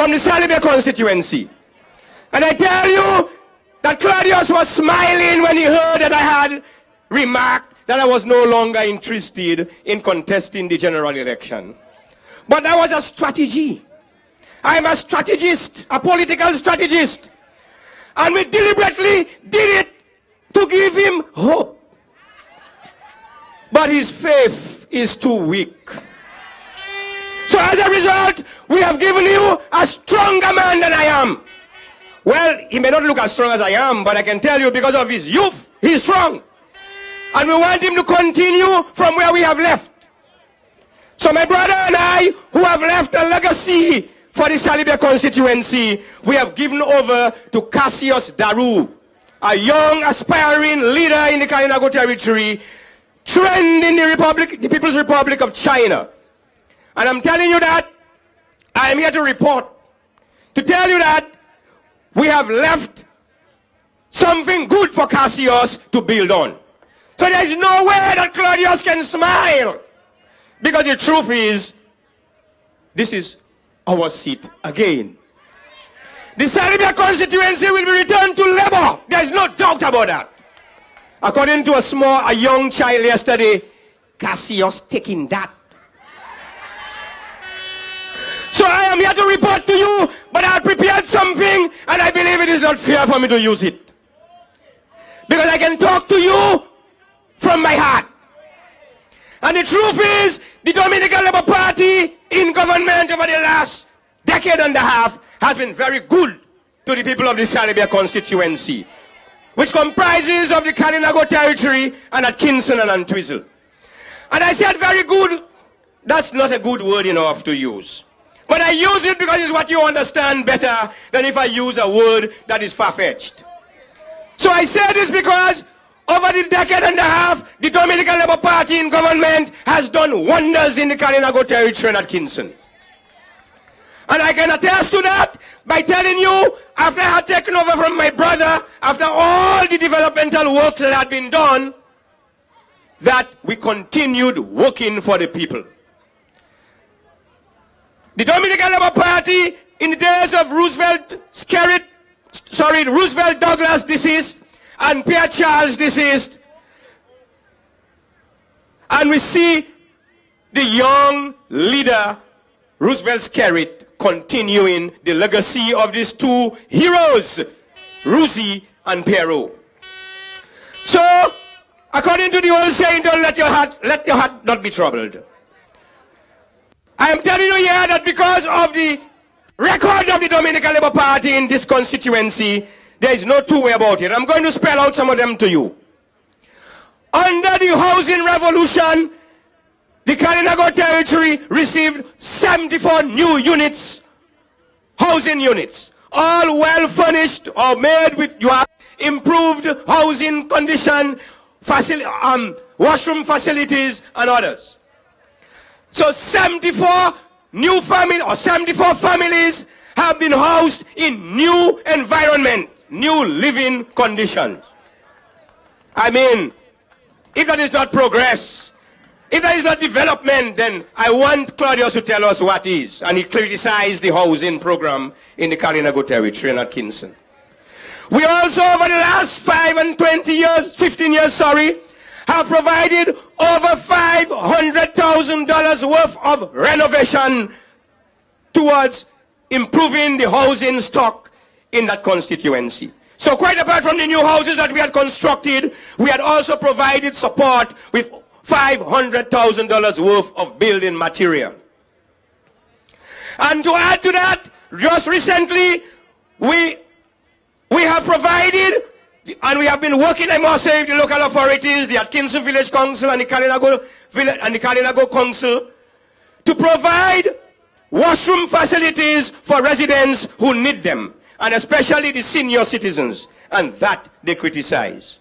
from the Salybia constituency. And I tell you that Claudius was smiling when he heard that I had remarked that I was no longer interested in contesting the general election. But that was a strategy. I'm a strategist, a political strategist. And we deliberately did it to give him hope. But his faith is too weak. So as a result, we have given you a stronger man than I am. Well, he may not look as strong as I am, but I can tell you because of his youth, he's strong. And we want him to continue from where we have left. So my brother and I, who have left a legacy for the Salybia constituency, we have given over to Cassius Darroux, a young aspiring leader in the Kalinago territory, trained in the Republic, the People's Republic of China. And I'm telling you that I am here to report, to tell you that we have left something good for Cassius to build on. So there's no way that Claudius can smile. Because the truth is, this is our seat again. The Salybia constituency will be returned to Labour. There's no doubt about that. According to a small, a young child yesterday, Cassius taking that. So I am here to report to you, but I prepared something and I believe it is not fair for me to use it. Because I can talk to you from my heart. And the truth is, the Dominican Labour Party in government over the last decade and a half has been very good to the people of the Salybia constituency, which comprises of the Kalinago territory and Atkinson and Antwizzle. And I said very good, that's not a good word enough to use. But I use it because it's what you understand better than if I use a word that is far-fetched. So I say this because over the decade and a half, the Dominican Labour Party in government has done wonders in the Kalinago territory and Atkinson. And I can attest to that by telling you, after I had taken over from my brother, after all the developmental work that had been done, that we continued working for the people. The Dominican Labour Party, in the days of Roosevelt Skerrit, sorry, Roosevelt Douglas deceased, and Pierre Charles deceased, and we see the young leader, Roosevelt Skerrit, continuing the legacy of these two heroes, Ruzi and Pierrot. So, according to the old saying, don't let your heart, let your heart not be troubled. I am telling you here that because of the record of the Dominican Labour Party in this constituency, there is no two way about it. I'm going to spell out some of them to you. Under the housing revolution, the Kalinago territory received 74 new units, housing units, all well furnished or made with you have improved housing condition, um, washroom facilities and others. So 74 new family or 74 families have been housed in new environment, new living conditions. I mean, if that is not progress, if that is not development, then I want Claudius to tell us what is. And he criticized the housing program in the Kalinago territory in Atkinson. We also, over the last 5 and 20 years, 15 years, sorry, have provided over $500,000 worth of renovation towards improving the housing stock in that constituency. So quite apart from the new houses that we had constructed, we had also provided support with $500,000 worth of building material. And to add to that, just recently, we, we have provided and we have been working, I must say, with the local authorities, the Atkinson Village Council and the Kalinago, Village, and the Kalinago Council to provide washroom facilities for residents who need them, and especially the senior citizens, and that they criticize.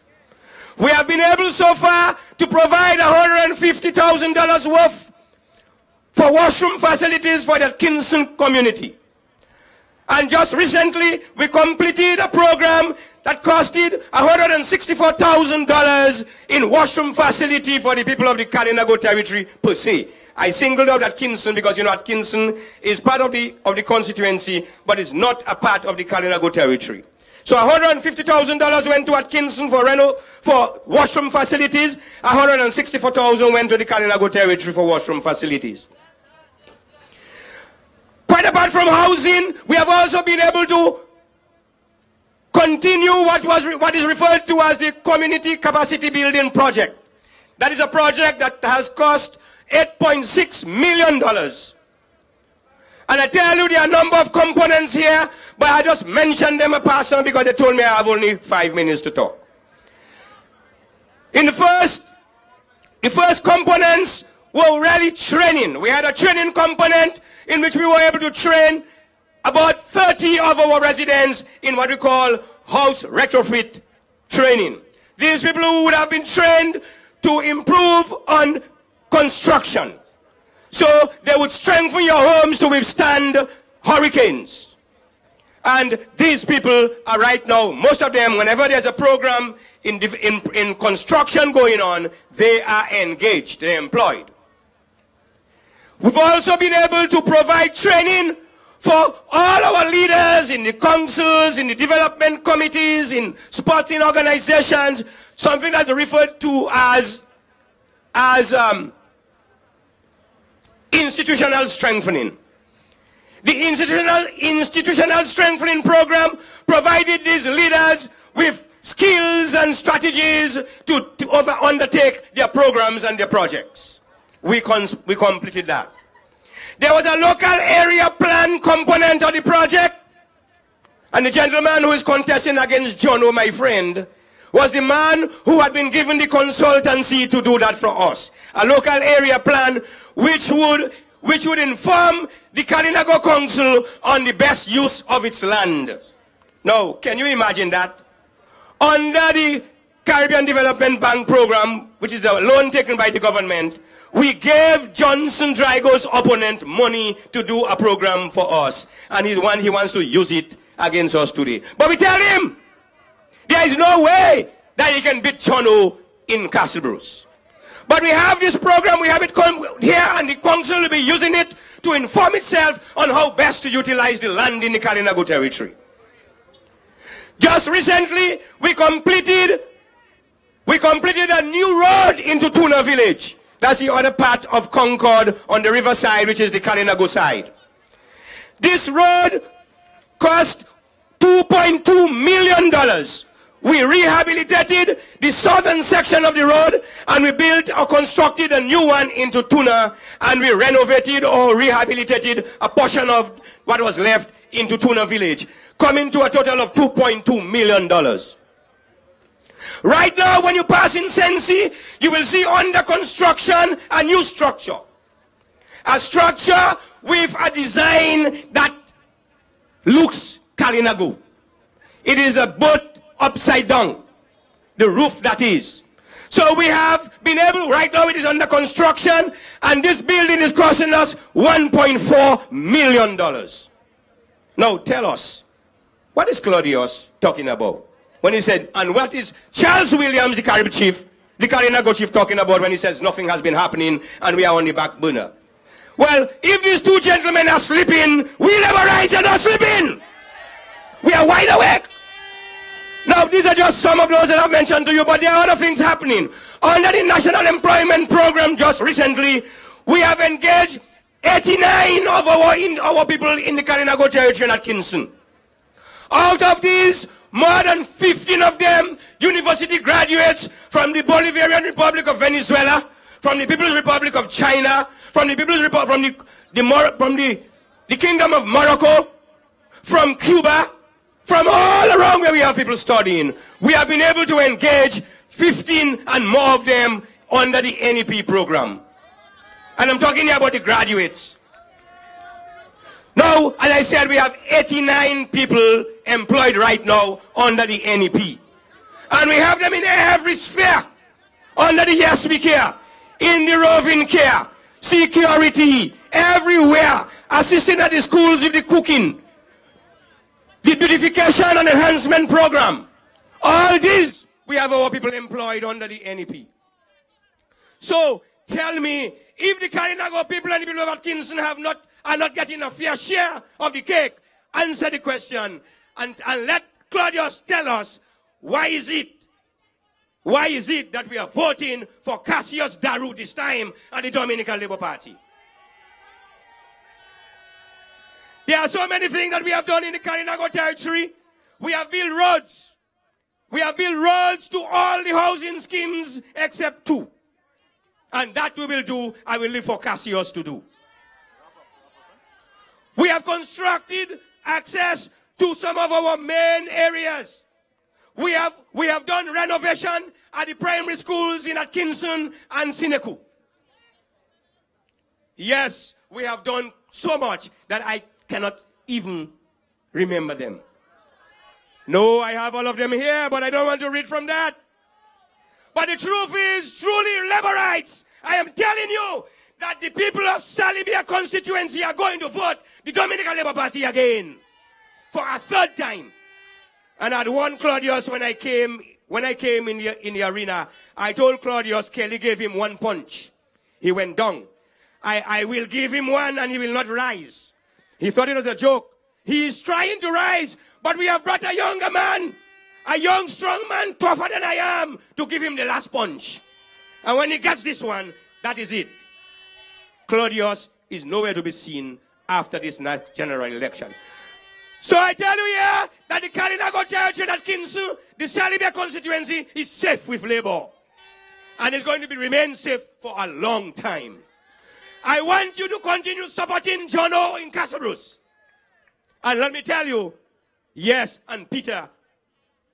We have been able so far to provide $150,000 worth for washroom facilities for the Atkinson community. And just recently, we completed a program that costed $164,000 in washroom facility for the people of the Kalinago territory per se. I singled out Atkinson because you know Atkinson is part of the of the constituency, but is not a part of the Kalinago territory. So $150,000 went to Atkinson for reno for washroom facilities. $164,000 went to the Kalinago territory for washroom facilities. Quite apart from housing, we have also been able to continue what was what is referred to as the community capacity building project. That is a project that has cost $8.6 million. And I tell you there are a number of components here, but I just mentioned them a person because they told me I have only five minutes to talk. In the first, the first components were really training. We had a training component in which we were able to train about 30 of our residents in what we call house retrofit training. These people who would have been trained to improve on construction. So they would strengthen your homes to withstand hurricanes. And these people are right now, most of them, whenever there's a program in, in, in construction going on, they are engaged, they're employed. We've also been able to provide training for all our leaders in the councils, in the development committees, in sporting organizations, something that's referred to as, as um, institutional strengthening. The institutional, institutional strengthening program provided these leaders with skills and strategies to, to over, undertake their programs and their projects. We, we completed that. There was a local area plan component of the project. And the gentleman who is contesting against John, oh my friend, was the man who had been given the consultancy to do that for us. A local area plan which would, which would inform the Kalinago Council on the best use of its land. Now, can you imagine that? Under the Caribbean Development Bank program, which is a loan taken by the government, we gave Johnson Drigo's opponent money to do a program for us. And he's one, he wants to use it against us today. But we tell him, there is no way that he can beat Chono in Castle Bruce. But we have this program, we have it come here, and the council will be using it to inform itself on how best to utilize the land in the Kalinago territory. Just recently, we completed, we completed a new road into Tuna village. That's the other part of Concord on the riverside, which is the Kalinago side. This road cost $2.2 million. We rehabilitated the southern section of the road and we built or constructed a new one into Tuna and we renovated or rehabilitated a portion of what was left into Tuna village, coming to a total of $2.2 million. Right now, when you pass in Sensi, you will see under construction a new structure. A structure with a design that looks Kalinago. It is a boat upside down. The roof that is. So we have been able, right now it is under construction, and this building is costing us $1.4 million. Now tell us, what is Claudius talking about? When he said, and what is Charles Williams, the Carib chief, the Kalinago chief talking about when he says nothing has been happening and we are on the back burner? Well, if these two gentlemen are sleeping, we never rise and are sleeping. We are wide awake. Now, these are just some of those that I've mentioned to you, but there are other things happening. Under the National Employment Program just recently, we have engaged 89 of our, in, our people in the Kalinago territory at Kingston. Out of these, more than 15 of them university graduates from the Bolivarian Republic of Venezuela, from the People's Republic of China, from the People's Republic, from the, the, from the, the Kingdom of Morocco, from Cuba, from all around where we have people studying, we have been able to engage 15 and more of them under the NEP program. And I'm talking here about the graduates. Now, as I said, we have 89 people employed right now under the NEP. And we have them in every sphere. Under the Yes We Care, in the roving care, security, everywhere, assisting at the schools with the cooking, the beautification and enhancement program. All these, we have our people employed under the NEP. So tell me, if the Karinago people and the people of Atkinson have not, are not getting a fair share of the cake, answer the question and, and let Claudius tell us why is it why is it that we are voting for Cassius Darroux this time at the Dominican Labour Party? There are so many things that we have done in the Karinago territory. We have built roads. We have built roads to all the housing schemes except two. And that we will do, I will leave for Cassius to do. We have constructed access to some of our main areas. We have, we have done renovation at the primary schools in Atkinson and Sineku. Yes, we have done so much that I cannot even remember them. No, I have all of them here, but I don't want to read from that. But the truth is, truly, Laborites, I am telling you that the people of Salybia constituency are going to vote the Dominican Labour Party again for a third time. And I one Claudius when I came when I came in the, in the arena. I told Claudius Kelly gave him one punch. He went down. I, I will give him one and he will not rise. He thought it was a joke. He is trying to rise, but we have brought a younger man, a young, strong man, tougher than I am, to give him the last punch. And when he gets this one, that is it. Claudius is nowhere to be seen after this next general election. So I tell you here that the Karinago territory that Kinsu, the Salybia constituency, is safe with Labour. And it's going to be remain safe for a long time. I want you to continue supporting Jono in Castlebruce. And let me tell you, yes, and Peter,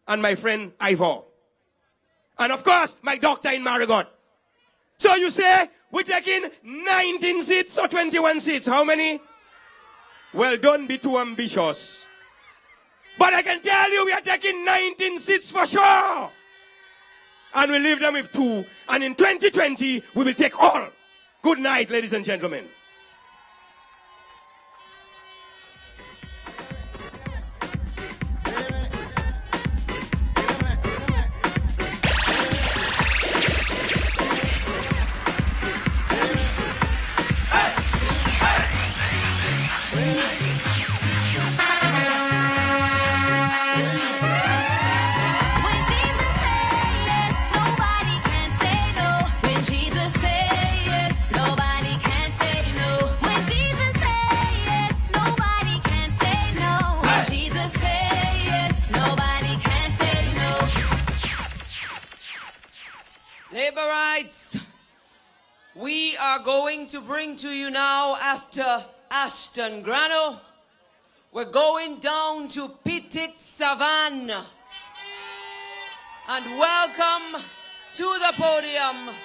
and my friend Ivor. And of course, my doctor in Marigot. So you say, we're taking 19 seats or 21 seats. How many? Well, don't be too ambitious. But I can tell you we are taking 19 seats for sure. And we leave them with two. And in 2020, we will take all. Good night, ladies and gentlemen. To bring to you now after Ashton Graneau. We're going down to Petite Savanne. And welcome to the podium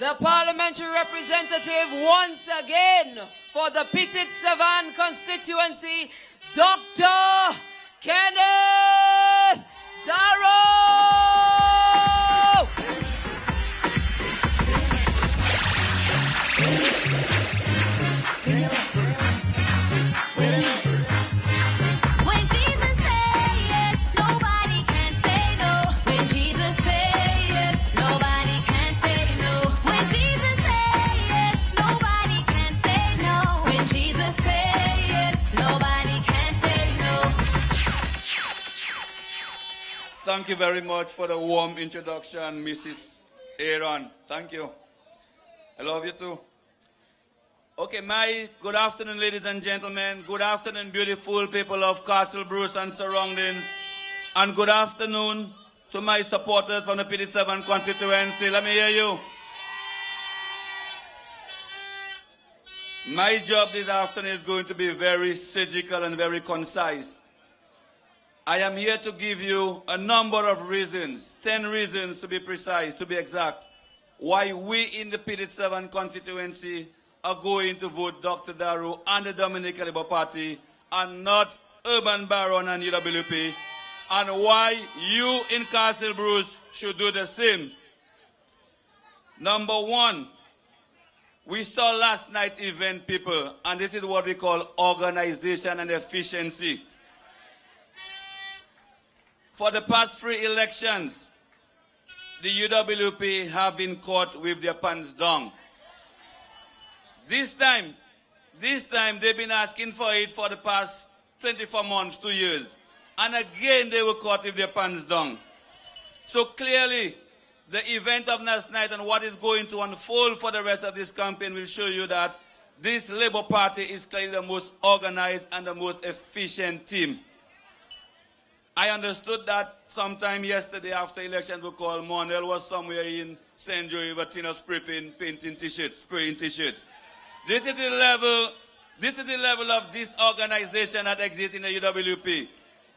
the parliamentary representative once again for the Petite Savanne constituency, Dr. Kenneth Darroux. Thank you very much for the warm introduction, Mrs. Aaron. Thank you. I love you too. Okay, my good afternoon, ladies and gentlemen. Good afternoon, beautiful people of Castle Bruce and surroundings. And good afternoon to my supporters from the Petite Savanne constituency. Let me hear you. My job this afternoon is going to be very surgical and very concise. I am here to give you a number of reasons, 10 reasons to be precise, to be exact, why we in the Petite Savanne constituency are going to vote Dr. Darroux and the Dominican Labour Party and not Urban Baron and UWP, and why you in Castle Bruce should do the same. Number one, We saw last night's event, people, and this is what we call organization and efficiency. For the past three elections, the UWP have been caught with their pants down. This time, this time they've been asking for it for the past 24 months, two years. And again they were caught with their pants down. So clearly, the event of last night and what is going to unfold for the rest of this campaign will show you that this Labour Party is clearly the most organized and the most efficient team. I understood that sometime yesterday after elections we called Monel was somewhere in St. Joey, Vatina spraying, painting t-shirts, spraying t-shirts. This is the level, this is the level of disorganization that exists in the UWP.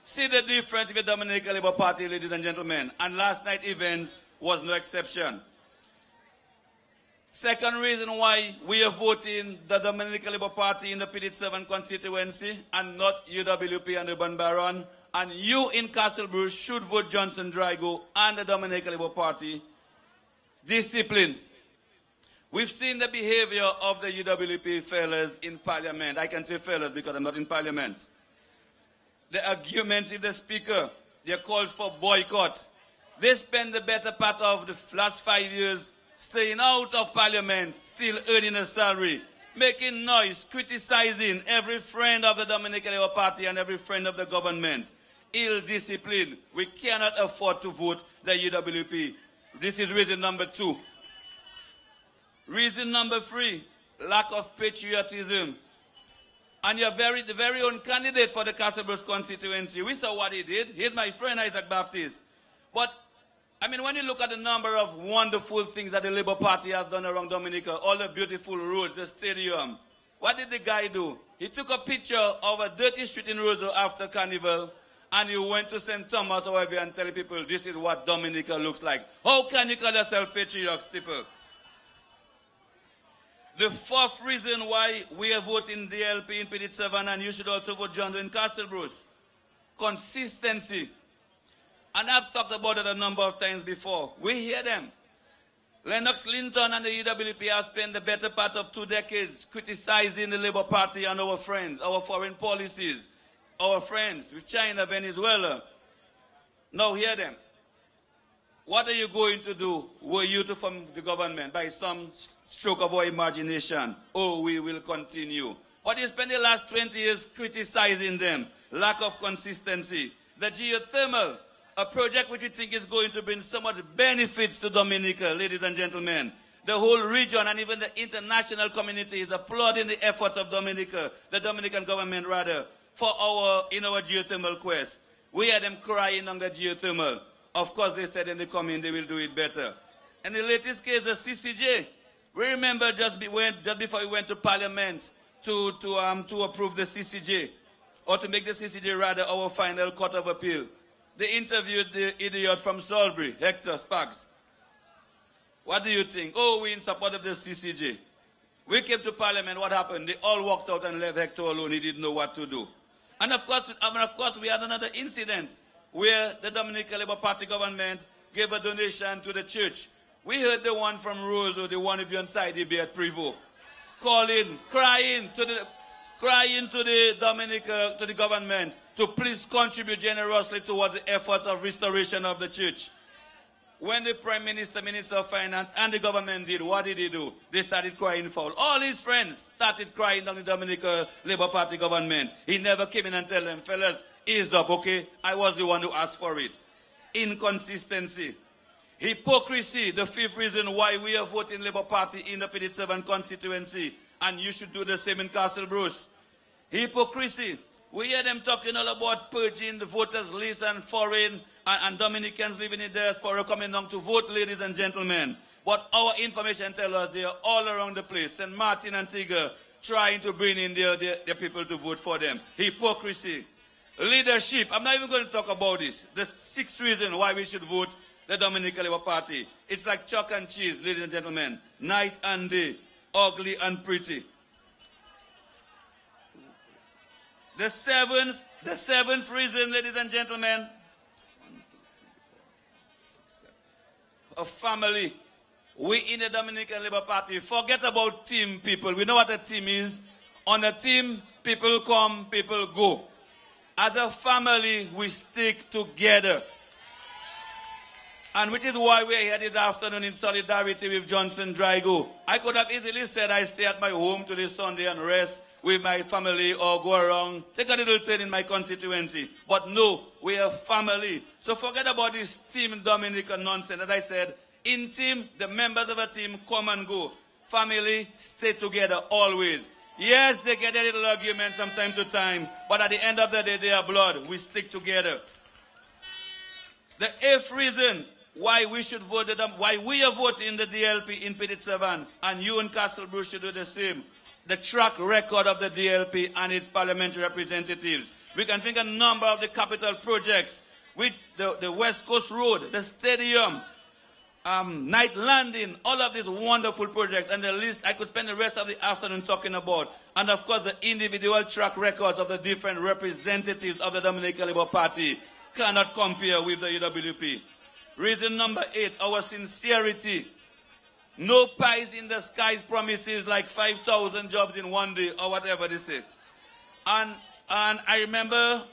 See the difference with the Dominican Labour Party, ladies and gentlemen. And last night events was no exception. Second reason why we are voting the Dominican Labour Party in the Petite Savanne constituency and not UWP and Urban Baron and you in Castle Bruce should vote Johnson Drigo and the Dominican Labour Party. Discipline. We've seen the behavior of the UWP fellas in parliament. I can say fellas because I'm not in parliament. The arguments with the speaker, their calls for boycott. They spend the better part of the last five years staying out of parliament, still earning a salary, making noise, criticizing every friend of the Dominican Labour Party and every friend of the government ill discipline. We cannot afford to vote the UWP. This is reason number two. Reason number three, lack of patriotism. And your very, the very own candidate for the Castle Bruce constituency, we saw what he did. He's my friend Isaac Baptiste. But, I mean, when you look at the number of wonderful things that the Labour Party has done around Dominica, all the beautiful roads, the stadium, what did the guy do? He took a picture of a dirty street in Roseau after Carnival and you went to St. Thomas however and tell people this is what Dominica looks like. How can you call yourself patriots, people? The fourth reason why we are voting DLP in Petite Savanne and you should also vote John in Castle Bruce. Consistency. And I've talked about it a number of times before. We hear them. Lennox Linton and the UWP have spent the better part of two decades criticizing the Labour Party and our friends, our foreign policies, our friends with China, Venezuela. Now hear them. What are you going to do were you to form the government by some stroke of our imagination? Oh, we will continue. What you spend the last 20 years criticizing them. Lack of consistency. The geothermal, a project which we think is going to bring so much benefits to Dominica, ladies and gentlemen. The whole region and even the international community is applauding the efforts of Dominica, the Dominican government rather, for our, in our geothermal quest. We had them crying on the geothermal. Of course, they said in the coming they will do it better. And the latest case, the CCJ, we remember just, be, just before we went to Parliament to, to, um, to approve the CCJ, or to make the CCJ rather our final court of appeal. They interviewed the idiot from Salisbury, Hector Sparks. What do you think? Oh, we in support of the CCJ. We came to Parliament, what happened? They all walked out and left Hector alone. He didn't know what to do. And of course, and of course, we had another incident where the Dominican Labour Party government gave a donation to the church. We heard the one from Roseau, the one of you untidy be at Prevost, calling, crying to the crying to the Dominica, to the government to please contribute generously towards the efforts of restoration of the church. When the Prime Minister, Minister of Finance, and the government did, what did he do? They started crying foul. All his friends started crying on the Dominican Labour Party government. He never came in and tell them, fellas, ease up, okay? I was the one who asked for it. Inconsistency. Hypocrisy, the fifth reason why we are voting Labour Party in the Petite Savanne constituency. And you should do the same in Castle Bruce. Hypocrisy. We hear them talking all about purging the voters list and foreign and, and Dominicans living in diaspora coming down to vote, ladies and gentlemen. But our information tells us they are all around the place. St. Martin, and Antigua, trying to bring in their, their, their people to vote for them. Hypocrisy. Leadership. I'm not even going to talk about this. The sixth reason why we should vote the Dominican Labour Party. It's like chalk and cheese, ladies and gentlemen. Night and day. Ugly and pretty. The seventh, the seventh reason, ladies and gentlemen, a family. we in the Dominican Labour Party forget about team people. We know what a team is. On a team, people come, people go. As a family, we stick together. And which is why we're here this afternoon in solidarity with Johnson Drigo. I could have easily said I stay at my home to this Sunday and rest with my family or go around, take a little train in my constituency. But no, we are family. So forget about this team Dominican nonsense. As I said, in team, the members of a team come and go. Family, stay together always. Yes, they get a little argument from time to time, but at the end of the day, they are blood. We stick together. The eighth reason why we should vote, why we are voting in the DLP in Savanne, and you in Castlebruce should do the same. The track record of the DLP and its parliamentary representatives. We can think a number of the capital projects with the, the West Coast Road, the stadium, um, night landing, all of these wonderful projects, and the list I could spend the rest of the afternoon talking about. And of course, the individual track records of the different representatives of the Dominican Labour Party cannot compare with the UWP. Reason number eight, our sincerity. No pies in the skies promises like 5,000 jobs in one day or whatever they say. And, and I remember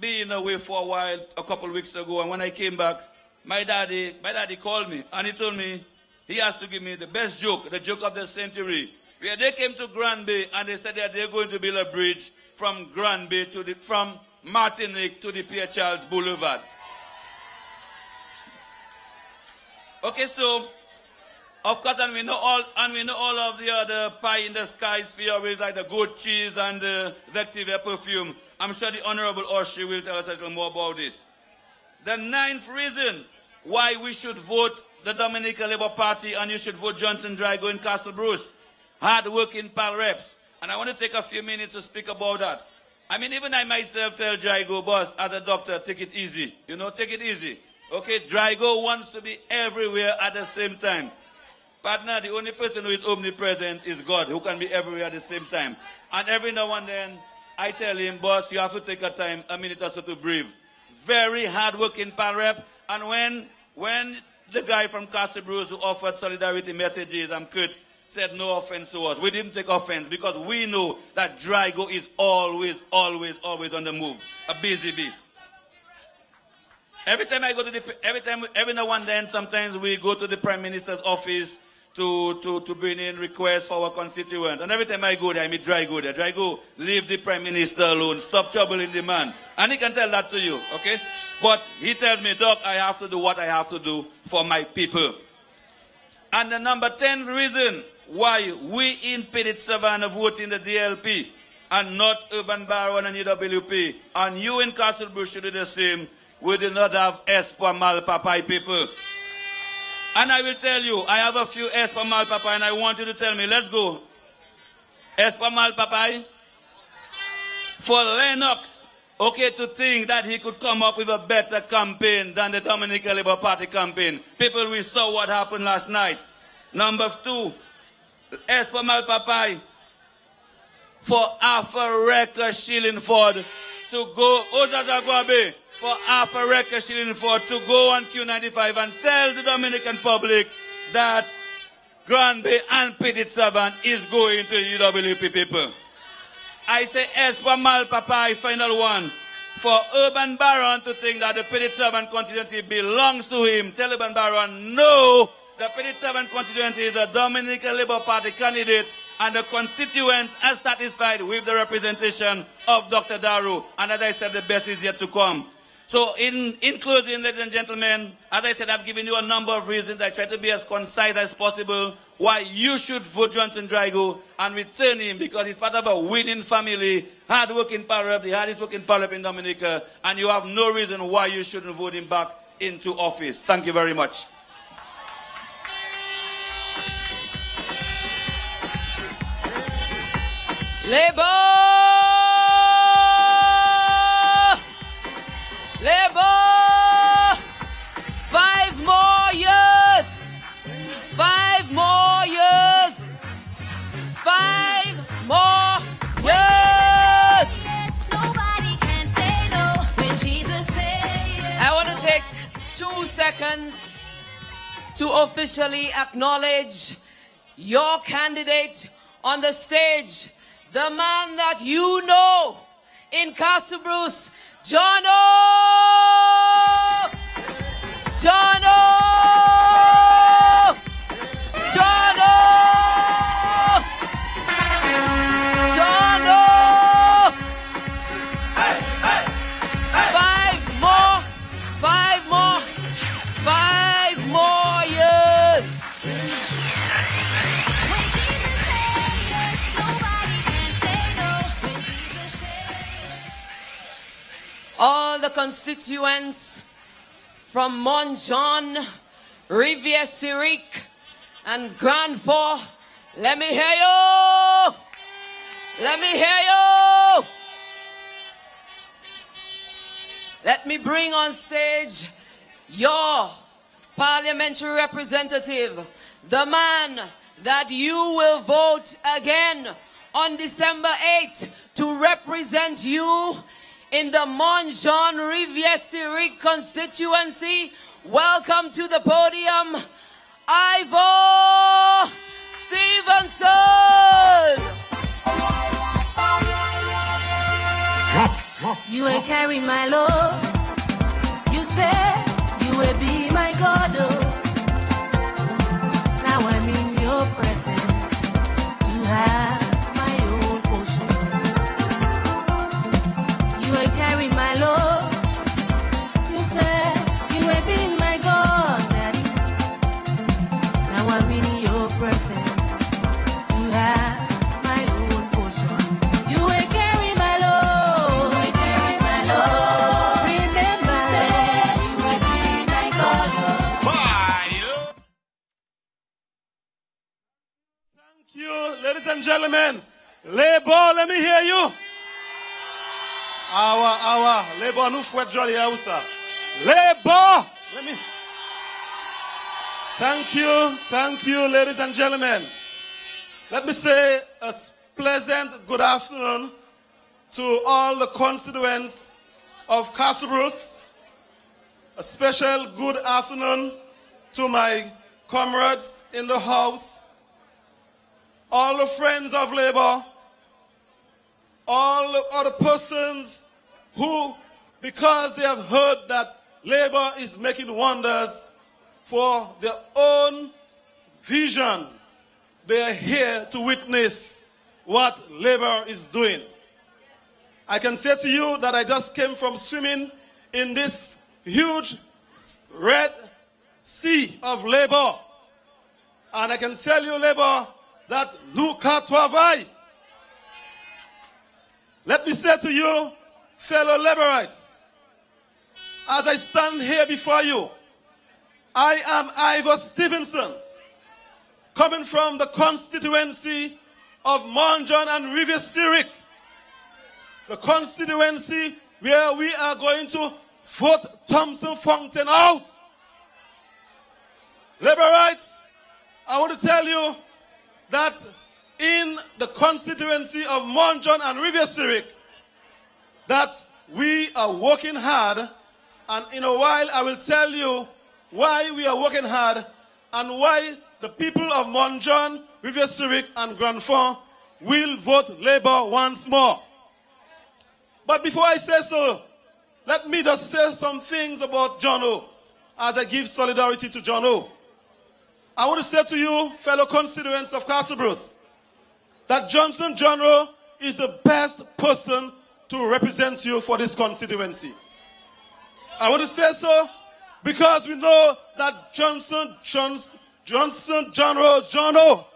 being away for a while a couple of weeks ago, and when I came back, my daddy, my daddy called me and he told me he has to give me the best joke, the joke of the century. Where they came to Grand Bay and they said that they're going to build a bridge from Grand Bay to the from Martinique to the Pierre Charles Boulevard. Okay, so of course, and we know all, and we know all of the other pie in the sky theories like the goat cheese and the Vectiva perfume. I'm sure the Honorable Oshie will tell us a little more about this. The ninth reason why we should vote the Dominican Labour Party and you should vote Johnson Drigo in Castle Bruce. Hard-working pal reps. And I want to take a few minutes to speak about that. I mean, even I myself tell Drigo, boss, as a doctor, take it easy. You know, take it easy. Okay, Drigo wants to be everywhere at the same time. Partner, the only person who is omnipresent is God, who can be everywhere at the same time. And every now and then, I tell him, boss, you have to take a time, a minute or so to breathe. Very hard-working pal rep. And when, when the guy from Castlebruce who offered solidarity messages, I'm Kurt, said no offense to us. We didn't take offense because we know that Drigo is always, always, always on the move. A busy bee. Every time I go to the, every time, every now and then, sometimes we go to the Prime Minister's office to, to, to bring in requests for our constituents. And every time I go there, I meet Drigo there. Drigo, leave the Prime Minister alone. Stop troubling the man. And he can tell that to you, okay? But he tells me, Doc, I have to do what I have to do for my people. And the number 10 reason why we in Petite Savanne vote in the DLP and not Urban Baron and UWP, and you in Castlebruce should do the same, we do not have Espoir Malpapai people. And I will tell you, I have a few Espoir Malpapai and I want you to tell me, let's go. Espoir Malpapai. For Lennox, okay, to think that he could come up with a better campaign than the Dominican Labour Party campaign. People, we saw what happened last night. Number two, Espoir Malpapai. For half a record shilling Ford to go, Ozazagwabe for half record shilling for to go on Q95 and tell the Dominican public that Grand Bay and Petite Savanne is going to UWP people. I say S for Malpapai, final one. For Urban Baron to think that the Petite Savanne constituency belongs to him, tell Urban Baron, no, the Petite Savanne constituency is a Dominican Labour Party candidate and the constituents are satisfied with the representation of Dr. Darroux. And as I said, the best is yet to come. So in, in closing, ladies and gentlemen, as I said, I've given you a number of reasons. I try to be as concise as possible why you should vote Johnson Drigo and return him because he's part of a winning family, hard-working power the hardest working power in Dominica, and you have no reason why you shouldn't vote him back into office. Thank you very much. Labour! Labour! Five more years! Five more years! Five more years! I want to take two seconds to officially acknowledge your candidate on the stage, the man that you know in Castle Bruce, John O. John O. constituents from Morne Jaune, Rivière Cyrique, and Grand Fond, let me hear you! Let me hear you! Let me bring on stage your parliamentary representative, the man that you will vote again on December 8th to represent you in the Morne Jaune Rivière constituency. Welcome to the podium, Ivor Stephenson. You will carry my love. You say you will be my God. Oh. And gentlemen. Labour, let me hear you. Awa, awa, Labour, nous fouette jolly. Labour, let me. Thank you, thank you, ladies and gentlemen. Let me say a pleasant good afternoon to all the constituents of Castle. A special good afternoon to my comrades in the house all the friends of labor, all the other persons who, because they have heard that labor is making wonders for their own vision, they are here to witness what labor is doing. I can say to you that I just came from swimming in this huge red sea of labor. And I can tell you, labor, that Nuka Tuavai. Let me say to you, fellow laborites, as I stand here before you, I am Ivor Stephenson, coming from the constituency of Morne Jaune and Rivière Cyrique, the constituency where we are going to vote Thompson Fountain out. Laborites, I want to tell you that in the constituency of Morne Jaune and Rivière Cyrique, that we are working hard, and in a while I will tell you why we are working hard and why the people of Monjon, Rivière Syrique, and Grand Fond will vote Labour once more. But before I say so, let me just say some things about John O. as I give solidarity to John O. I want to say to you, fellow constituents of Castle Bruce, that Johnson John O is the best person to represent you for this constituency. I want to say so because we know that Johnson Johnson, Johnson John John O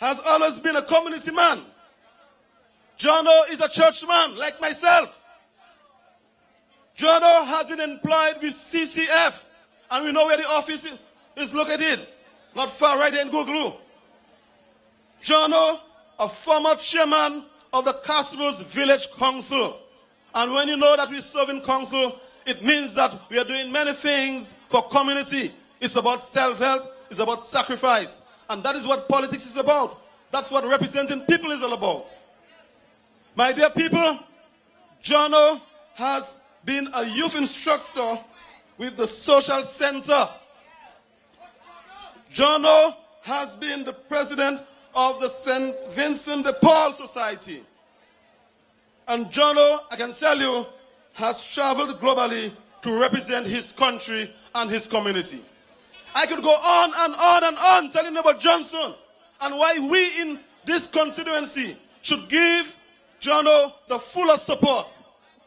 has always been a community man. John O is a churchman like myself. John O has been employed with CCF, and we know where the office is located, not far right in Google. John O, a former chairman of the Castles Village Council. And when you know that we serve in council, it means that we are doing many things for community. It's about self-help, it's about sacrifice. And that is what politics is about. That's what representing people is all about. My dear people, Jono has been a youth instructor with the social center Jono has been the president of the St. Vincent de Paul Society. And Jono, I can tell you, has traveled globally to represent his country and his community. I could go on and on and on telling about Johnson and why we in this constituency should give Jono the fullest support.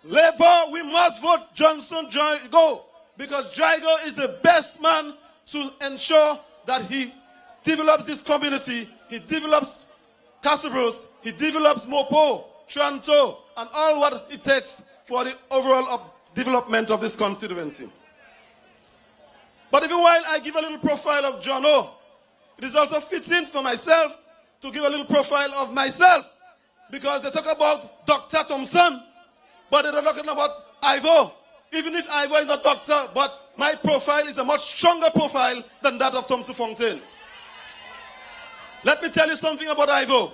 Labour, we must vote Johnson Go because Jago is the best man to ensure that he develops this community, he develops Castle he develops Mopo, Tranto, and all what it takes for the overall development of this constituency. But even while I give a little profile of Jono, it is also fitting for myself to give a little profile of myself because they talk about Dr. Thompson, but they're not talking about Ivor. Even if Ivor is not doctor, but my profile is a much stronger profile than that of Thompson Fontaine. Let me tell you something about Ivor.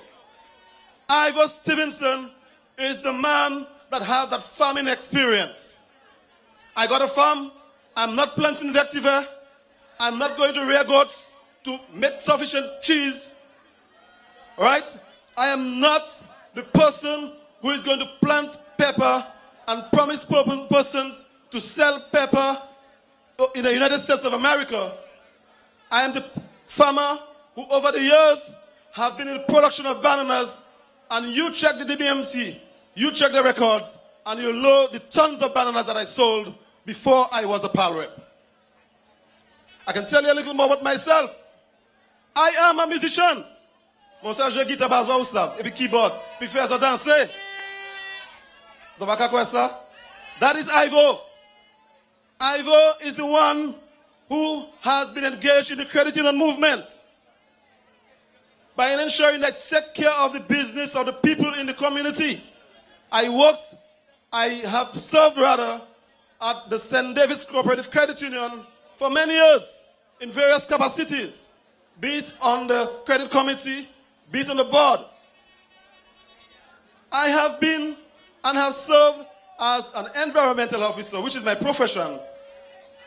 Ivor Stephenson is the man that have that farming experience. I got a farm. I'm not planting vetiver. I'm not going to rear goats to make sufficient cheese. Right? I am not the person who is going to plant pepper and promise persons to sell pepper Oh, in the United States of America. I am the farmer who over the years have been in the production of bananas and you check the DBMC, you check the records, and you know the tons of bananas that I sold before I was a PAL rep. I can tell you a little more about myself. I am a musician. Mon je guitare basse et puis keyboard. Puis faire danser. That is Ivor. Ivor is the one who has been engaged in the credit union movement by ensuring that take care of the business of the people in the community. I worked, I have served rather at the St. David's Cooperative Credit Union for many years in various capacities, be it on the credit committee, be it on the board. I have been and have served as an environmental officer, which is my profession,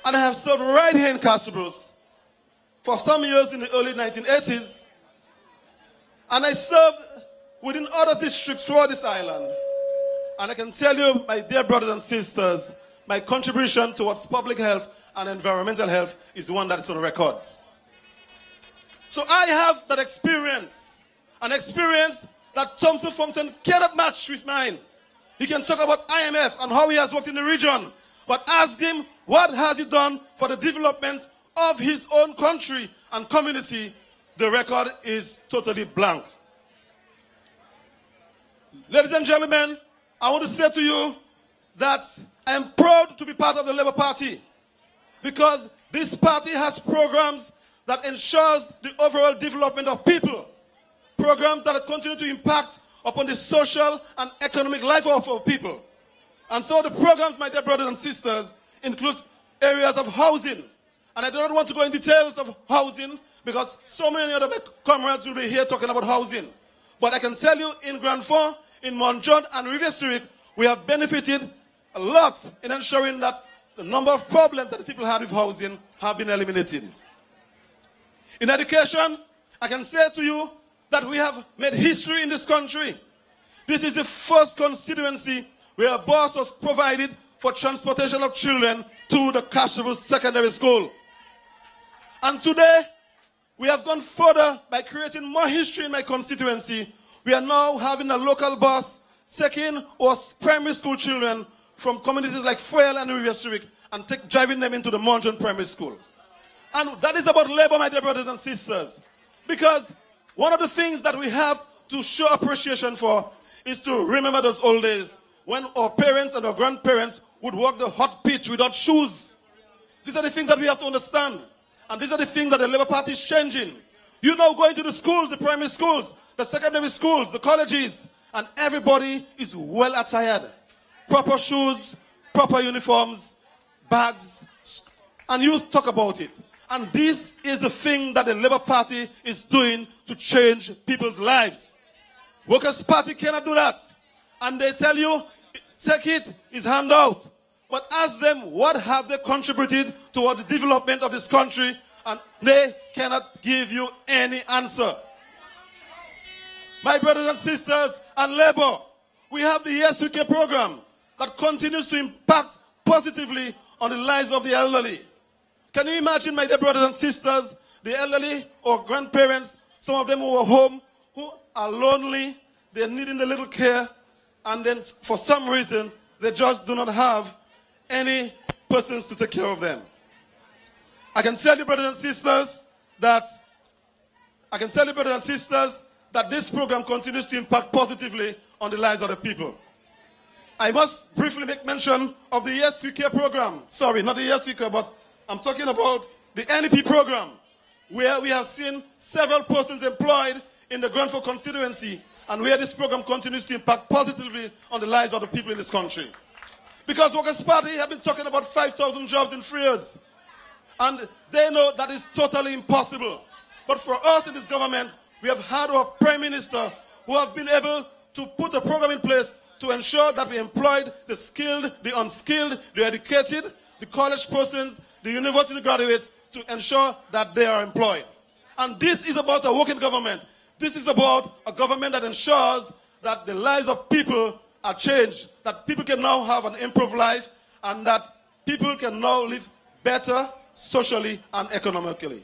and I have served right here in Castle Bruce for some years in the early 1980s, and I served within other districts throughout this island. And I can tell you, my dear brothers and sisters, my contribution towards public health and environmental health is one that is on record. So I have that experience, an experience that Thompson Fontaine cannot match with mine. He can talk about IMF and how he has worked in the region, but ask him what has he done for the development of his own country and community. The record is totally blank. Ladies and gentlemen, I want to say to you that I am proud to be part of the Labour Party because this party has programs that ensures the overall development of people, programs that continue to impact upon the social and economic life of our people. And so the programs, my dear brothers and sisters, includes areas of housing. And I do not want to go in details of housing because so many other comrades will be here talking about housing. But I can tell you in Grand Fond, in Morne Jaune and Riviere Cyrique, we have benefited a lot in ensuring that the number of problems that people had with housing have been eliminated. In education, I can say to you that we have made history in this country. This is the first constituency where a bus was provided for transportation of children to the Castle Bruce Secondary School. And today, we have gone further by creating more history in my constituency. We are now having a local bus taking our primary school children from communities like Fuel and Civic and take, driving them into the Morne Jaune Primary School. And that is about labor, my dear brothers and sisters. Because one of the things that we have to show appreciation for is to remember those old days when our parents and our grandparents would walk the hot pitch without shoes. These are the things that we have to understand. And these are the things that the Labour Party is changing. You now going to the schools, the primary schools, the secondary schools, the colleges, and everybody is well attired. Proper shoes, proper uniforms, bags, and you talk about it. And this is the thing that the Labour Party is doing to change people's lives. Workers' Party cannot do that. And they tell you, take it, it's handout. But ask them, what have they contributed towards the development of this country and they cannot give you any answer. My brothers and sisters and labor, we have the Yes We Care program that continues to impact positively on the lives of the elderly. Can you imagine, my dear brothers and sisters, the elderly or grandparents, some of them who are home, who are lonely, they're needing a little care, and then for some reason, they just do not have any persons to take care of them. I can tell you, brothers and sisters, that I can tell you, brothers and sisters, that this program continues to impact positively on the lives of the people. I must briefly make mention of the Yes We Care program. Sorry, not the Yes We Care, but I'm talking about the NEP program, where we have seen several persons employed in the Grand Fond constituency, and where this program continues to impact positively on the lives of the people in this country. Because Workers' Party have been talking about 5,000 jobs in three years. And they know that is totally impossible. But for us in this government, we have had our Prime Minister who have been able to put a program in place to ensure that we employed the skilled, the unskilled, the educated, the college persons, the university graduates to ensure that they are employed. And this is about a working government. This is about a government that ensures that the lives of people are changed, that people can now have an improved life, and that people can now live better socially and economically.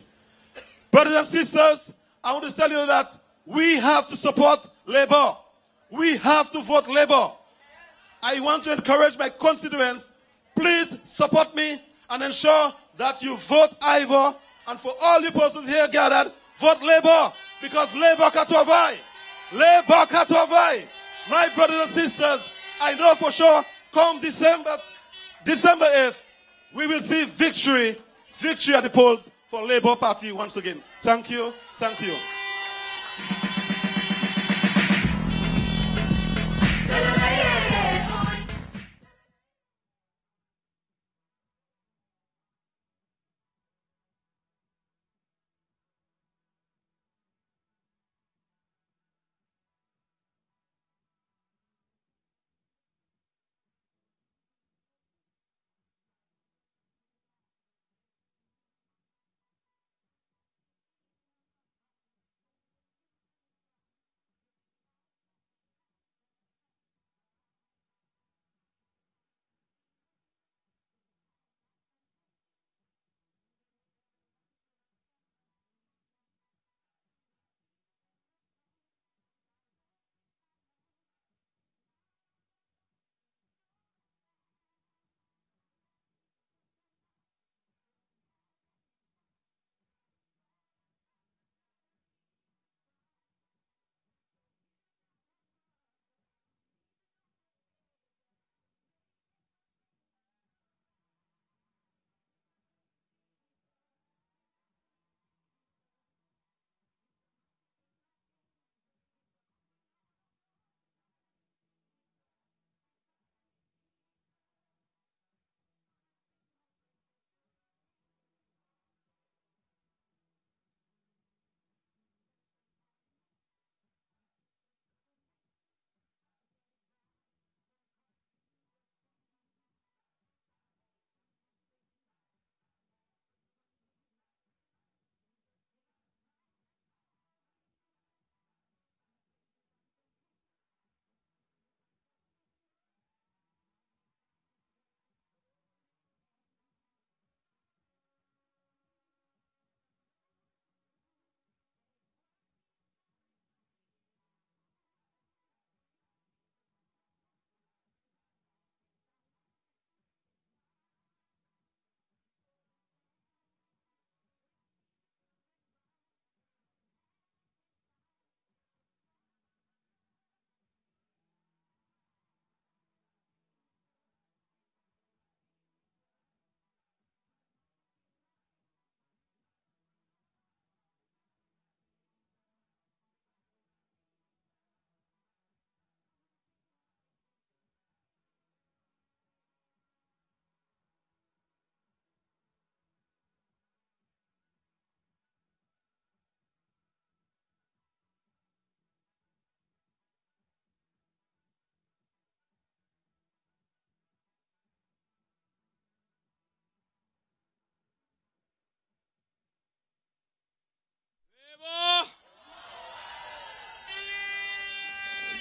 Brothers and sisters, I want to tell you that we have to support labor. We have to vote labor. I want to encourage my constituents, please support me and ensure that you vote Ivor. And for all you persons here gathered, vote labor because labor can survive. Labor can survive. My brothers and sisters, I know for sure come December, December 8th, we will see victory, victory at the polls for Labour Party once again. Thank you. Thank you.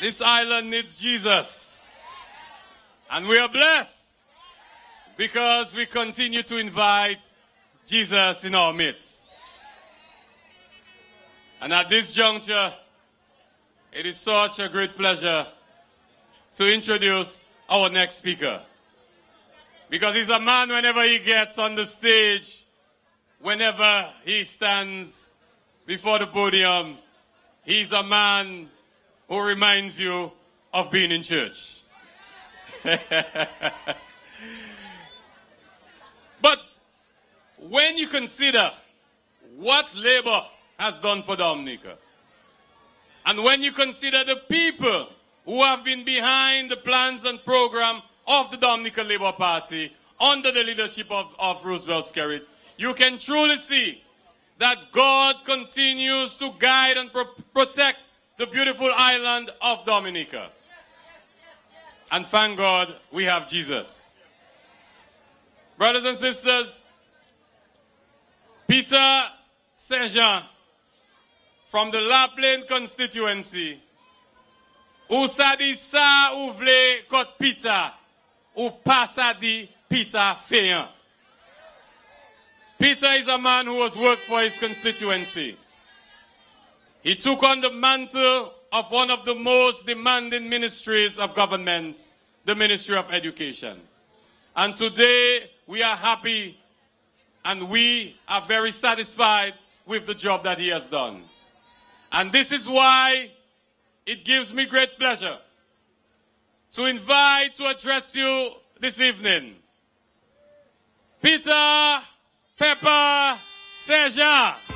This island needs Jesus. And we are blessed because we continue to invite Jesus in our midst. And at this juncture, it is such a great pleasure to introduce our next speaker. Because he's a man whenever he gets on the stage, whenever he stands before the podium, he's a man who reminds you of being in church. but when you consider what labor has done for Dominica, and when you consider the people who have been behind the plans and program of the Dominica Labour Party under the leadership of, of Roosevelt Skerrit, you can truly see that God continues to guide and pro protect the beautiful island of Dominica. And thank God we have Jesus. Brothers and sisters, Peter Saint Jean from the La Plaine constituency, ou sa di sa ou vle kot Peter, ou pa sa di Peter Feyen. Peter is a man who has worked for his constituency. He took on the mantle of one of the most demanding ministries of government, the Ministry of Education. And today we are happy and we are very satisfied with the job that he has done. And this is why it gives me great pleasure to invite to address you this evening Peter Pepper Saint Jean.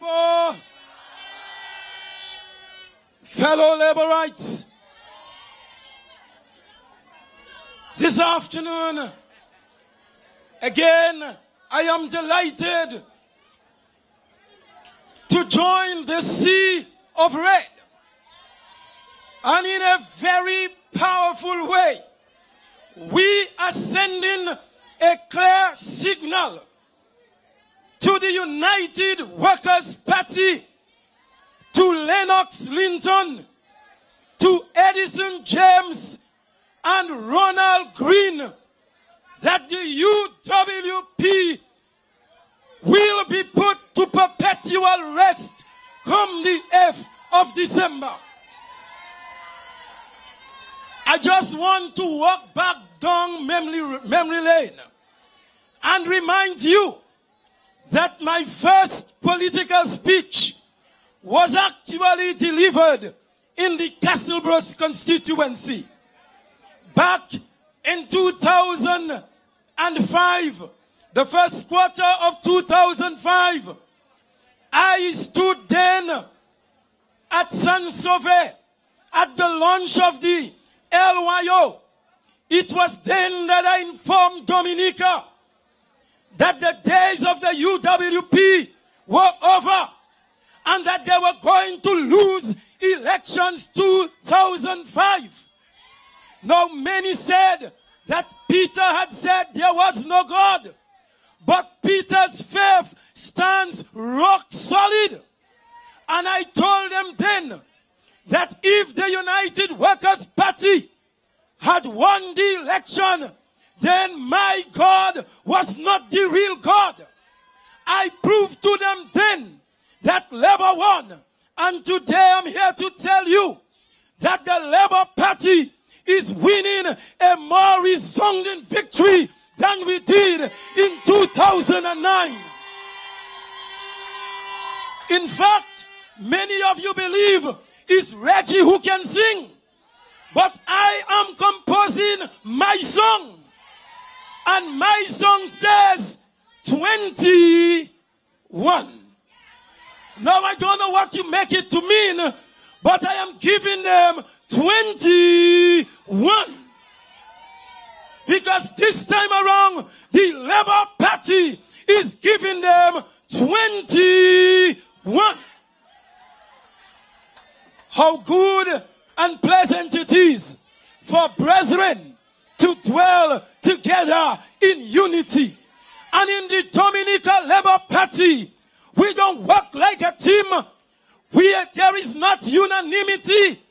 Labour! Fellow this afternoon, again, I am delighted to join the sea of red. And in a very powerful way, we are sending a clear signal to the United Workers' Party, to Lennox Linton, to Edison James, and Ronald Green that the UWP will be put to perpetual rest come the 8th of December. I just want to walk back down memory, memory lane and remind you that my first political speech was actually delivered in the Castle Bruce constituency back in 2005, the first quarter of 2005. I stood then at San Sauveur at the launch of the LYO. It was then that I informed Dominica that the days of the UWP were over and that they were going to lose elections 2005. Now many said that Peter had said there was no God, but Peter's faith stands rock solid. And I told them then that if the United Workers' Party had won the election, then my God was not the real God. I proved to them then that Labour won. And today I'm here to tell you that the Labour Party is winning a more resounding victory than we did in 2009. In fact, many of you believe it's Reggie who can sing. But I am composing my song. And my song says 21. Now I don't know what you make it to mean, but I am giving them 21. Because this time around, the Labour Party is giving them 21. How good and pleasant it is for brethren to dwell together in unity. And in the Dominican Labour Party, we don't work like a team. We, there is not unanimity,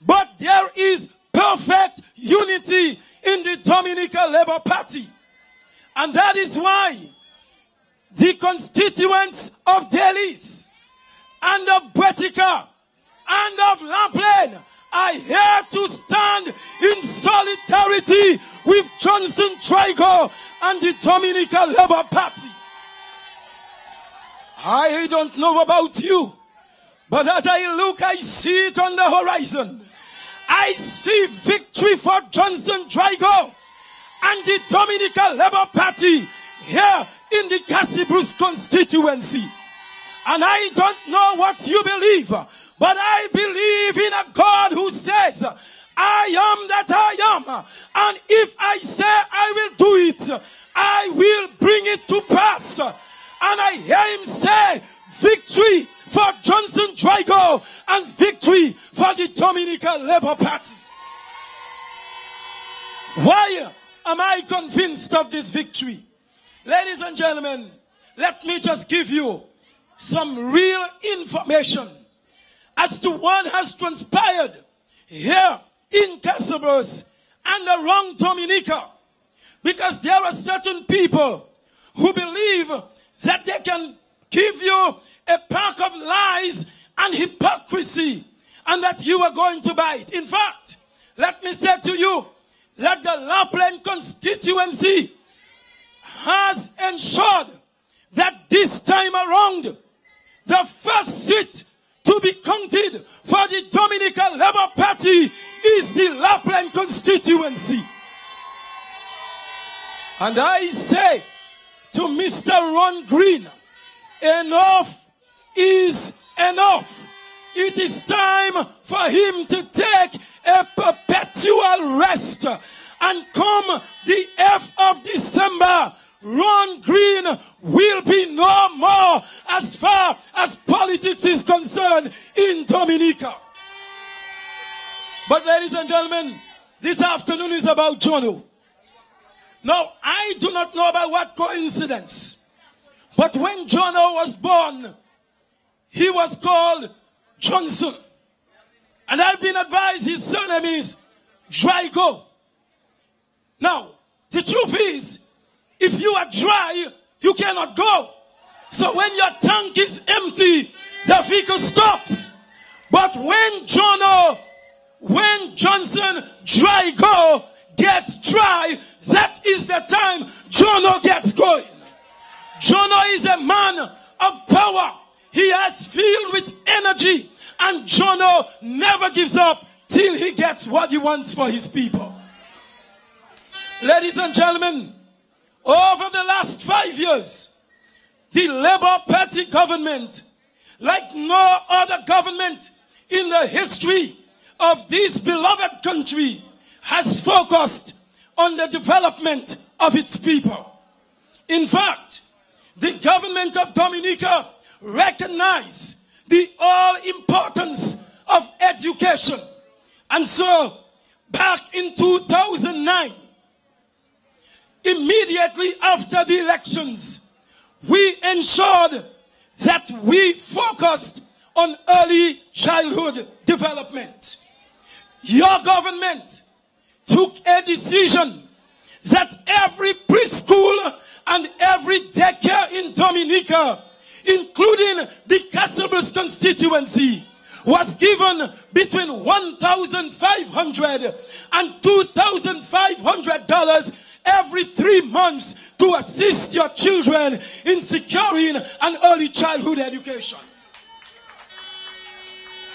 but there is perfect unity in the Dominican Labour Party. And that is why the constituents of Delices and of Boetica and of La Plaine are here to stand in solidarity with Johnson Drigo and the Dominican Labour Party. I don't know about you, but as I look, I see it on the horizon. I see victory for Johnson Drigo and the Dominican Labour Party here in the Castle Bruce constituency. And I don't know what you believe, but I believe in a God who says, I am that I am. And if I say I will do it, I will bring it to pass. And I hear him say, victory for Johnson Drigo and victory for the Dominican Labour Party. Why am I convinced of this victory? Ladies and gentlemen, let me just give you some real information as to what has transpired here in Castle Bruce and around Dominica. Because there are certain people who believe that they can give you a pack of lies and hypocrisy and that you are going to buy it. In fact, let me say to you that the La Plaine constituency has ensured that this time around, the first seat to be counted for the Dominican Labour Party is the La Plaine constituency. And I say to Mr. Ron Green, enough is enough. It is time for him to take a perpetual rest. And come the F of December, Ron Green will be no more as far as politics is concerned in Dominica. But ladies and gentlemen, this afternoon is about Jono. Now, I do not know about what coincidence, but when Jono was born, he was called Johnson. And I've been advised his surname is Drigo. Now, the truth is, if you are dry, you cannot go. So when your tank is empty, the vehicle stops. But when Jono, when Johnson dry go gets dry, that is the time Jono gets going. Jono is a man of power. He has filled with energy. And Jono never gives up till he gets what he wants for his people. Ladies and gentlemen, over the last five years, the Labour Party government, like no other government in the history of this beloved country, has focused on the development of its people. In fact, the government of Dominica recognized the all importance of education. And so, back in 2009, immediately after the elections, we ensured that we focused on early childhood development. Your government took a decision that every preschool and every daycare in Dominica including the Castle Bruce constituency, was given between 1,500 and 2,500 dollars every three months to assist your children in securing an early childhood education.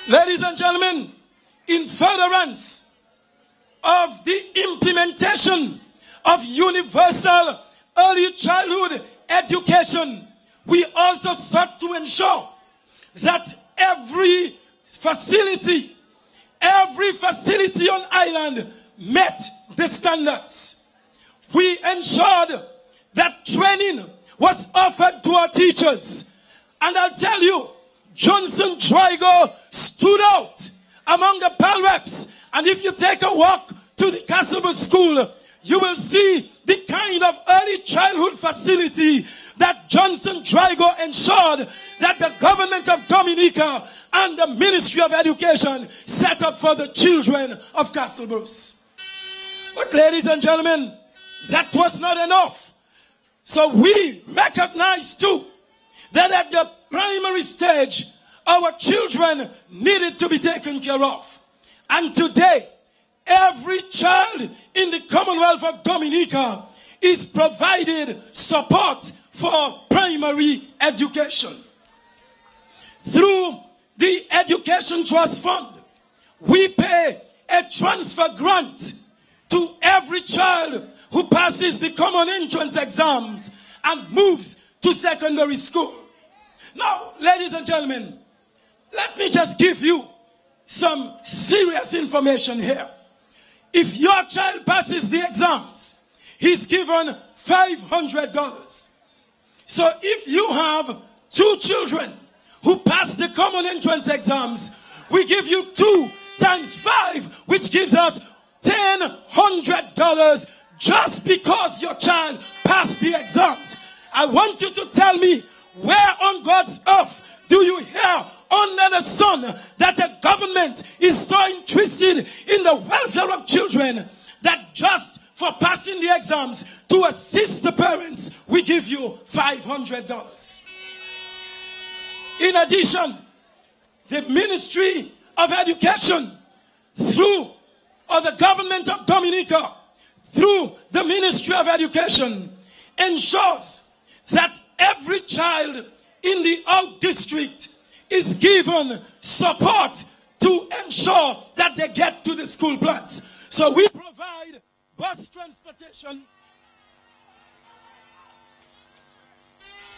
Ladies and gentlemen, in furtherance of the implementation of universal early childhood education, we also sought to ensure that every facility, every facility on island met the standards. We ensured that training was offered to our teachers. And I'll tell you, Johnson Drigo stood out among the PAL reps. And if you take a walk to the Castle Bruce School, you will see the kind of early childhood facility that Johnson Drigo ensured that the government of Dominica and the Ministry of Education set up for the children of Castle Bruce. But ladies and gentlemen, that was not enough. So we recognize too that at the primary stage, our children needed to be taken care of. And today, every child in the Commonwealth of Dominica is provided support for primary education. Through the Education Trust Fund, we pay a transfer grant to every child who passes the common entrance exams and moves to secondary school. Now, ladies and gentlemen, let me just give you some serious information here. If your child passes the exams, he's given $500. So if you have two children who pass the common entrance exams, we give you two times five, which gives us $1,000 just because your child passed the exams. I want you to tell me where on God's earth do you hear under the sun that a government is so interested in the welfare of children that just for passing the exams to assist the parents, we give you $500. In addition, the Ministry of Education, through or the government of Dominica, through the Ministry of Education, ensures that every child in the out district is given support to ensure that they get to the school plants. So we provide bus transportation.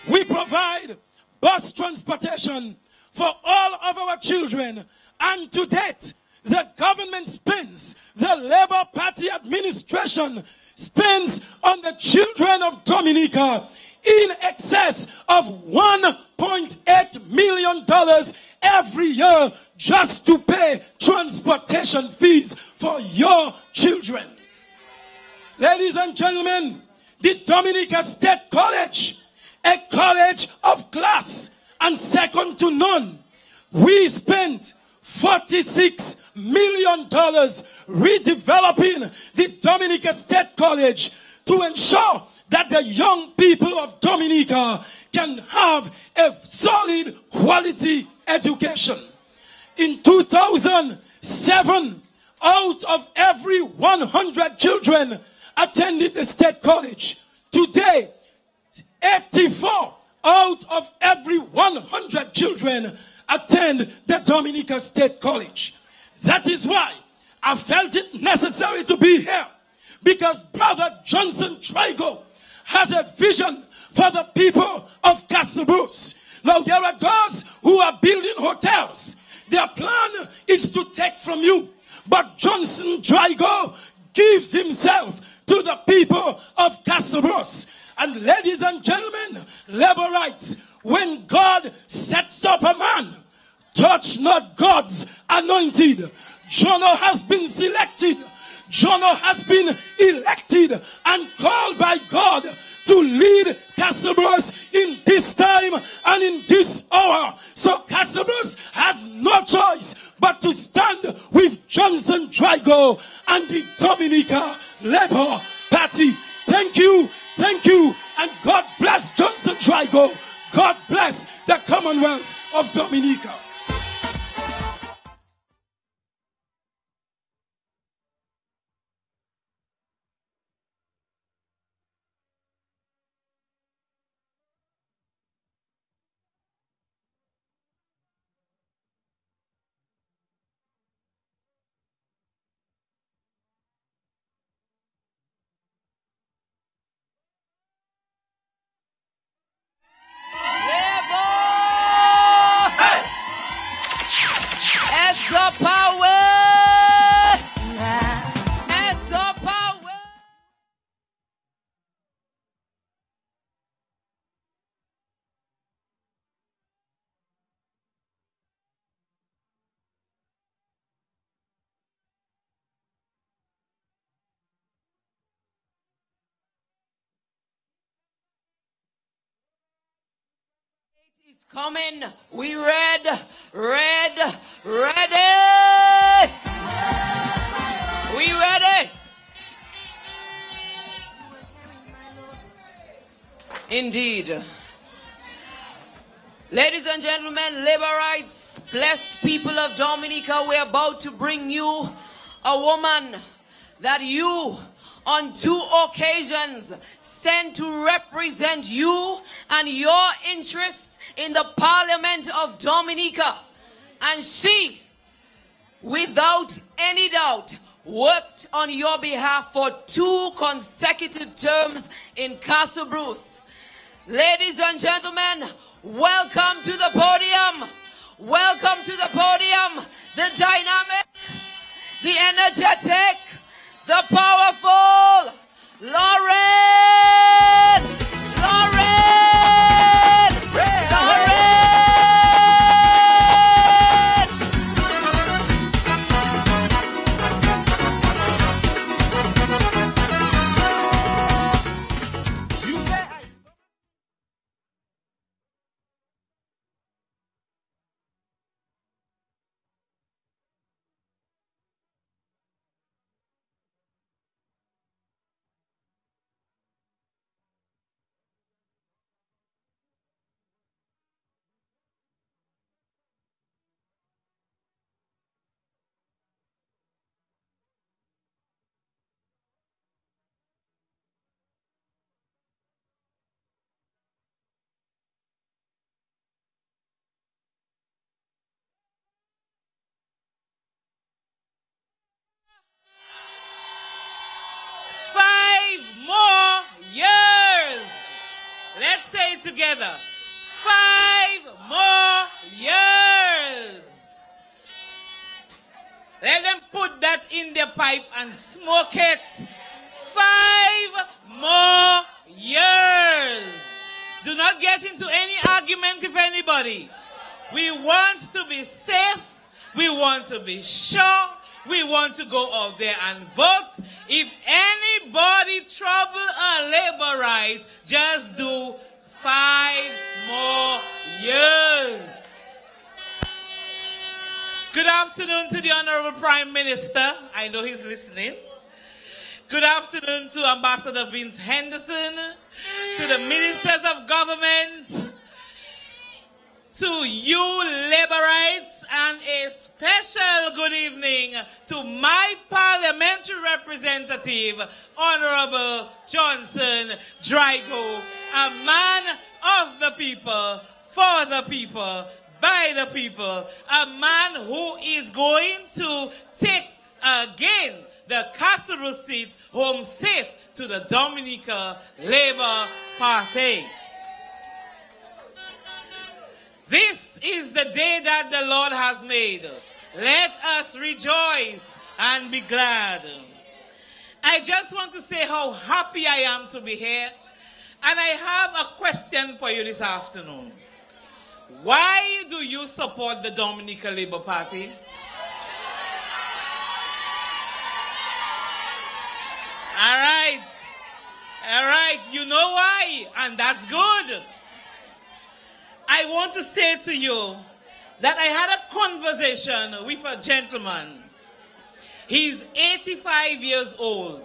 We provide bus transportation for all of our children. And to date, the government spends, the Labour Party administration spends on the children of Dominica in excess of $1.8 million every year just to pay transportation fees for your children. Ladies and gentlemen, the Dominica State College, a college of class and second to none, we spent 46 million dollars redeveloping the Dominica State College to ensure that the young people of Dominica can have a solid quality education. In 2007, out of every 100 children attended the state college. Today, 84 out of every 100 children attend the Dominica State College. That is why I felt it necessary to be here because Brother Johnson Drigo has a vision for the people of Castle Bruce. Now there are those who are building hotels. Their plan is to take from you. But Johnson Drigo gives himself to the people of Castle Bruce. And ladies and gentlemen, labor rights, when God sets up a man, touch not God's anointed. Jono has been selected. Jono has been elected and called by God to lead Castle Bruce in this time and in this hour. So Castle Bruce has no choice but to stand with Johnson Drigo and the Dominica Labour Party. Thank you, thank you, and God bless Johnson Drigo. God bless the Commonwealth of Dominica. Coming. We red, red, ready. We ready. Indeed. Ladies and gentlemen, labor rights, blessed people of Dominica, we're about to bring you a woman that you, on two occasions, sent to represent you and your interests in the Parliament of Dominica. And she, without any doubt, worked on your behalf for two consecutive terms in Castle Bruce. Ladies and gentlemen, welcome to the podium. Welcome to the podium. The dynamic, the energetic, the powerful Lauren. Lauren. Together. Five more years. Let them put that in their pipe and smoke it. Five more years. Do not get into any argument with anybody. We want to be safe. We want to be sure. We want to go out there and vote. If anybody trouble a labor right, just do five more years. Good afternoon to the Honorable Prime Minister. I know he's listening. Good afternoon to Ambassador Vince Henderson, to the ministers of government, to you laborites, and a special good evening to my parliamentary representative, Honorable Johnson Drigo, a man of the people, for the people, by the people, a man who is going to take again the Castle seat home safe to the Dominica Labour Party. This is the day that the Lord has made. Let us rejoice and be glad. I just want to say how happy I am to be here. And I have a question for you this afternoon. Why do you support the Dominica Labour Party? All right. All right. You know why? And that's good. I want to say to you that I had a conversation with a gentleman. He's 85 years old.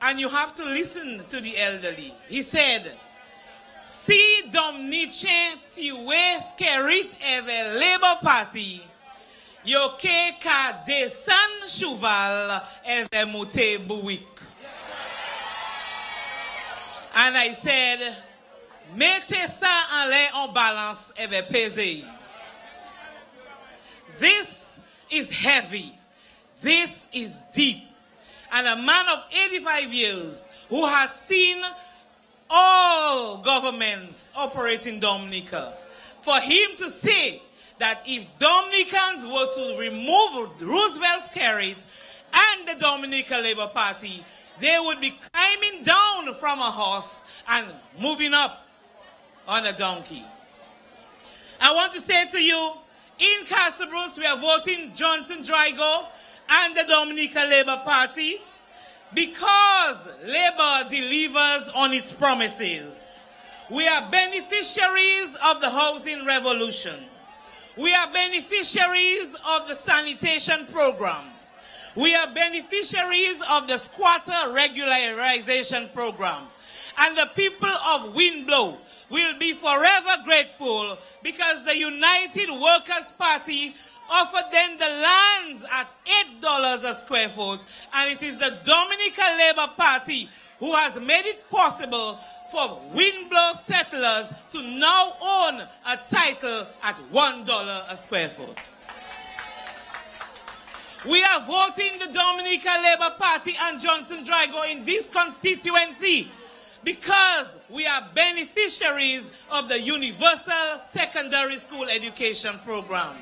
And you have to listen to the elderly. He said, si domnice tiwe skerit eve Labour Party, yo ke ka desan chuval eve mute buwik. And I said, mettez ça en l'air en balance eh eve pese. This is heavy. This is deep. And a man of 85 years who has seen all governments operate in Dominica, for him to say that if Dominicans were to remove Roosevelt Skerrit and the Dominica Labour Party, they would be climbing down from a horse and moving up on a donkey. I want to say to you, in Castle we are voting Johnson Drigo and the Dominica Labour Party because Labour delivers on its promises. We are beneficiaries of the housing revolution. We are beneficiaries of the sanitation program. We are beneficiaries of the squatter regularization program. And the people of Windblow will be forever grateful because the United Workers' Party offered them the lands at $8 a square foot. And it is the Dominica Labour Party who has made it possible for Windblow settlers to now own a title at $1 a square foot. We are voting the Dominica Labour Party and Johnson Drigo in this constituency because we are beneficiaries of the Universal Secondary School Education Program.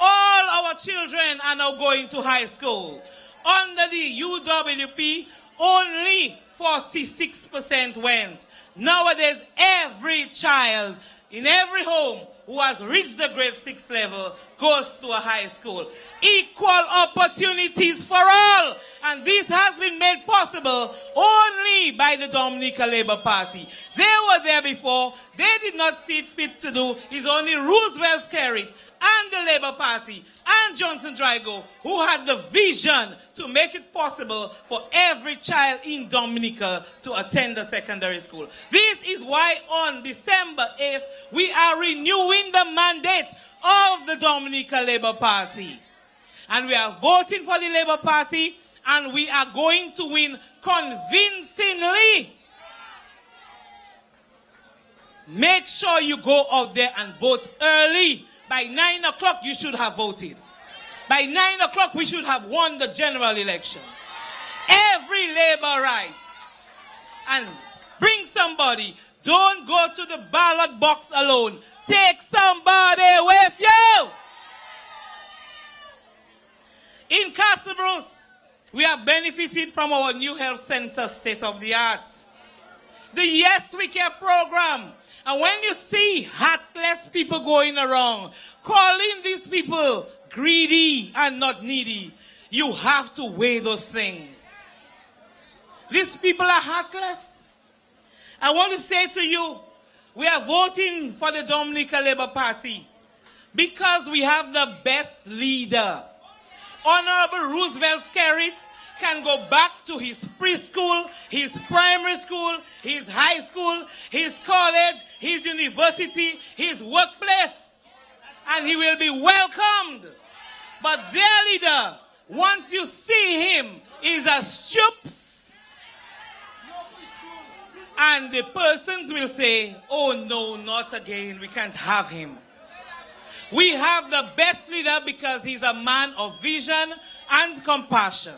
All our children are now going to high school. Under the UWP, only 46% went. Nowadays, every child in every home who has reached the grade six level goes to a high school. Equal opportunities for all. And this has been made possible only by the Dominica Labour Party. They were there before. They did not see it fit to do. It's only Roosevelt Skerrit and the Labour Party and Johnson Drigo who had the vision to make it possible for every child in Dominica to attend a secondary school. This is why on December 8th we are renewing the mandate of the Dominica Labour Party. And we are voting for the Labour Party and we are going to win convincingly. Make sure you go out there and vote early. By 9 o'clock, you should have voted. By 9 o'clock, we should have won the general election. Every labor right. And bring somebody. Don't go to the ballot box alone. Take somebody with you. In Bruce, we have benefited from our new health center state of the art. The Yes We Care program. And when you see heartless people going around, calling these people greedy and not needy, you have to weigh those things. These people are heartless. I want to say to you, we are voting for the Dominica Labour Party because we have the best leader. Honorable Roosevelt Skerrit can go back to his preschool, his primary school, his high school, his college, his university, his workplace, and he will be welcomed. But their leader, once you see him, is a stoops. And the persons will say, oh no, not again, we can't have him. We have the best leader because he's a man of vision and compassion.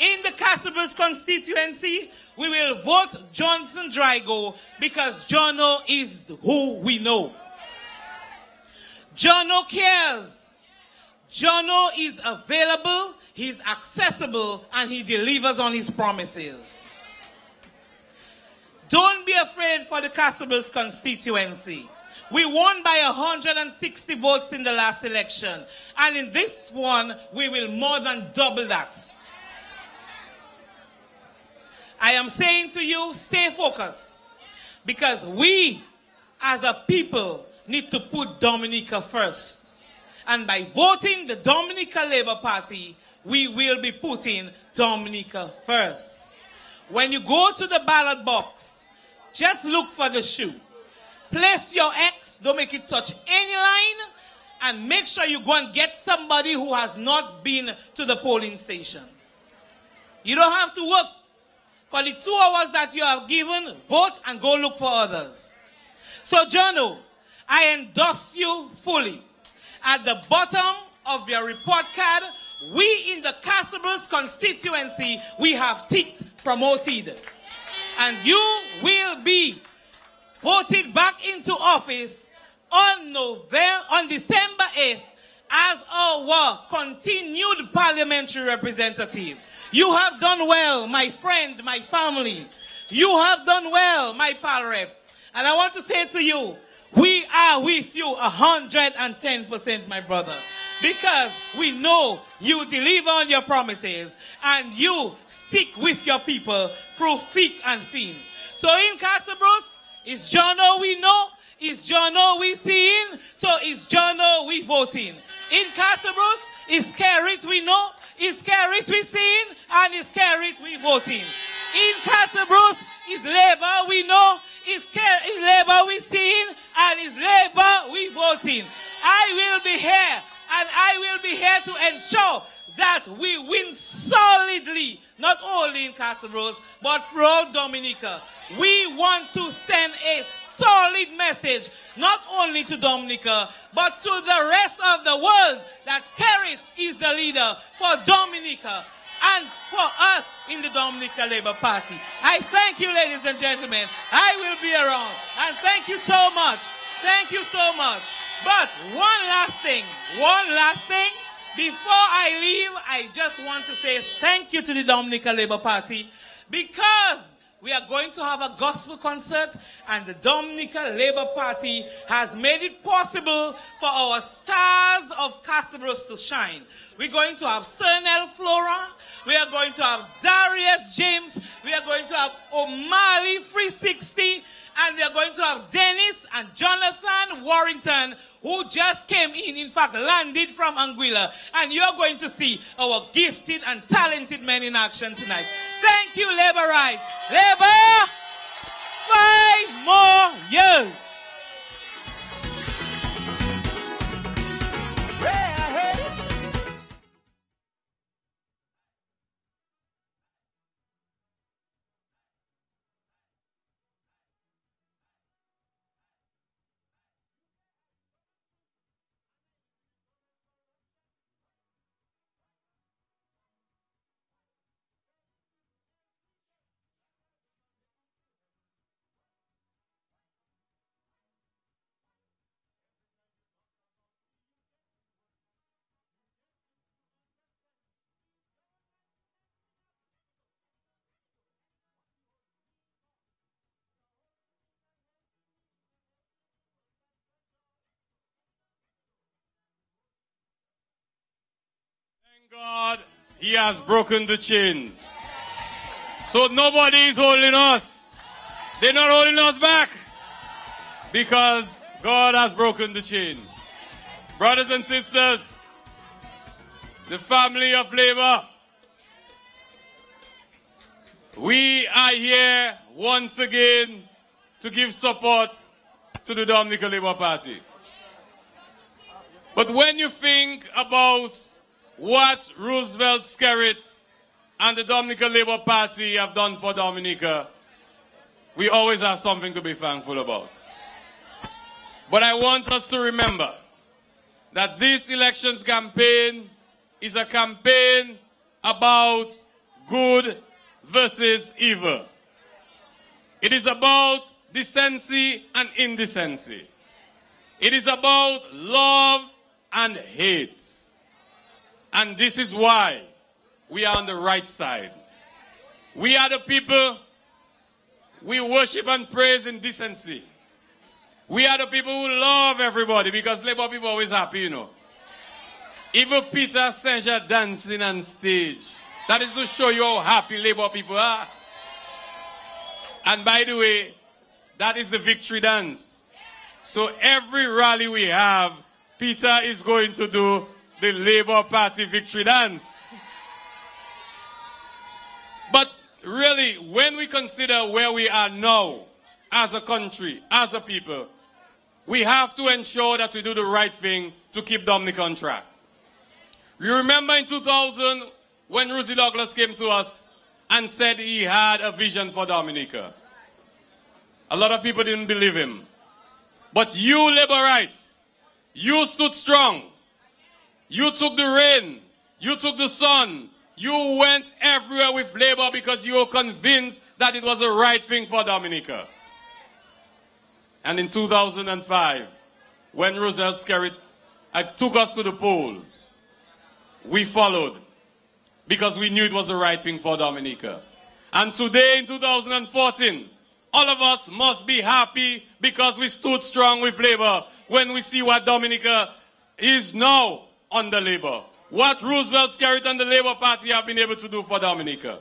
In the Castle constituency, we will vote Johnson Drigo because Jono is who we know. Jono cares. Jono is available, he's accessible, and he delivers on his promises. Don't be afraid for the Castle constituency. We won by 160 votes in the last election. And in this one, we will more than double that. I am saying to you, stay focused. Because we, as a people, need to put Dominica first. And by voting the Dominica Labour Party, we will be putting Dominica first. When you go to the ballot box, just look for the shoe. Place your X, don't make it touch any line, and make sure you go and get somebody who has not been to the polling station. You don't have to work for the two hours that you have given, vote and go look for others. So, Jono, I endorse you fully. At the bottom of your report card, we in the Castle Bruce constituency, we have ticked promoted. And you will be voted back into office on November, on December 8th as our continued parliamentary representative. You have done well, my friend, my family. You have done well, my pal rep. And I want to say to you, we are with you 110%, my brother. Because we know you deliver on your promises and you stick with your people through thick and thin. So in Castle Bruce, is Jono we know? it's Jono we seeing? So it's Jono we voting? In Castle Bruce, is Carrot we know? Is Carrot we seeing? And is Carrot we voting? In Castle Bruce, is Labour we know? Is, Car- is Labour we seeing? And is Labour we voting? I will be here and I will be here to ensure that we win solidly, not only in Castle Bruce, but throughout Dominica. We want to send a solid message, not only to Dominica, but to the rest of the world that Skerrit is the leader for Dominica and for us in the Dominica Labour Party. I thank you, ladies and gentlemen. I will be around. And thank you so much. Thank you so much. But one last thing, one last thing. Before I leave, I just want to say thank you to the Dominica Labour Party because we are going to have a gospel concert and the Dominica Labour Party has made it possible for our stars of Castle Bruce to shine. We're going to have Cernel Flora, we are going to have Darius James, we are going to have O'Malley 360, and we are going to have Dennis and Jonathan Warrington, who just came in, in fact, landed from Anguilla. And you're going to see our gifted and talented men in action tonight. Thank you, Laborites. Labor, five more years. God he has broken the chains. So nobody is holding us. They're not holding us back because God has broken the chains. Brothers and sisters, the family of labor, we are here once again to give support to the Dominica Labour Party. But when you think about what Roosevelt Skerrit and the Dominica Labour Party have done for Dominica, we always have something to be thankful about. But I want us to remember that this elections campaign is a campaign about good versus evil. It is about decency and indecency. It is about love and hate. And this is why we are on the right side. We are the people we worship and praise in decency. We are the people who love everybody because Labour people are always happy, you know. Even Peter Saint dancing on stage. That is to show you how happy Labour people are. And by the way, that is the victory dance. So every rally we have, Peter is going to do the Labour Party victory dance. But really, when we consider where we are now, as a country, as a people, we have to ensure that we do the right thing to keep Dominica on track. You remember in 2000 when Rosie Douglas came to us and said he had a vision for Dominica. A lot of people didn't believe him. But you, Laborites, you stood strong. You took the rain. You took the sun. You went everywhere with Labour because you were convinced that it was the right thing for Dominica. And in 2005, when Roosevelt Skerrit uh, took us to the polls, we followed because we knew it was the right thing for Dominica. And today in 2014, all of us must be happy because we stood strong with Labour when we see what Dominica is now under Labour. What Roosevelt, Skerrit and the Labour Party have been able to do for Dominica.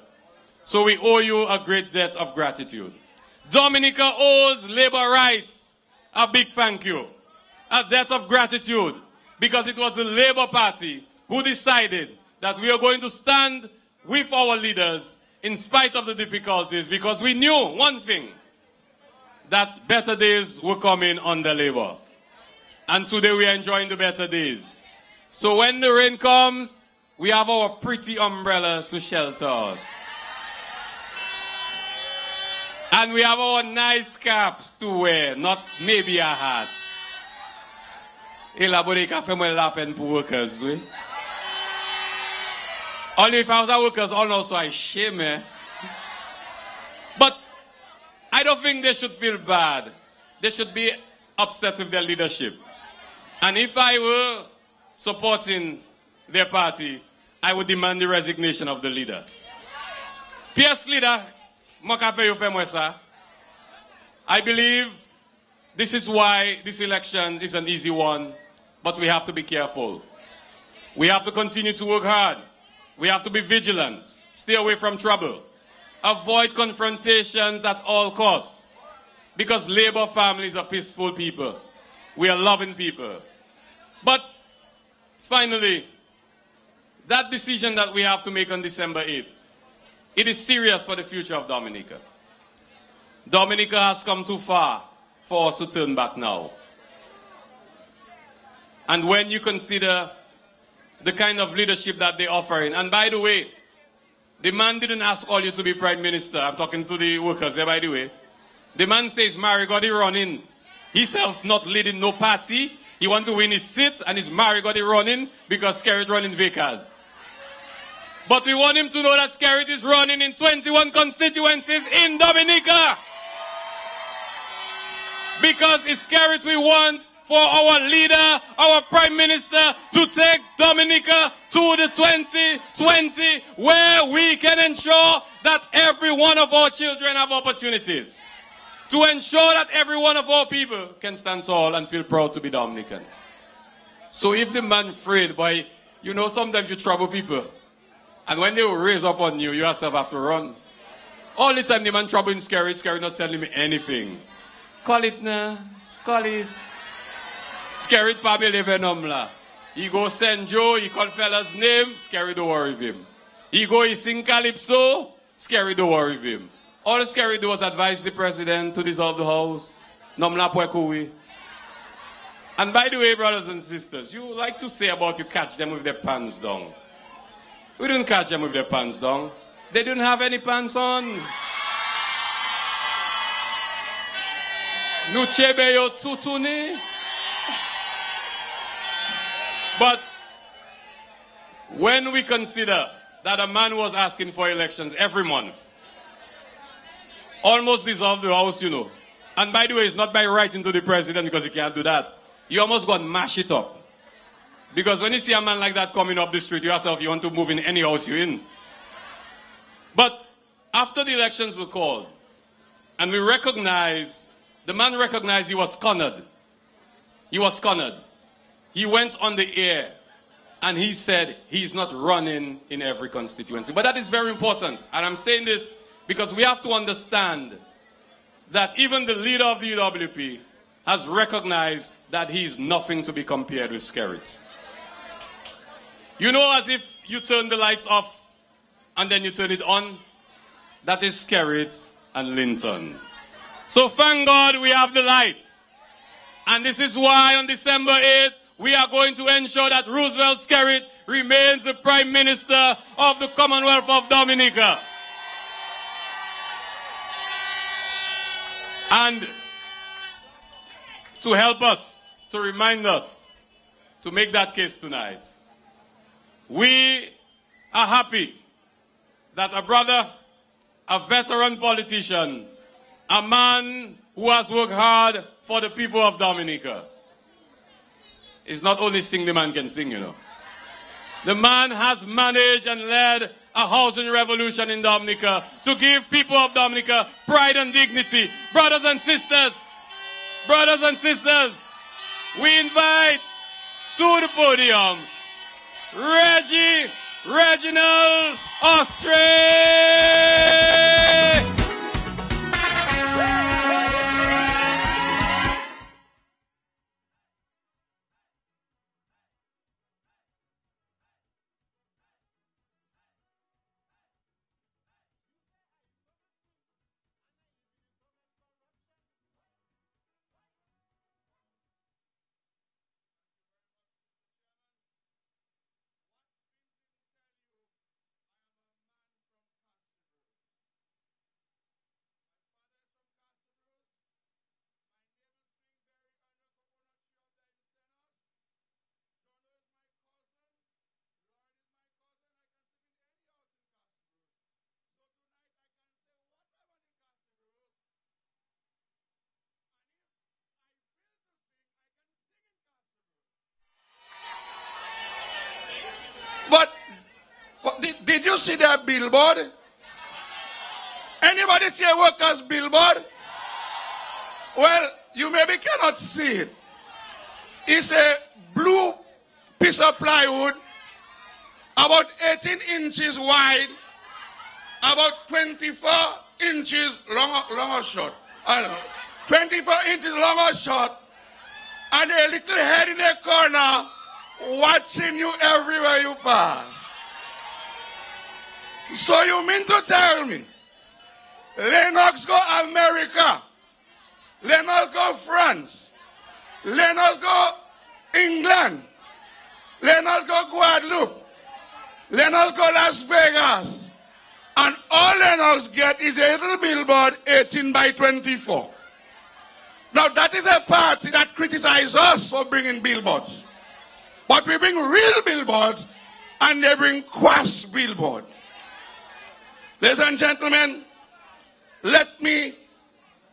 So we owe you a great debt of gratitude. Dominica owes Laborites a big thank you, a debt of gratitude, because it was the Labour Party who decided that we are going to stand with our leaders in spite of the difficulties, because we knew one thing, that better days were coming under Labour. And today we are enjoying the better days. So when the rain comes, we have our pretty umbrella to shelter us. And we have our nice caps to wear, not maybe a hat. Elaborate cafe mwen lapen pour workers, oui. Only if I was a workers, all also I shame, eh? But I don't think they should feel bad. They should be upset with their leadership. And if I were supporting their party, I would demand the resignation of the leader. PS leader, Femwesa, I believe this is why this election is an easy one, but we have to be careful. We have to continue to work hard. We have to be vigilant, stay away from trouble, avoid confrontations at all costs, because Labour families are peaceful people. We are loving people. But finally, that decision that we have to make on December 8th, it is serious for the future of Dominica. Dominica has come too far for us to turn back now. And when you consider the kind of leadership that they're offering, and by the way, the man didn't ask all you to be prime minister. I'm talking to the workers here, by the way. The man says Marigody running. Himself not leading no party. He want to win his seat, and his Marigody running because Skerrit running Vieille Case. But we want him to know that Skerrit is running in 21 constituencies in Dominica. Because it's Skerrit we want for our leader, our prime minister, to take Dominica to the 2020 where we can ensure that every one of our children have opportunities. To ensure that every one of our people can stand tall and feel proud to be Dominican. So if the man afraid by, you know, sometimes you trouble people. And when they will raise up on you, you yourself have to run. All the time the man troubling scary, scary not telling me anything. Call it na, call it. Scary live in Umla. He go send Joe, he call fella's name, scary don't worry him. He go he sing Calypso, scary don't worry him. All scary do was advise the president to dissolve the house. And by the way, brothers and sisters, you like to say about you catch them with their pants down. We didn't catch them with their pants down. They didn't have any pants on. Nuchebe yo tutuni. But when we consider that a man was asking for elections every month, almost dissolved the house, you know. And by the way, it's not by writing to the president because he can't do that. You almost got mash it up. Because when you see a man like that coming up the street, you yourself, you want to move in any house you're in. But after the elections were called, and we recognized, the man recognized he was cornered. He was cornered. He went on the air and he said he's not running in every constituency. But that is very important. And I'm saying this because we have to understand that even the leader of the UWP has recognized that he's nothing to be compared with Skerrit. You know, as if you turn the lights off and then you turn it on, that is Skerrit and Linton. So thank God we have the lights. And this is why on December 8th, we are going to ensure that Roosevelt Skerrit remains the Prime Minister of the Commonwealth of Dominica. And to help us, to remind us, to make that case tonight, we are happy that a brother, a veteran politician, a man who has worked hard for the people of Dominica, it's not only sing the man can sing, you know. The man has managed and led a housing revolution in Dominica to give people of Dominica pride and dignity. Brothers and sisters, brothers and sisters, we invite to the podium Reggie Reginald Austrie. Did, you see that billboard? Anybody see a workers' billboard? Well, you maybe cannot see it. It's a blue piece of plywood, about 18 inches wide, about 24 inches long, long or short. I don't know. 24 inches long or short, and a little head in a corner watching you everywhere you pass. So you mean to tell me Lennox go America, Lennox go France, Lennox go England, Lennox go Guadeloupe, Lennox go Las Vegas, and all Lennox get is a little billboard 18 by 24. Now that is a party that criticizes us for bringing billboards. But we bring real billboards and they bring quash billboard. Ladies and gentlemen, let me,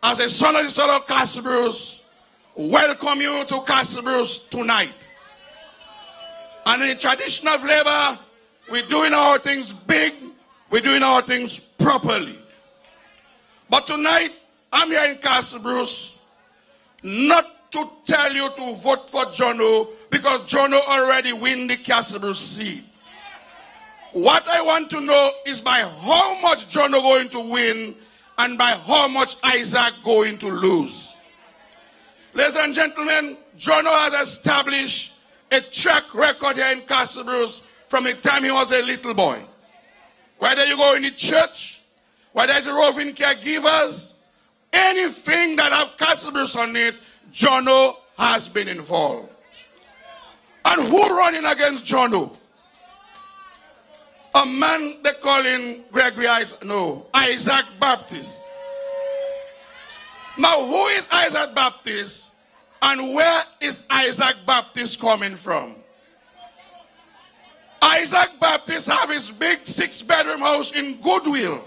as a son of the son of Castle Bruce, welcome you to Castle Bruce tonight. And in the tradition of labor, we're doing our things big, we're doing our things properly. But tonight, I'm here in Castle Bruce, not to tell you to vote for Jono because Jono already win the Castle seat. What I want to know is by how much Jono going to win and by how much Isaac going to lose. Ladies and gentlemen, Jono has established a track record here in Castle Bruce from the time he was a little boy. Whether you go in the church, whether it's a roving caregivers, anything that have Castle Bruce on it, Jono has been involved. And who running against Jono? A man they call him Gregory Isaac, no, Isaac Baptiste. Now, who is Isaac Baptiste and where is Isaac Baptiste coming from? Isaac Baptiste have his big six bedroom house in Goodwill.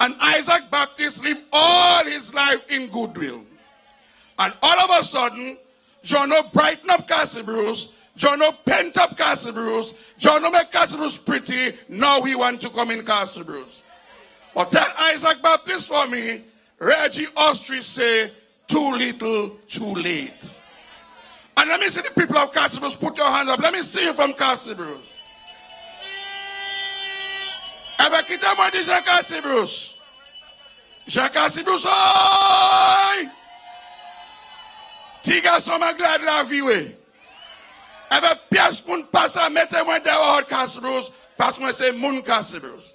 And Isaac Baptiste lived all his life in Goodwill. And all of a sudden, Jono brighten up Castle Bruce. Jono pent up Castle Bruce. John Jono make Castle Bruce pretty. Now he want to come in Castle Bruce. But tell Isaac Baptiste for me, Reggie Austrie say, too little, too late. And let me see the people of Castle Bruce. Put your hands up. Let me see you from Castle Bruce. Ever kita mo di Castle Bruce? Castle Bruce, oi! Ti gason man glad la vi we. Ewe pias moun pasa mette mwen dewa hot pas mwen se moun Castle Bruce.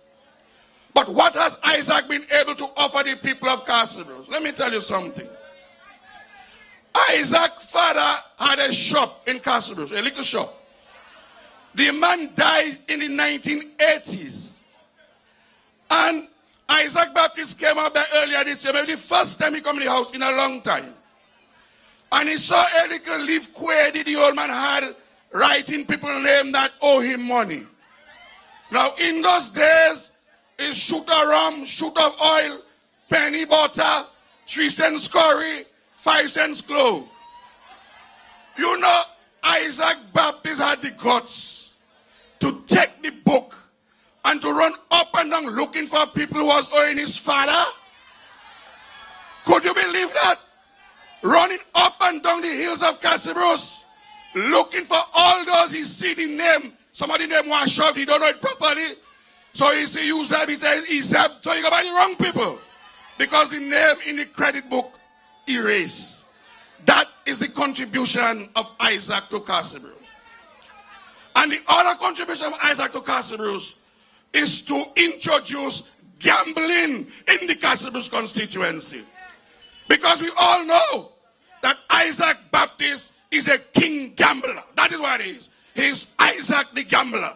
But what has Isaac been able to offer the people of Castle Bruce? Let me tell you something. Isaac's father had a shop in Castle Bruce, a little shop. The man died in the 1980s. And Isaac Baptiste came up there earlier this year, maybe the first time he come in the house in a long time. And he saw a little leaf query the old man had writing people's name that owe him money. Now, in those days, it's shoot of rum, shoot of oil, penny butter, three cents curry, five cents clove. You know, Isaac Baptiste had the guts to take the book and to run up and down looking for people who was owing his father. Could you believe that? Running up and down the hills of Castle Bruce, looking for all those he see the name. Somebody name one shop, he don't know it properly. So he see Uzab, he says Izab. So you got the wrong people. Because the name in the credit book erased. That is the contribution of Isaac to Castle Bruce. And the other contribution of Isaac to Castle Bruce is to introduce gambling in the Castle Bruce constituency. Because we all know that Isaac Baptiste is a king gambler. That is what he is. He's Isaac the gambler.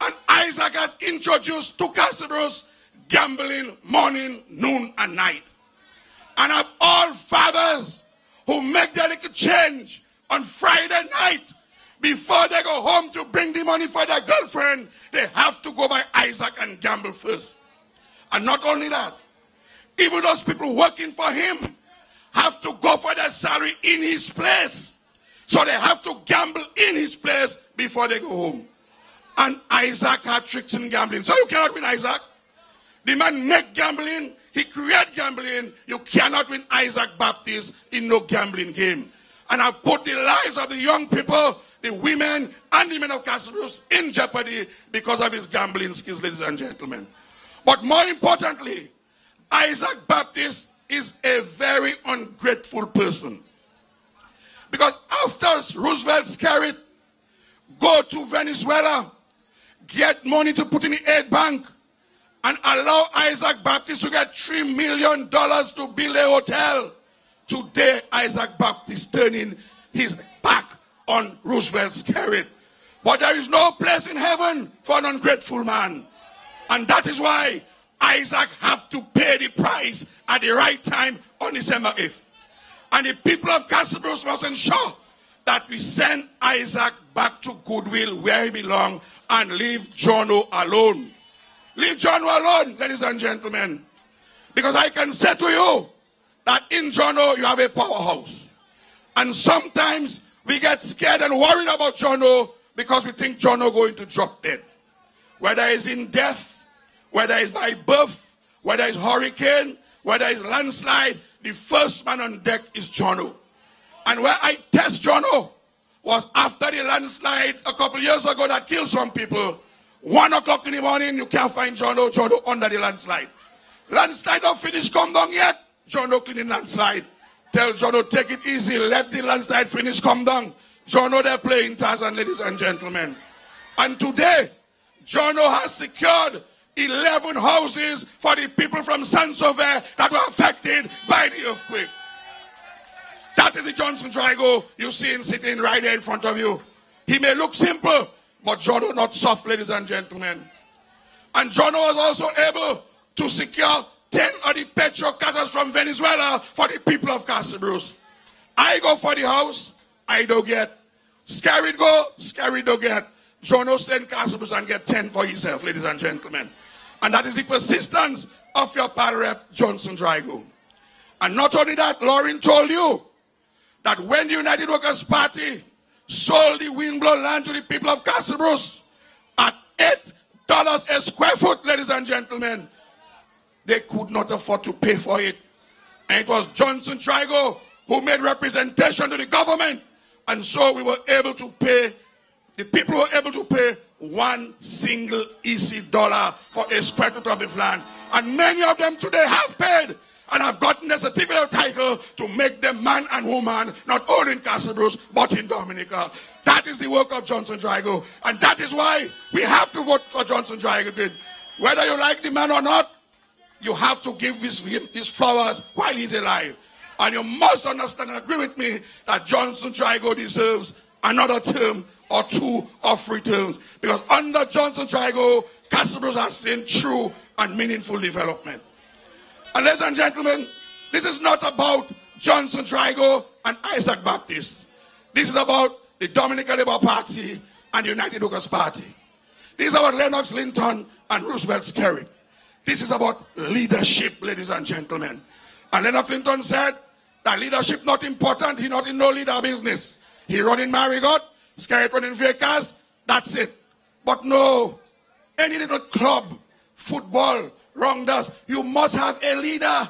And Isaac has introduced to Castle Bruce gambling morning, noon, and night. And of all fathers who make their little change on Friday night before they go home to bring the money for their girlfriend, they have to go by Isaac and gamble first. And not only that, even those people working for him have to go for their salary in his place. So they have to gamble in his place before they go home. And Isaac had tricks in gambling. So you cannot win Isaac. The man make gambling, he create gambling. You cannot win Isaac Baptiste in no gambling game. And I put the lives of the young people, the women, and the men of Castle Bruce in jeopardy because of his gambling skills, ladies and gentlemen. But more importantly, Isaac Baptiste is a very ungrateful person. Because after Roosevelt Skerrit go to Venezuela, get money to put in the aid bank, and allow Isaac Baptiste to get $3 million to build a hotel. Today, Isaac Baptiste turning his back on Roosevelt Skerrit. But there is no place in heaven for an ungrateful man. And that is why Isaac have to pay the price at the right time on December 8th. And the people of Castle Bruce must ensure that we send Isaac back to Goodwill where he belongs and leave Jono alone. Leave Jono alone, ladies and gentlemen. Because I can say to you that in Jono you have a powerhouse. And sometimes we get scared and worried about Jono because we think Jono going to drop dead. Whether it's in death, whether it's by birth, whether it's hurricane, whether it's landslide, the first man on deck is Jono. And where I test Jono was after the landslide a couple years ago that killed some people. One o'clock in the morning, you can't find Jono, Jono under the landslide. Landslide don't finish, come down yet. Jono cleaning landslide. Tell Jono, take it easy, let the landslide finish, come down. Jono, they're playing Tarzan, ladies and gentlemen. And today, Jono has secured 11 houses for the people from San Sauveur that were affected by the earthquake. That is the Johnson Drigo you see him sitting right there in front of you. He may look simple, but Jono not soft, ladies and gentlemen. And Jono was also able to secure 10 of the PetroCasas from Venezuela for the people of Castle Bruce. I go for the house, I don't get. Scary go, scary don't get. Jono stay in Castle Bruce and get 10 for yourself, ladies and gentlemen. And that is the persistence of your pal rep, Johnson Drigo. And not only that, Lauren told you that when the United Workers Party sold the Windblow land to the people of Castle Bruce at $8 a square foot, ladies and gentlemen, they could not afford to pay for it. And it was Johnson Drigo who made representation to the government. And so we were able to pay, the people were able to pay one single easy dollar for a square foot of the land. And many of them today have paid and have gotten a certificate of title to make them man and woman, not only in Castle Bruce, but in Dominica. That is the work of Johnson Drigo. And that is why we have to vote for Johnson Drigo Whether you like the man or not, you have to give his, his flowers while he's alive. And you must understand and agree with me that Johnson Drigo deserves another term or two or three terms. Because under Johnson Drigo, Castlebrose has seen true and meaningful development. And ladies and gentlemen, this is not about Johnson Drigo and Isaac Baptiste. This is about the Dominican Labour Party and United Workers Party. This is about Lennox Linton and Roosevelt Skerrit. This is about leadership, ladies and gentlemen. And Lennox Linton said that leadership not important. He not in no leader business. He running Marigot, Skerrit running Vieille Case. That's it. But no, any little club, football, wrong does, you must have a leader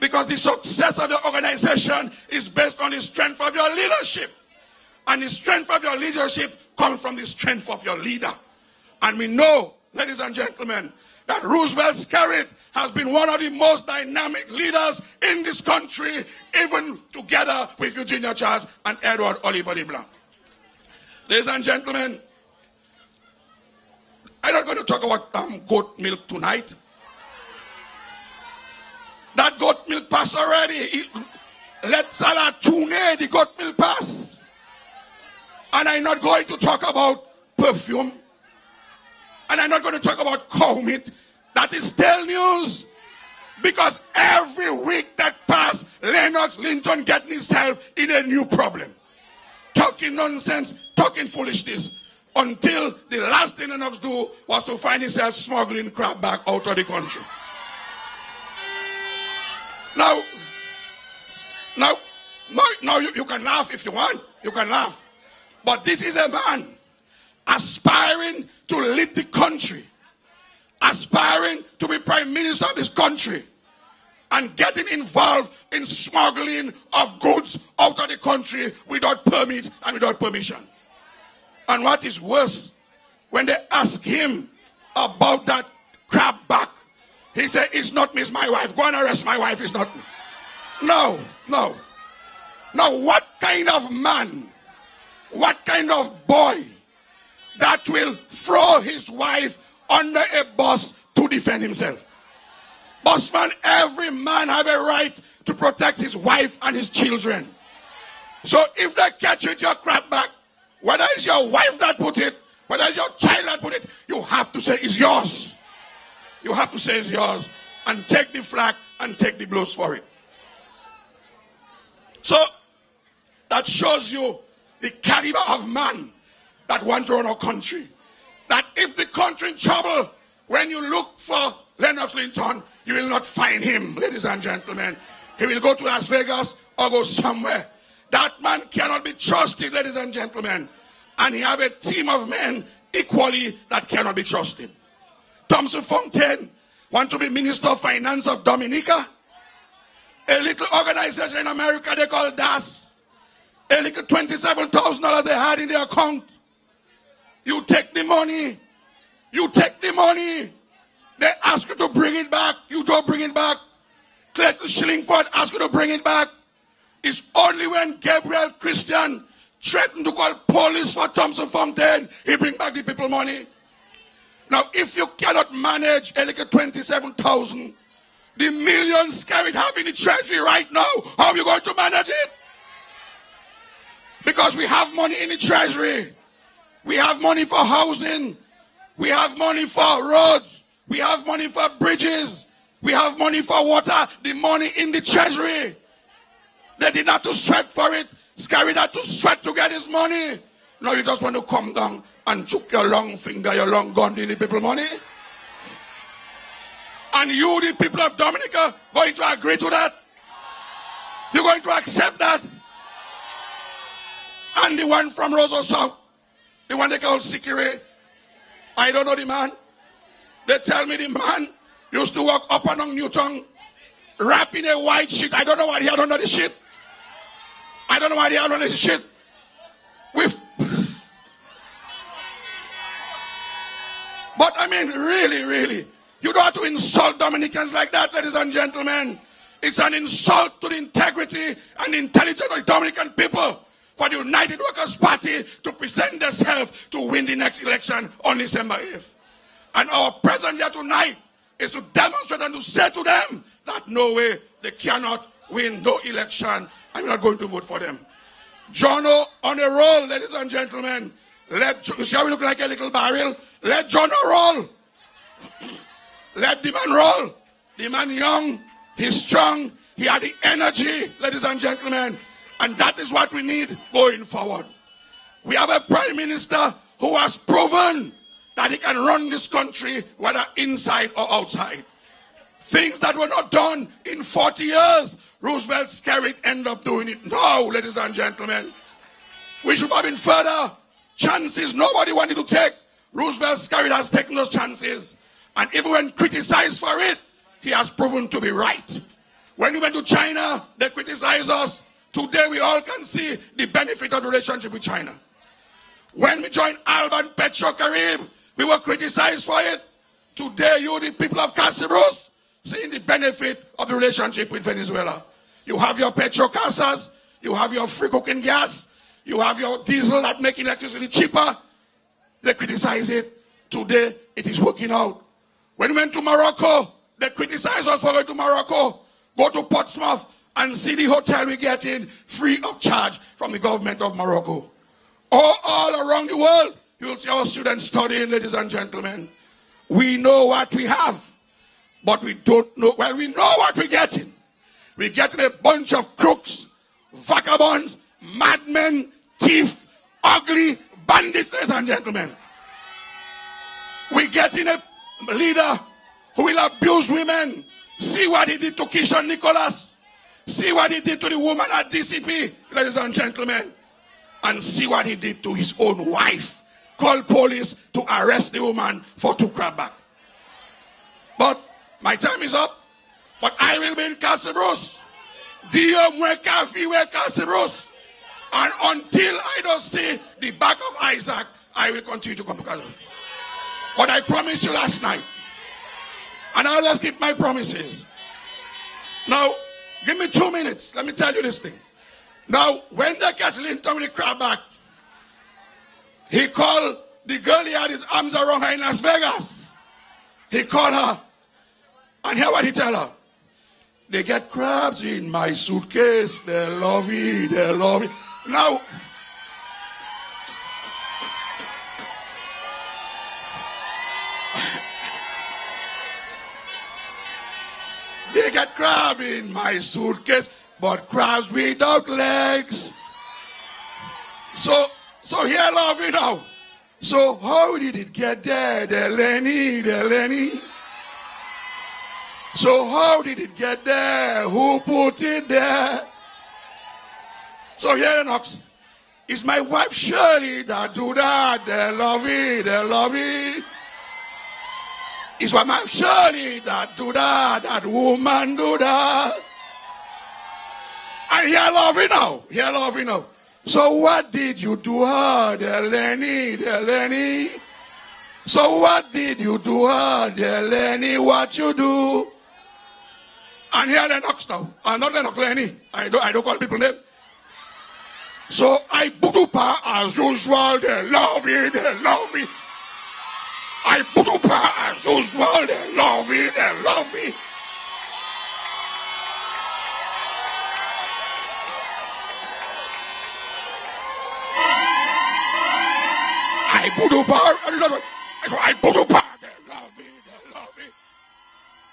because the success of your organization is based on the strength of your leadership. And the strength of your leadership comes from the strength of your leader. And we know, ladies and gentlemen, that Roosevelt Skerrit has been one of the most dynamic leaders in this country, even together with Eugenia Charles and Edward Oliver LeBlanc. Ladies and gentlemen, I'm not going to talk about um, goat milk tonight. That goat milk pass already. It, let Salah tune the goat milk pass. And I'm not going to talk about perfume. And I'm not going to talk about cow meat. That is still news. Because every week that passed, Lennox Linton getting himself in a new problem. Talking nonsense, talking foolishness. Until the last thing Lennox do was to find himself smuggling crab back out of the country. Now, now, now, you, you can laugh if you want. You can laugh. But this is a man aspiring to lead the country, aspiring to be prime minister of this country, and getting involved in smuggling of goods out of the country without permit and without permission. And what is worse, when they ask him about that crab back, he said, It's not me, it's my wife. Go and arrest my wife, it's not me. No, no. Now, what kind of man, what kind of boy that will throw his wife under a bus to defend himself? Bossman, every man have a right to protect his wife and his children. So if they catch you with your crap back, whether it's your wife that put it, whether it's your child that put it, you have to say it's yours. You have to say it's yours and take the flag and take the blows for it. So that shows you the caliber of man that want to run our country. That if the country in trouble, when you look for Lennox Linton, you will not find him, ladies and gentlemen. He will go to Las Vegas or go somewhere. That man cannot be trusted, ladies and gentlemen. And he have a team of men equally that cannot be trusted. Thompson Fontaine want to be Minister of Finance of Dominica. A little organization in America they call DAS. A little $27,000 they had in their account. You take the money. You take the money. They ask you to bring it back. You don't bring it back. Clayton Shillingford ask you to bring it back. It's only when Gabriel Christian threatened to call police for Thompson Fontaine, he bring back the people money. Now, if you cannot manage a little 27,000, the millions carried have in the treasury right now, how are you going to manage it? Because we have money in the treasury. We have money for housing. We have money for roads. We have money for bridges. We have money for water. The money in the treasury. They did not to sweat for it. Skerrit had to sweat to get his money. Now you just want to come down and choke your long finger, your long gun the people money. And you, the people of Dominica, going to agree to that? You're going to accept that? And the one from Roseau South, the one they call Sikiri, I don't know the man. They tell me the man used to walk up and on Newton, wrapping a white sheet. I don't know what he had under the sheet. I don't know why they are under the sheet. With But I mean, really, really, you don't have to insult Dominicans like that, ladies and gentlemen. It's an insult to the integrity and intelligence of the Dominican people for the United Workers' Party to present themselves to win the next election on December 8th. And our presence here tonight is to demonstrate and to say to them that no way they cannot win no election. I'm not going to vote for them. Jono on a roll, ladies and gentlemen. Let you see how we look like a little barrel. Let Jono roll. Let the man roll. The man young, he's strong, he had the energy, ladies and gentlemen. And that is what we need going forward. We have a prime minister who has proven that he can run this country, whether inside or outside. Things that were not done in 40 years, Roosevelt Skerrit end up doing it now, ladies and gentlemen. We should have been further chances nobody wanted to take. Roosevelt Skerrit has taken those chances. And even when criticized for it, he has proven to be right. When we went to China, they criticized us. Today we all can see the benefit of the relationship with China. When we joined Alban Petro PetroCaribe, we were criticized for it. Today, you, the people of Castle Bruce, seeing the benefit of the relationship with Venezuela. You have your PetroCasas, you have your free cooking gas, you have your diesel that make electricity cheaper. They criticize it. Today, it is working out. When we went to Morocco, they criticize us for going to Morocco. Go to Portsmouth and see the hotel we get in free of charge from the government of Morocco. All, all around the world, you will see our students studying, ladies and gentlemen. We know what we have, but we don't know. Well, we know what we're getting. We're getting a bunch of crooks, vagabonds, madmen, thief, ugly bandits, ladies and gentlemen. We're getting a leader who will abuse women. See what he did to Kishon Nicholas. See what he did to the woman at DCP, ladies and gentlemen. And see what he did to his own wife. Call police to arrest the woman for two crab back. But my time is up. But I will be in fiwe Castle Bruce. And until I don't see the back of Isaac, I will continue to come to Castle Bruce. But I promised you last night. And I always keep my promises. Now, give me two minutes. Let me tell you this thing. Now, when they catch Linton with the crab back, he called the girl he had his arms around her in Las Vegas. He called her. And hear what he tell her. They get crabs in my suitcase. They love it. They love it. Now, they get crab in my suitcase, but crabs without legs. So, so here, love it now. So how did it get there, the Lenny, the Lenny? So how did it get there? Who put it there? So here, Knox. It's my wife Shirley that do that. They love it. They love it. It's my wife Shirley that do that. That woman do that. And here love it now. Here love it now. So what did you do her, the Lenny, the Lenny? So what did you do her, the Lenny? What you do? And here Lennox now. I'm not Lennox Lenny. I don't, I don't call people name. So I budupa as usual. They love me. They love me. I budupa as usual. They love me. They love it. I budupa. I budupa. They love me. They love me.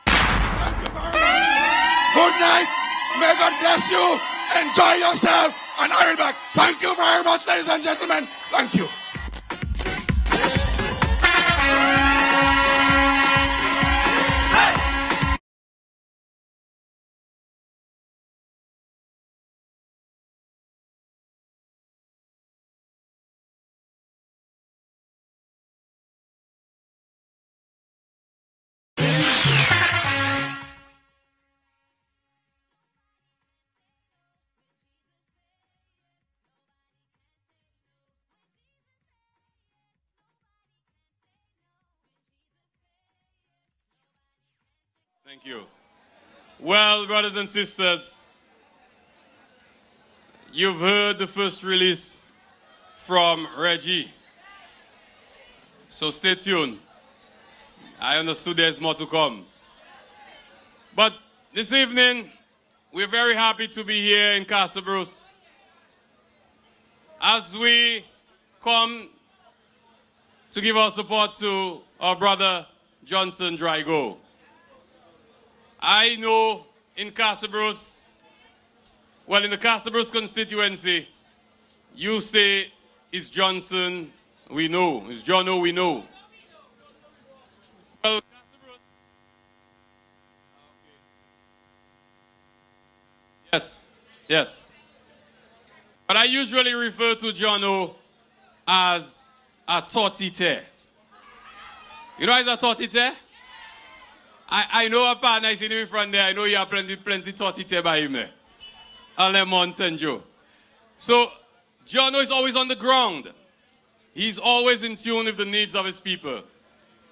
Thank you very much. Good night. May God bless you. Enjoy yourself. And I will back. Thank you very much, ladies and gentlemen. Thank you. Thank you. Well, brothers and sisters, you've heard the first release from Reggie. So stay tuned. I understood there's more to come. But this evening, we're very happy to be here in Castle Bruce. As we come to give our support to our brother Johnson Drigo. I know in Bruce, well, in the Bruce constituency, you say it's Johnson, we know. It's Jono, we know. Well, Yes, yes. But I usually refer to Jono as a tortite. You know as a tortite? I, I know a partner is in front there. I know you have plenty, plenty tortite by him there. A lemon St. Joe. So, John is always on the ground. He's always in tune with the needs of his people.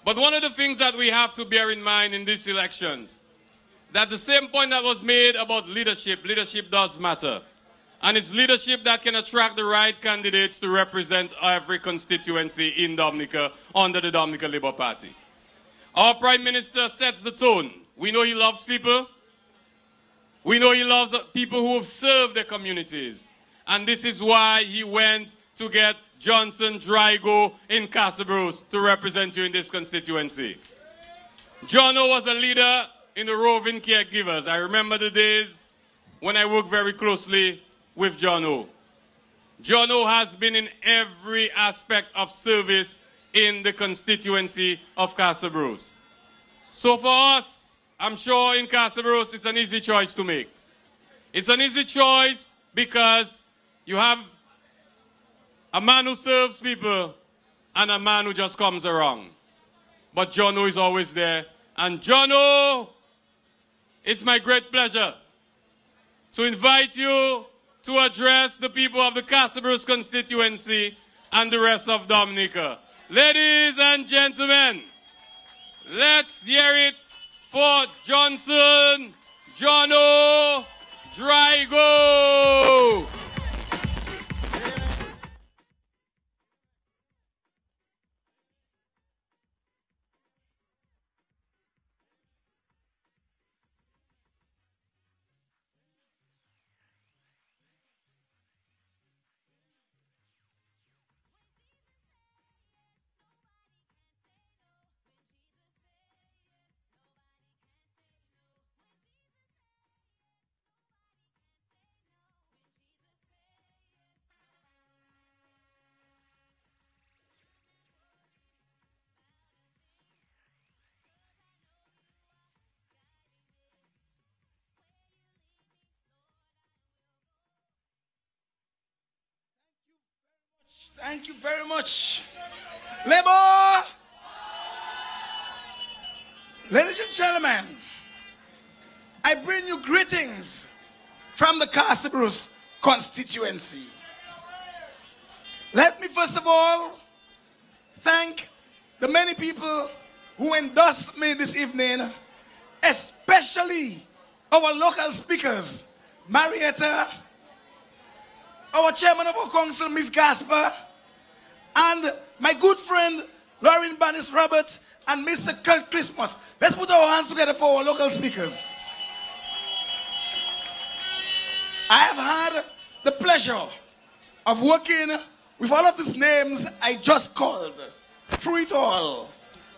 But one of the things that we have to bear in mind in these elections, that the same point that was made about leadership, leadership does matter. And it's leadership that can attract the right candidates to represent every constituency in Dominica under the Dominica Labour Party. Our Prime Minister sets the tone. We know he loves people. We know he loves people who have served their communities. And this is why he went to get Johnson Drigo in Bruce to represent you in this constituency. Jono was a leader in the roving caregivers. I remember the days when I worked very closely with Jono. John O has been in every aspect of service in the constituency of Castle Bruce. So for us, I'm sure in Castle Bruce, it's an easy choice to make. It's an easy choice because you have a man who serves people and a man who just comes around. But Jono is always there. And Jono, it's my great pleasure to invite you to address the people of the Bruce constituency and the rest of Dominica. Ladies and gentlemen, let's hear it for Johnson, Jono, Drigo. Thank you very much. Labour! Ladies and gentlemen, I bring you greetings from the Castle constituency. Let me first of all thank the many people who endorsed me this evening, especially our local speakers, Marietta, our chairman of our council, Miss Gasper, and my good friend, Lauren Banis Roberts, and Mr. Kurt Christmas. Let's put our hands together for our local speakers. I have had the pleasure of working with all of these names I just called through it all.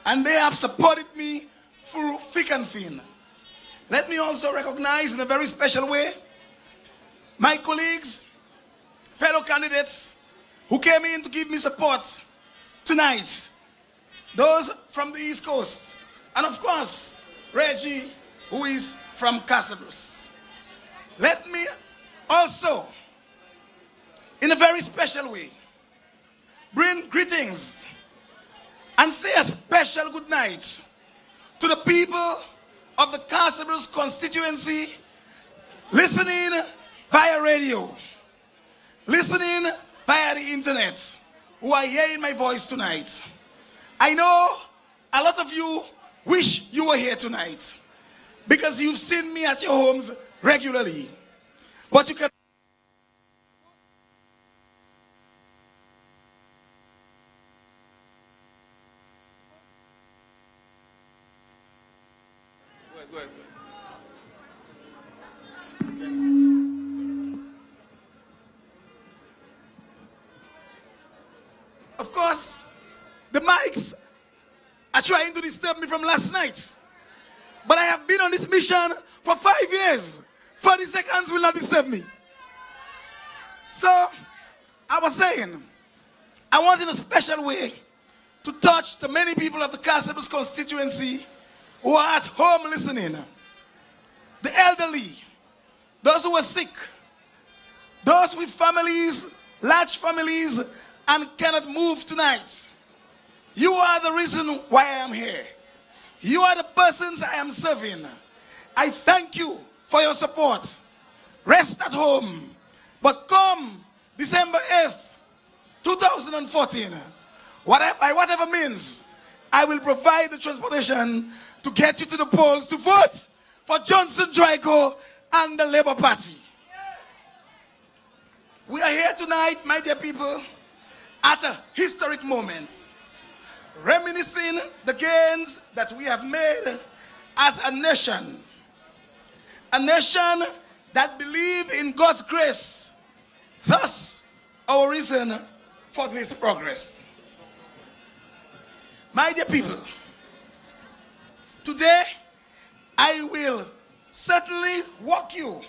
And they have supported me through thick and thin. Let me also recognize in a very special way my colleagues, fellow candidates who came in to give me support tonight. Those from the East Coast. And of course, Reggie, who is from Castle Let me also, in a very special way, bring greetings and say a special good night to the people of the Castle constituency listening via radio, listening via the internet, who are hearing my voice tonight. I know a lot of you wish you were here tonight because you've seen me at your homes regularly. But you can go ahead. Of course, the mics are trying to disturb me from last night. But I have been on this mission for five years. 30 seconds will not disturb me. So, I was saying, I want in a special way to touch the many people of the Castle Bruce constituency who are at home listening. The elderly, those who are sick, those with families, large families, and cannot move tonight. You are the reason why I am here. You are the persons I am serving. I thank you for your support. Rest at home. But come December 8th, 2014, whatever, by whatever means, I will provide the transportation to get you to the polls to vote for Johnson Drigo and the Labour Party. We are here tonight, my dear people, at a historic moment, reminiscing the gains that we have made as a nation. A nation that believe in God's grace. Thus, our reason for this progress. My dear people, today I will certainly walk you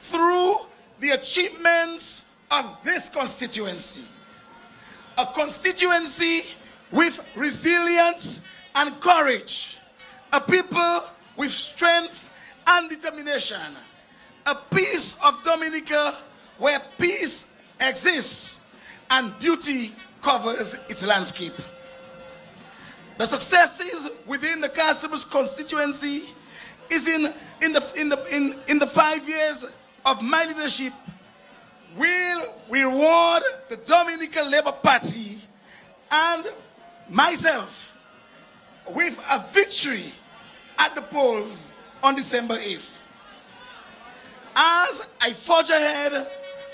through the achievements of this constituency. A constituency with resilience and courage. A people with strength and determination. A piece of Dominica where peace exists and beauty covers its landscape. The successes within the Castle Bruce constituency is in, in, the, in, the, in, in the five years of my leadership will reward the Dominican Labour Party and myself with a victory at the polls on December 8th. As I forge ahead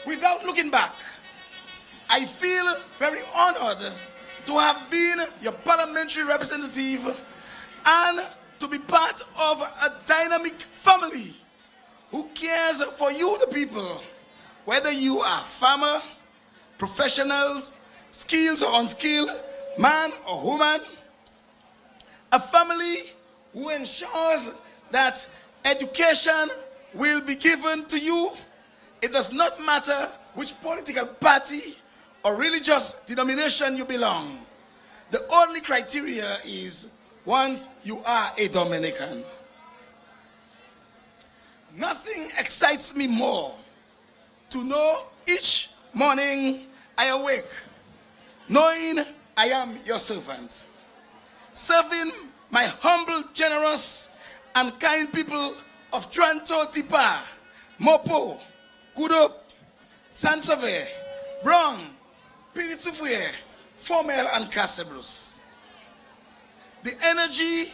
without looking back, I feel very honored to have been your parliamentary representative and to be part of a dynamic family who cares for you, the people, whether you are farmer, professionals, skilled or unskilled, man or woman, a family who ensures that education will be given to you. It does not matter which political party or religious denomination you belong. The only criteria is once you are a Dominican. Nothing excites me more to know each morning I awake, knowing I am your servant, serving my humble, generous, and kind people of Toronto, Tipa, Mopo, Good Hope, Sansove, Brown, Petite Soufriere, Formel, and Castle Bruce. The energy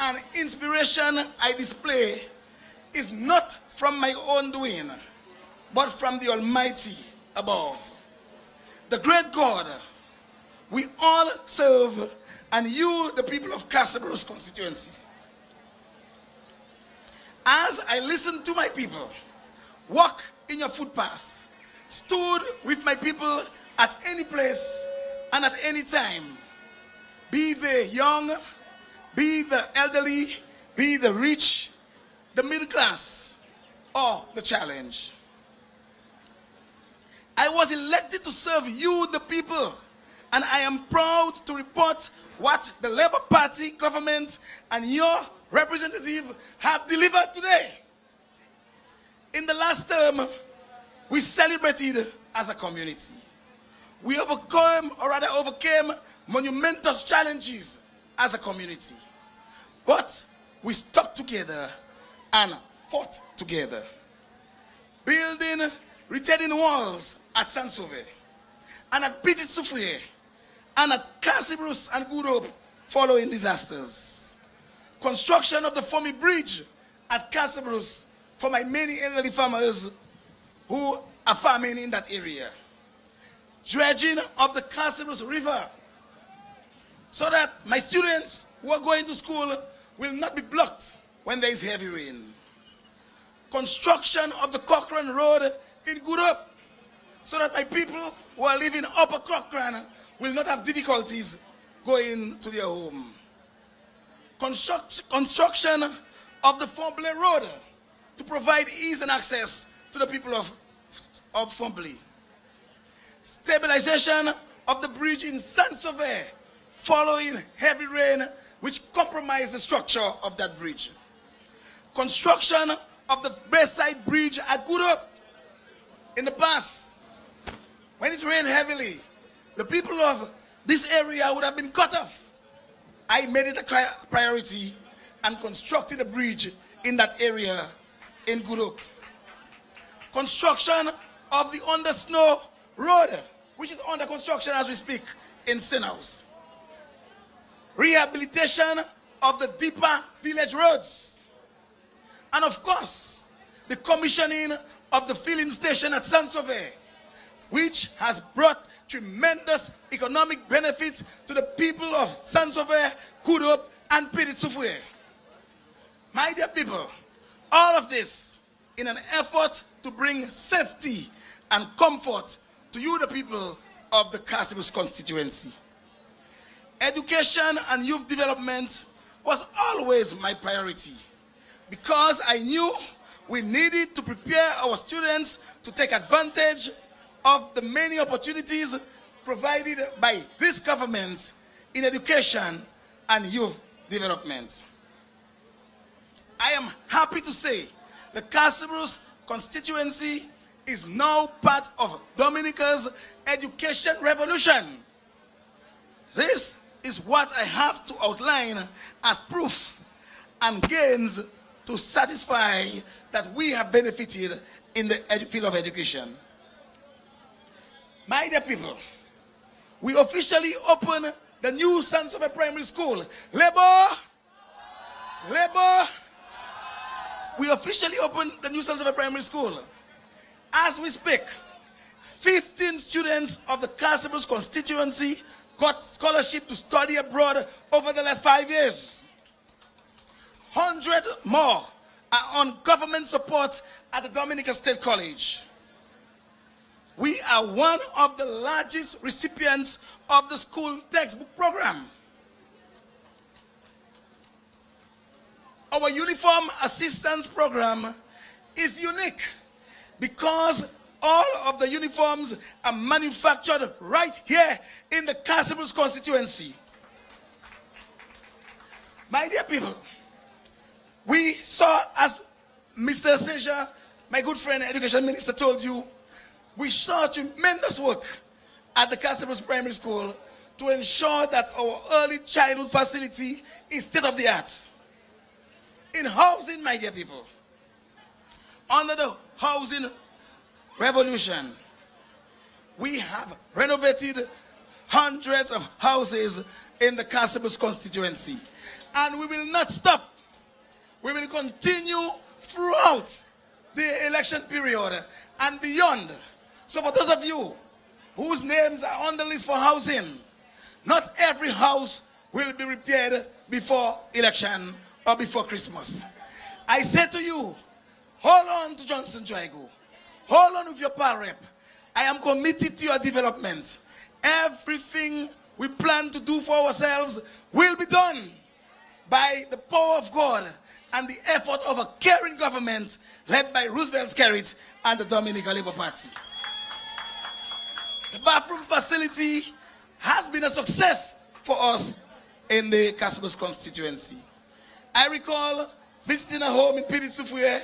and inspiration I display is not from my own doing, but from the Almighty above. The great God we all serve, and you, the people of Castle Bruce constituency. As I listen to my people, walk in your footpath, stood with my people at any place and at any time, be they young, be the elderly, be the rich, the middle class, or the challenge. I was elected to serve you, the people, and I am proud to report what the Labour Party government and your representative have delivered today. In the last term, we celebrated as a community. We overcame, or rather overcame, monumentous challenges as a community. But we stuck together and fought together. Building retaining walls at San Sauveur and at Petite Soufriere and at Castle Bruce and Good Hope following disasters. Construction of the Fomi Bridge at Castle Bruce for my many elderly farmers who are farming in that area. Dredging of the Castle Bruce River so that my students who are going to school will not be blocked when there is heavy rain. Construction of the Cochrane Road in Good Hope so that my people who are living upper Cochrane will not have difficulties going to their home. Construct, construction of the Fombley Road to provide ease and access to the people of, of Fombley. Stabilization of the bridge in Saint-Sauveur following heavy rain which compromised the structure of that bridge. Construction of the Bayside Bridge at Good Hope. In the past, when it rained heavily, the people of this area would have been cut off. I made it a priority and constructed a bridge in that area in Good Hope. Construction of the under snow road, which is under construction as we speak in Sinhouse. Rehabilitation of the deeper village roads. And of course, the commissioning of the filling station at San Sauveur, which has brought tremendous economic benefits to the people of San Sauveur, Kudup, and Petite Soufriere. My dear people, all of this in an effort to bring safety and comfort to you, the people of the Castle Bruce constituency. Education and youth development was always my priority because I knew we needed to prepare our students to take advantage of the many opportunities provided by this government in education and youth development. I am happy to say the Castle Bruce constituency is now part of Dominica's education revolution. This is what I have to outline as proof and gains to satisfy that we have benefited in the field of education. My dear people, we officially open the new San Sauveur Primary School. Labor! Labor! We officially open the new San Sauveur Primary School. As we speak, 15 students of the Castle Bruce constituency got scholarship to study abroad over the last five years. 100 more are on government support at the Dominica State College. We are one of the largest recipients of the school textbook program. Our uniform assistance program is unique because all of the uniforms are manufactured right here in the Castle Bruce constituency. My dear people, we saw, as Mr. Saint Jean, my good friend, education minister, told you, we saw tremendous work at the Castle Bruce Primary School to ensure that our early childhood facility is state of the art. In housing, my dear people, under the housing revolution, we have renovated hundreds of houses in the Castle Bruce constituency. And we will not stop. We will continue throughout the election period and beyond. So, for those of you whose names are on the list for housing, not every house will be repaired before election or before Christmas. I say to you, hold on to Johnson Drigo. Hold on with your power rep. I am committed to your development. Everything we plan to do for ourselves will be done by the power of God and the effort of a caring government led by Roosevelt Skerrit and the Dominican Labour Party. The bathroom facility has been a success for us in the Castle Bruce constituency. I recall visiting a home in Petite Soufriere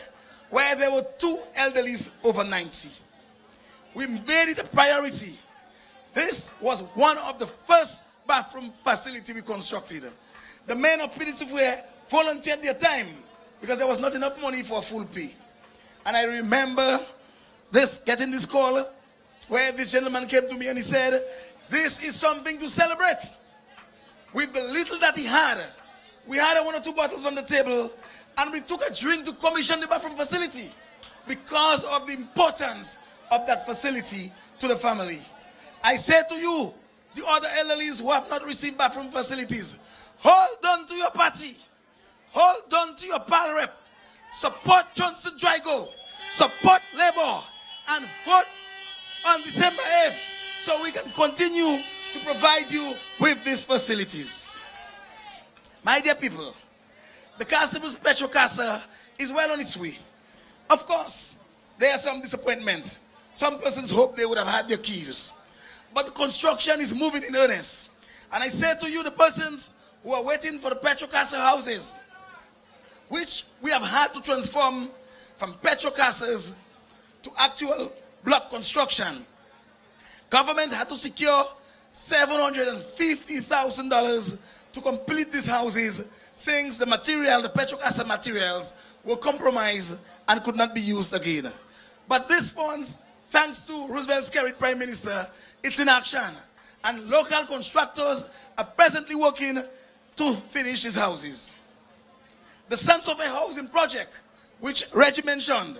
where there were two elderlies over 90. We made it a priority. This was one of the first bathroom facility we constructed. The men of Petite Soufriere volunteered their time because there was not enough money for a full pay. And I remember this getting this call where this gentleman came to me and he said, This is something to celebrate. With the little that he had, we had one or two bottles on the table and we took a drink to commission the bathroom facility because of the importance of that facility to the family. I say to you, the other elderlies who have not received bathroom facilities, hold on to your party. hold on to your pal rep, support Johnson Drigo, support Labour, and vote on December 8th so we can continue to provide you with these facilities. My dear people, the Castle Bruce Petro Casa is well on its way. Of course, there are some disappointments. Some persons hope they would have had their keys. But the construction is moving in earnest. And I say to you, the persons who are waiting for the PetroCasa houses, which we have had to transform from PetroCasas to actual block construction. Government had to secure $750,000 to complete these houses since the material, the PetroCasa materials, were compromised and could not be used again. But these funds, thanks to Roosevelt Skerrit Prime Minister, it's in action. And local constructors are presently working to finish these houses. The San Sauveur Housing Project, which Reggie mentioned,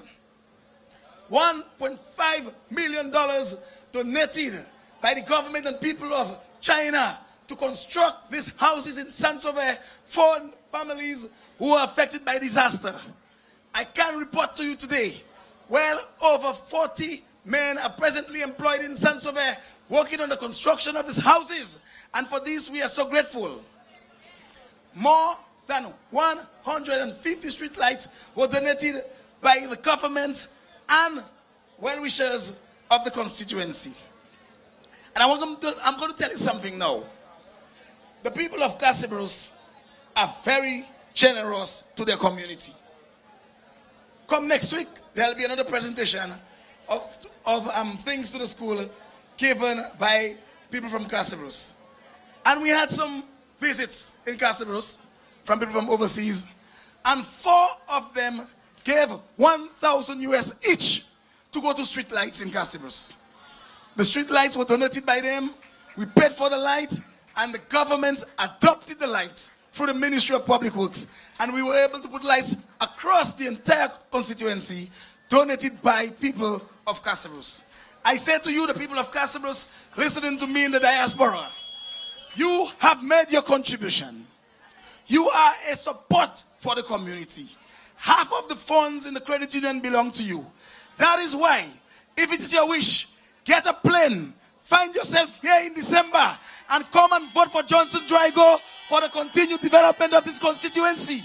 $1.5 million donated by the government and people of China to construct these houses in San Sauveur for families who are affected by disaster. I can report to you today, well over 40 men are presently employed in San Sauveur working on the construction of these houses. And for this, we are so grateful. More than 150 streetlights were donated by the government and well-wishers of the constituency. And I I'm going to tell you something now. The people of Castle Bruce are very generous to their community. Come next week, there'll be another presentation of, of um, things to the school given by people from Castle Bruce. And we had some visits in Castle Bruce from people from overseas. And four of them gave 1,000 US each to go to street lights in Castle Bruce. The street lights were donated by them. We paid for the light, and the government adopted the light through the Ministry of Public Works. And we were able to put lights across the entire constituency donated by people of Castle Bruce. I say to you, the people of Castle Bruce, listening to me in the diaspora, you have made your contribution. You are a support for the community. Half of the funds in the credit union belong to you. That is why, if it is your wish, get a plane, find yourself here in December, and come and vote for Johnson Drigo for the continued development of this constituency.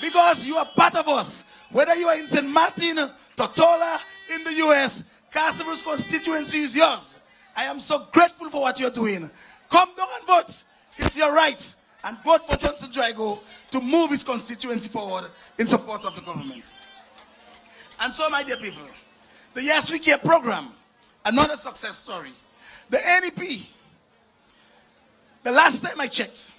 Because you are part of us. Whether you are in St. Martin, Tortola, in the US, Castle Bruce constituency is yours. I am so grateful for what you're doing. Come down and vote. It's your right. And vote for Johnson Drigo to move his constituency forward in support of the government. And so, my dear people, the Yes We Care program, another success story. The NEP, the last time I checked,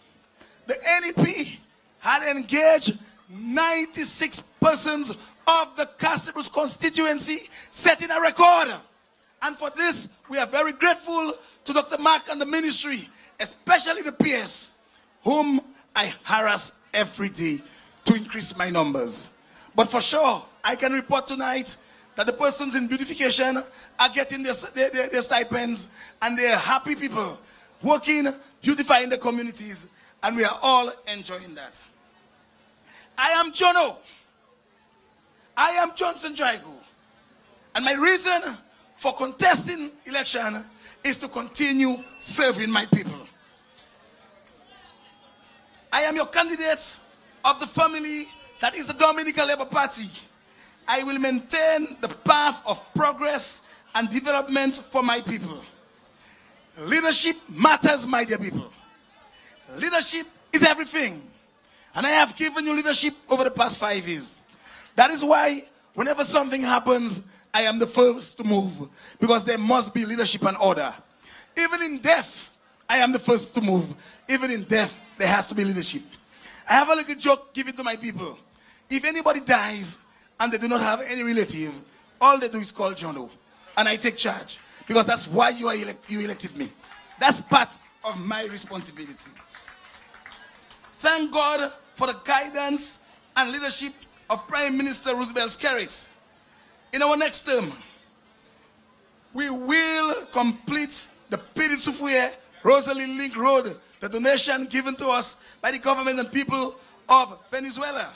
the NEP had engaged 96 persons of the Castle Bruce constituency, setting a record. And for this, we are very grateful to Dr. Mark and the ministry, especially the PS, whom I harass every day to increase my numbers. But for sure, I can report tonight that the persons in beautification are getting their, their, their, their stipends and they're happy people working, beautifying the communities, and we are all enjoying that. I am Jono. I am Johnson Drigo. And my reason for contesting election is to continue serving my people. I am your candidate of the family that is the Dominican Labour Party. I will maintain the path of progress and development for my people. Leadership matters, my dear people. Leadership is everything. And I have given you leadership over the past five years. That is why whenever something happens, I am the first to move because there must be leadership and order. Even in death, I am the first to move. Even in death, there has to be leadership. I have a little joke given to my people. If anybody dies and they do not have any relative, all they do is call Jono. And I take charge because that's why you, are elect- you elected me. That's part of my responsibility. Thank God for the guidance and leadership of Prime Minister Roosevelt Skerrit. In our next term, we will complete the Petite Soufriere Rosalie Link Road, the donation given to us by the government and people of Venezuela.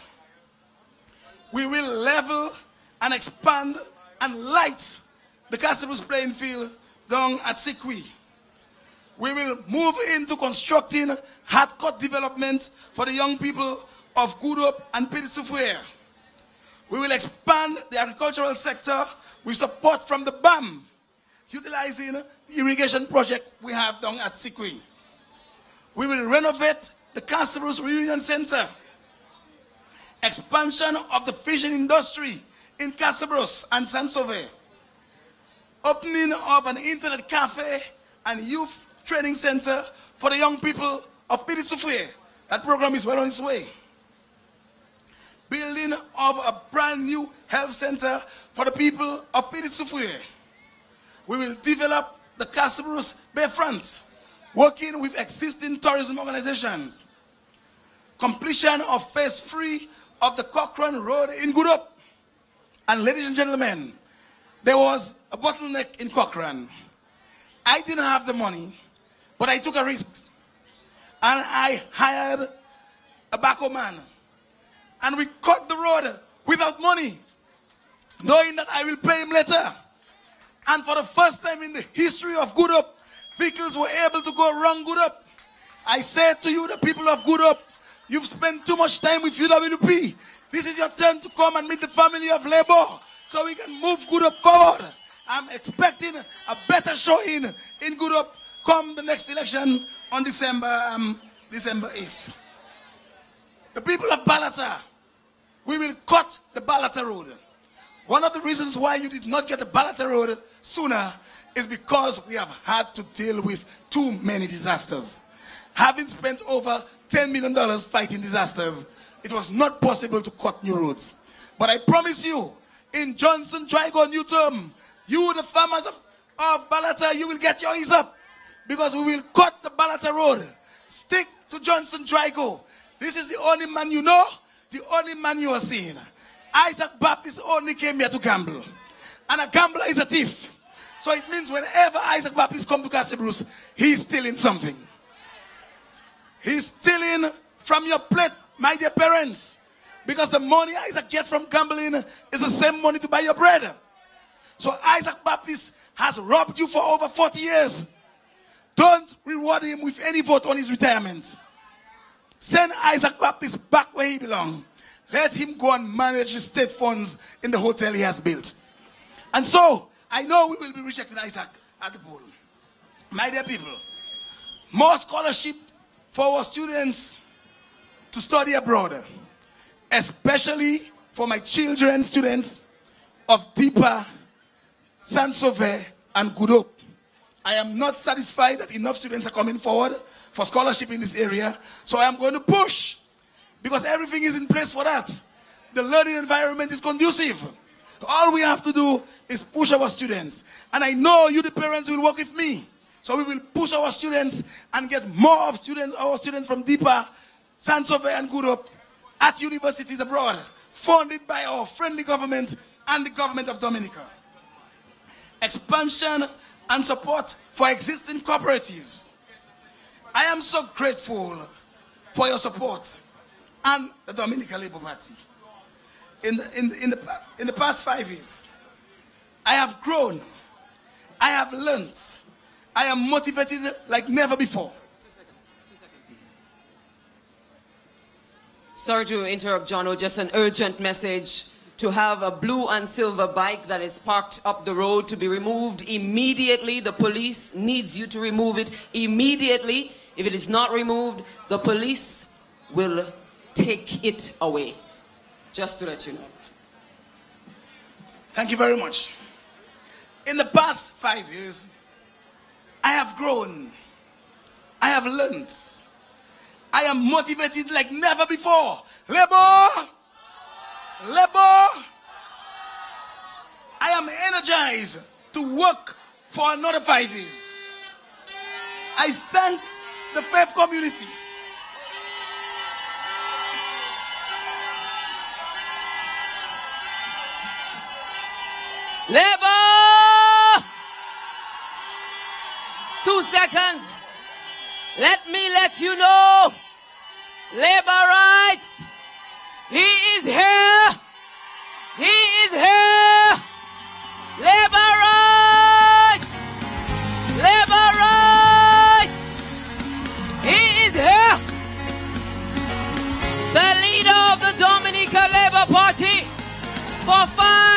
We will level and expand and light the Castle Bruce playing field down at Sikwi. We will move into constructing hardcore development for the young people of Hope and Petite Soufriere. We will expand the agricultural sector with support from the BAM, utilizing the irrigation project we have down at Sikwi. We will renovate the Castle Bruce Reunion Center. Expansion of the fishing industry in Castle Bruce and San Sauveur. Opening of an internet cafe and youth training center for the young people of Petite Soufriere. That program is well on its way. Building of a brand new health center for the people of Petite Soufriere. We will develop the Castle Bruce Bayfront, working with existing tourism organizations. Completion of phase three of the Cochrane Road in Good Hope. And ladies and gentlemen, there was a bottleneck in Cochrane. I didn't have the money, but I took a risk. And I hired a backhoe man. And we cut the road without money, knowing that I will pay him later. And for the first time in the history of Good Hope, vehicles were able to go around Good Hope. I said to you, the people of Good Hope, you've spent too much time with UWP. This is your turn to come and meet the family of labor so we can move Good Hope forward. I'm expecting a better showing in Good Hope come the next election on December, um, December 8th. The people of Balata, we will cut the Balata Road. One of the reasons why you did not get the Balata Road sooner is because we have had to deal with too many disasters. Having spent over $10 million fighting disasters, it was not possible to cut new roads. But I promise you, in Johnson Drigo New Term, you, the farmers of, of Balata, you will get your ease up because we will cut the Balata Road. Stick to Johnson Drigo. This is the only man you know, the only man you are seeing. Isaac Baptiste only came here to gamble. And a gambler is a thief. So it means whenever Isaac Baptiste come to Castle Bruce, he's stealing something. He's stealing from your plate, my dear parents. Because the money Isaac gets from gambling is the same money to buy your bread. So Isaac Baptiste has robbed you for over 40 years. Don't reward him with any vote on his retirement. Send Isaac Baptiste back where he belongs. Let him go and manage the state funds in the hotel he has built. And so, I know we will be rejecting Isaac at the poll. My dear people, more scholarship for our students to study abroad, especially for my children students of Deeper, San Sauveur, and Good I am not satisfied that enough students are coming forward for scholarship in this area, so I am going to push because everything is in place for that. The learning environment is conducive. All we have to do is push our students. And I know you, the parents, will work with me. So we will push our students and get more of students, our students from Deeper, San Sauveur, and Hope at universities abroad, funded by our friendly government and the government of Dominica. Expansion and support for existing cooperatives. I am so grateful for your support and the Dominican Labour Party. In the, in, in, the, in the past five years, I have grown, I have learned, I am motivated like never before. Sorry to interrupt, John. Oh, just an urgent message to have a blue and silver bike that is parked up the road to be removed immediately. The police needs you to remove it immediately. If it is not removed, the police will take it away. Just to let you know. Thank you very much. In the past five years, I have grown. I have learned. I am motivated like never before. Labor! Labor! I am energized to work for another five years. I thank the faith community. Labor! Two seconds. Let me let you know, laborites, he is here. He is here. Laborites, laborites, he is here. The leader of the Dominica Labor Party for five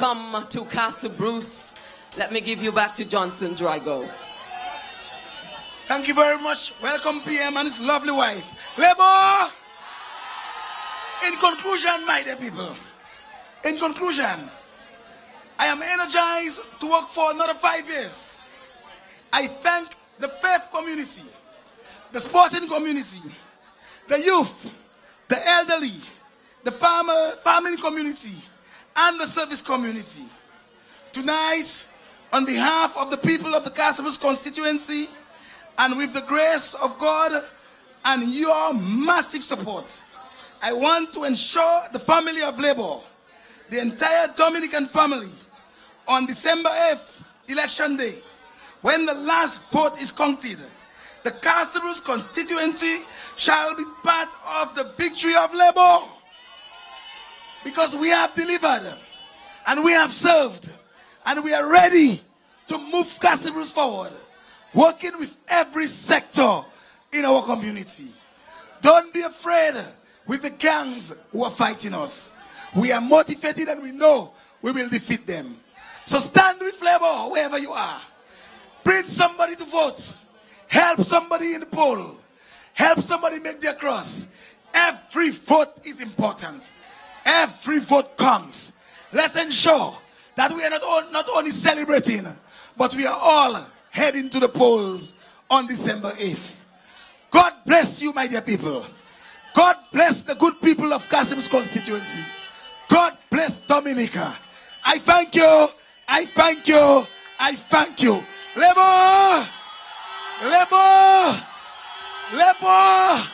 welcome to Castle Bruce. Let me give you back to Johnson Drigo. Thank you very much. Welcome, PM, and his lovely wife. Labour! In conclusion, my dear people, in conclusion, I am energized to work for another five years. I thank the faith community, the sporting community, the youth, the elderly, the farmer, farming community, and the service community. Tonight, on behalf of the people of the Castle Bruce constituency, and with the grace of God and your massive support, I want to ensure the family of Labour, the entire Dominican family, on December 8th, election day, when the last vote is counted, the Castle Bruce constituency shall be part of the victory of Labour. Because we have delivered, and we have served, and we are ready to move Castle Bruce forward working with every sector in our community. Don't be afraid with the gangs who are fighting us. We are motivated and we know we will defeat them. So stand with Labour wherever you are. Bring somebody to vote. Help somebody in the poll. Help somebody make their cross. Every vote is important. Every vote counts. Let's ensure that we are not, on, not only celebrating, but we are all heading to the polls on December 8th. God bless you, my dear people. God bless the good people of Casim's constituency. God bless Dominica. I thank you. I thank you. I thank you. Labour! Labour! Labour!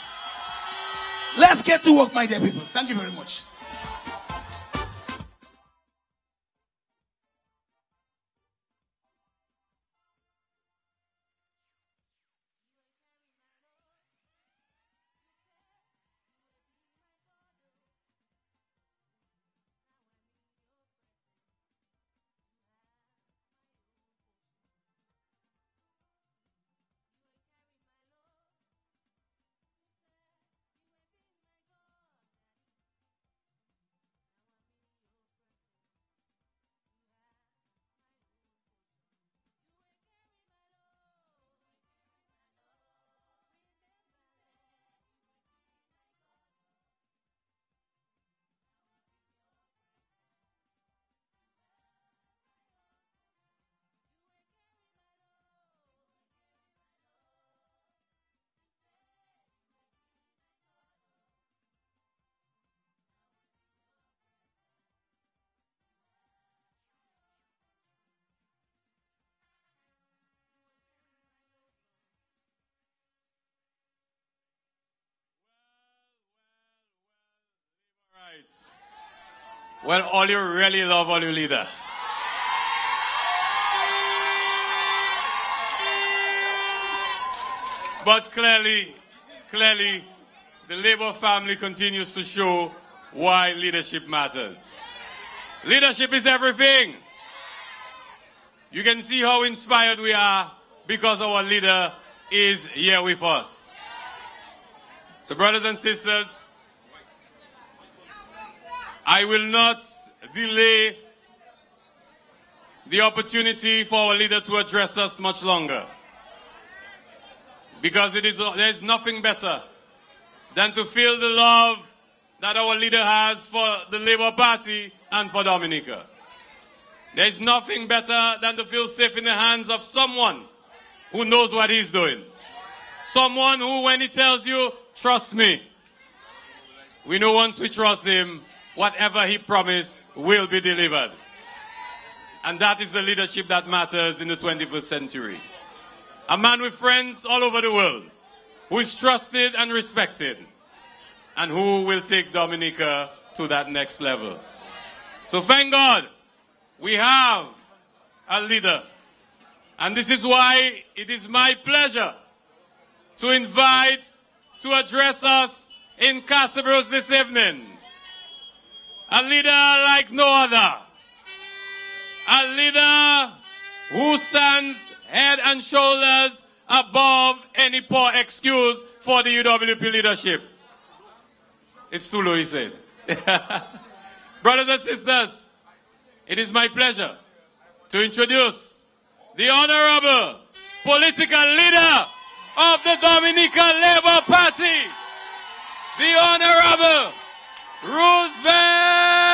Let's get to work, my dear people. Thank you very much. Well, all you really love all your leader. But clearly, clearly, the Labour family continues to show why leadership matters. Leadership is everything. You can see how inspired we are because our leader is here with us. So, brothers and sisters, I will not delay the opportunity for our leader to address us much longer. Because it is, there is nothing better than to feel the love that our leader has for the Labour Party and for Dominica. There is nothing better than to feel safe in the hands of someone who knows what he's doing. Someone who, when he tells you, trust me, we know once we trust him, whatever he promised will be delivered. And that is the leadership that matters in the 21st century. A man with friends all over the world, who is trusted and respected, and who will take Dominica to that next level. So thank God we have a leader. And this is why it is my pleasure to invite to address us in Castle Bruce this evening a leader like no other. A leader who stands head and shoulders above any poor excuse for the UWP leadership. It's too low, he said. Brothers and sisters, it is my pleasure to introduce the honorable political leader of the Dominican Labour Party, the honorable Roosevelt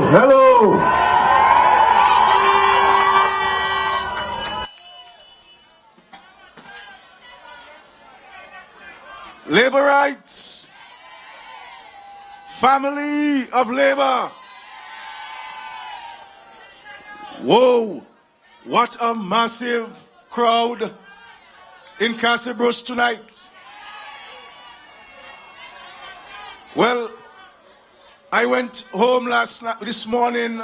hello. Laborites, family of labor. Whoa, what a massive crowd in Castle Bruce tonight. Well, I went home last night, this morning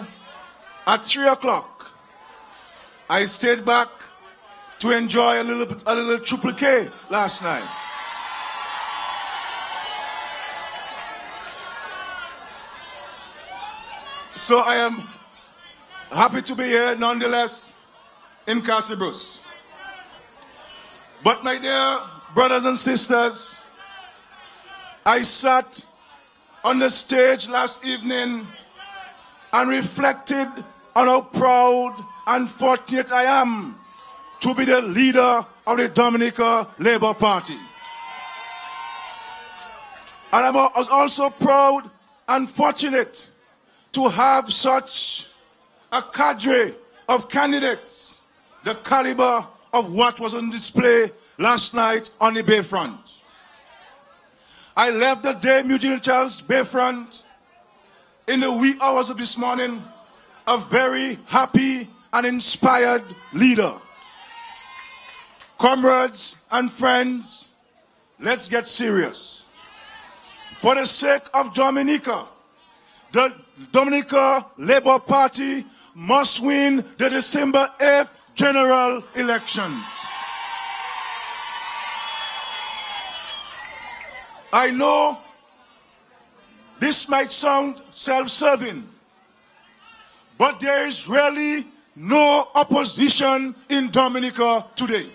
at three o'clock. I stayed back to enjoy a little, a little triple K last night. So I am happy to be here nonetheless in Castle Bruce. But my dear brothers and sisters, I sat on the stage last evening and reflected on how proud and fortunate I am to be the leader of the Dominica Labour Party. And I was also proud and fortunate to have such a cadre of candidates, the caliber of what was on display last night on the Bayfront. I left the Dame Eugene Charles Bayfront in the wee hours of this morning a very happy and inspired leader. Comrades and friends, let's get serious. For the sake of Dominica, the Dominica Labour Party must win the December 8th general elections. I know this might sound self serving, but there is really no opposition in Dominica today.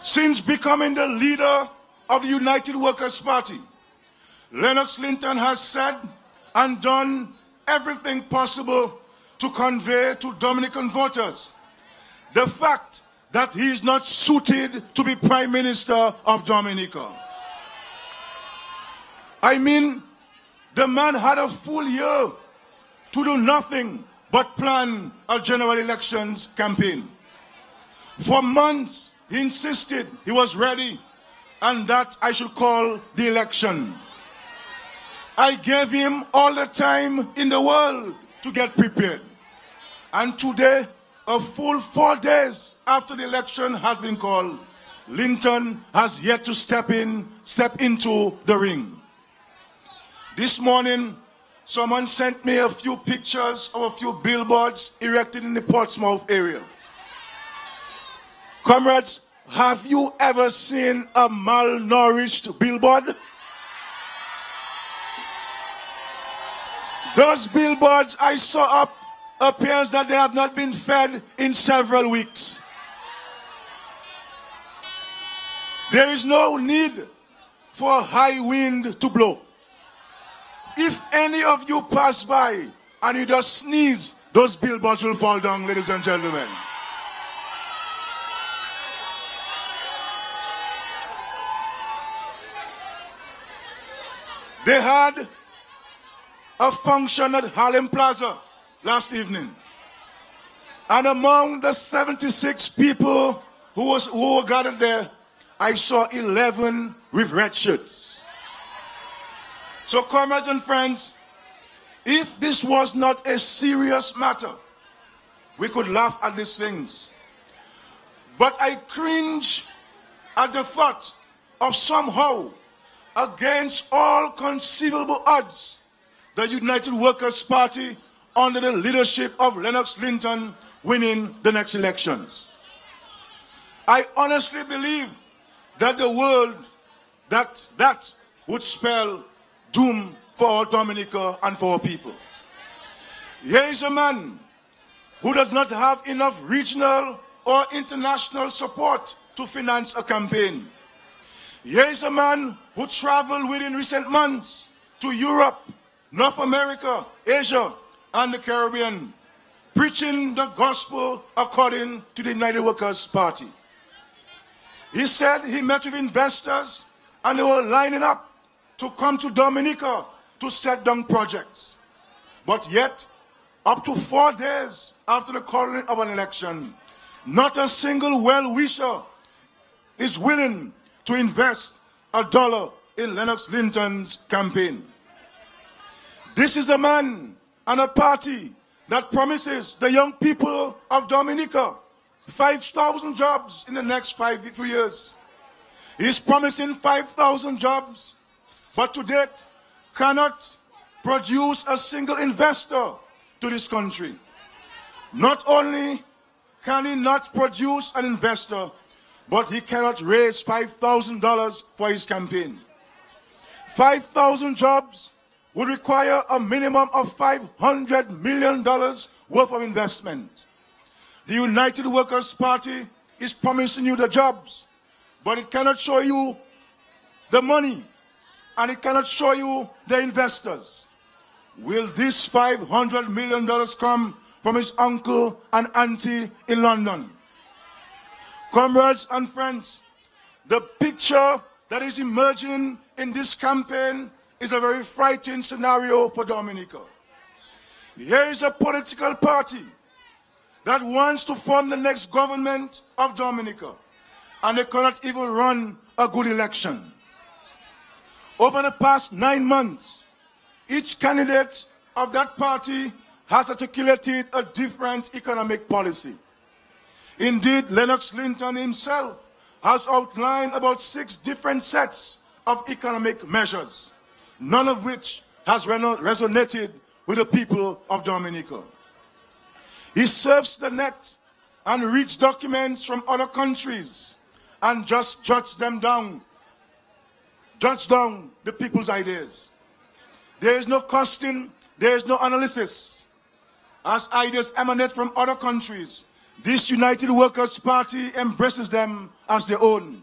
Since becoming the leader of the United Workers' Party, Lennox Linton has said and done everything possible to convey to Dominican voters the fact that he is not suited to be Prime Minister of Dominica. I mean, the man had a full year to do nothing but plan a general elections campaign. For months, he insisted he was ready and that I should call the election. I gave him all the time in the world to get prepared. And today, a full four days after the election has been called, Linton has yet to step in, step into the ring. This morning, someone sent me a few pictures of a few billboards erected in the Portsmouth area. Comrades, have you ever seen a malnourished billboard? Those billboards I saw up appears that they have not been fed in several weeks. There is no need for a high wind to blow. If any of you pass by and you just sneeze, those billboards will fall down, ladies and gentlemen. They had a function at Harlem Plaza last evening. And among the 76 people who, was, who were gathered there, I saw 11 with red shirts. So, comrades and friends, if this was not a serious matter, we could laugh at these things. But I cringe at the thought of somehow, against all conceivable odds, the United Workers' Party, under the leadership of Lennox Linton, winning the next elections. I honestly believe that the world, that that would spell doom for Dominica and for our people. Here is a man who does not have enough regional or international support to finance a campaign. Here is a man who traveled within recent months to Europe, North America, Asia, and the Caribbean, preaching the gospel according to the United Workers' Party. He said he met with investors and they were lining up to come to Dominica to set down projects. But yet, up to four days after the calling of an election, not a single well-wisher is willing to invest a dollar in Lennox Linton's campaign. This is a man and a party that promises the young people of Dominica 5,000 jobs in the next five few years. He's promising 5,000 jobs, but to date cannot produce a single investor to this country. Not only can he not produce an investor, but he cannot raise $5,000 for his campaign. 5,000 jobs would require a minimum of $500 million worth of investment. The United Workers' Party is promising you the jobs, but it cannot show you the money and it cannot show you the investors. Will this $500 million come from his uncle and auntie in London? Comrades and friends, the picture that is emerging in this campaign is a very frightening scenario for Dominica. Here is a political party that wants to form the next government of Dominica, and they cannot even run a good election. Over the past nine months, each candidate of that party has articulated a different economic policy. Indeed, Lennox Linton himself has outlined about six different sets of economic measures, none of which has resonated with the people of Dominica. He surfs the net and reads documents from other countries and just jots them down, jots down the people's ideas. There is no costing, there is no analysis. As ideas emanate from other countries, this United Workers' Party embraces them as their own.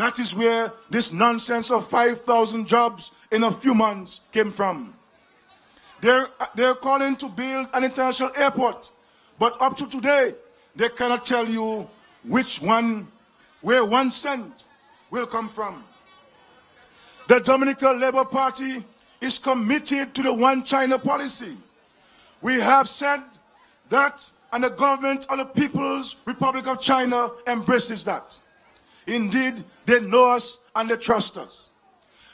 That is where this nonsense of 5,000 jobs in a few months came from. They're, they're calling to build an international airport, but up to today, they cannot tell you which one, where one cent will come from. The Dominican Labour Party is committed to the one China policy. We have said that and the government of the People's Republic of China embraces that. Indeed, they know us and they trust us.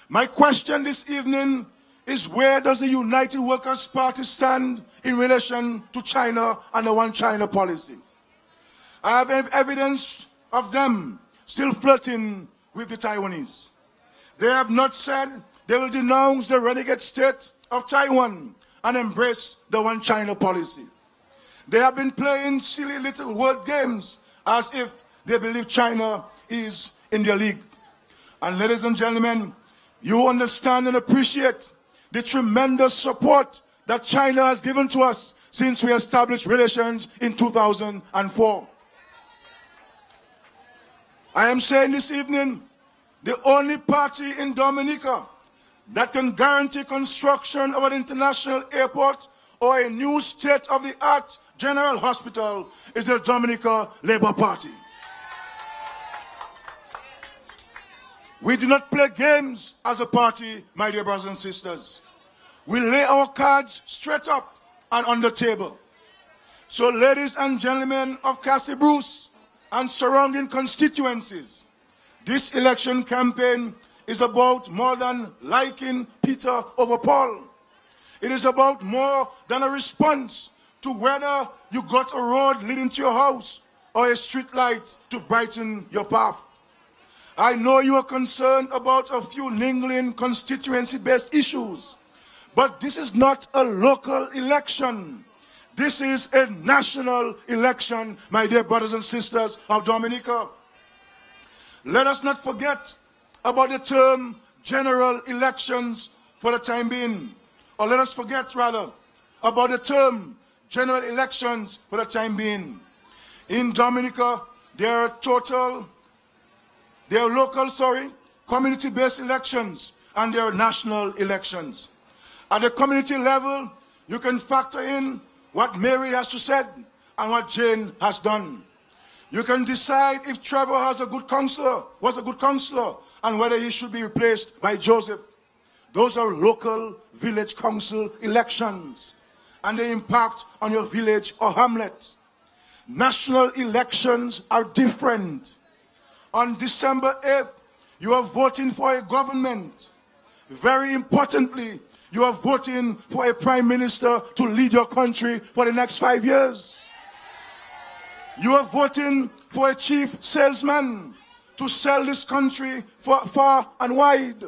My question this evening is where does the United Workers' Party stand in relation to China and the One China policy? I have evidence of them still flirting with the Taiwanese. They have not said they will denounce the renegade state of Taiwan and embrace the One China policy. They have been playing silly little word games as if they believe China is in their league. And ladies and gentlemen, you understand and appreciate the tremendous support that China has given to us since we established relations in 2004. I am saying this evening, the only party in Dominica that can guarantee construction of an international airport or a new state-of-the-art general hospital is the Dominica Labour Party. We do not play games as a party, my dear brothers and sisters. We lay our cards straight up and on the table. So, ladies and gentlemen of Castle Bruce and surrounding constituencies, this election campaign is about more than liking Peter over Paul. It is about more than a response to whether you got a road leading to your house or a street light to brighten your path. I know you are concerned about a few niggling constituency-based issues, but this is not a local election. This is a national election, my dear brothers and sisters of Dominica. Let us not forget about the term general elections for the time being. Or let us forget, rather, about the term general elections for the time being. In Dominica, there are total, there are local, sorry, community-based elections, and there are national elections. At the community level, you can factor in what Mary has to say and what Jane has done. You can decide if Trevor has a good counselor, was a good counselor, and whether he should be replaced by Joseph. Those are local village council elections, and they impact on your village or hamlet. National elections are different. On December 8th, you are voting for a government. Very importantly, you are voting for a prime minister to lead your country for the next five years. You are voting for a chief salesman to sell this country far and wide.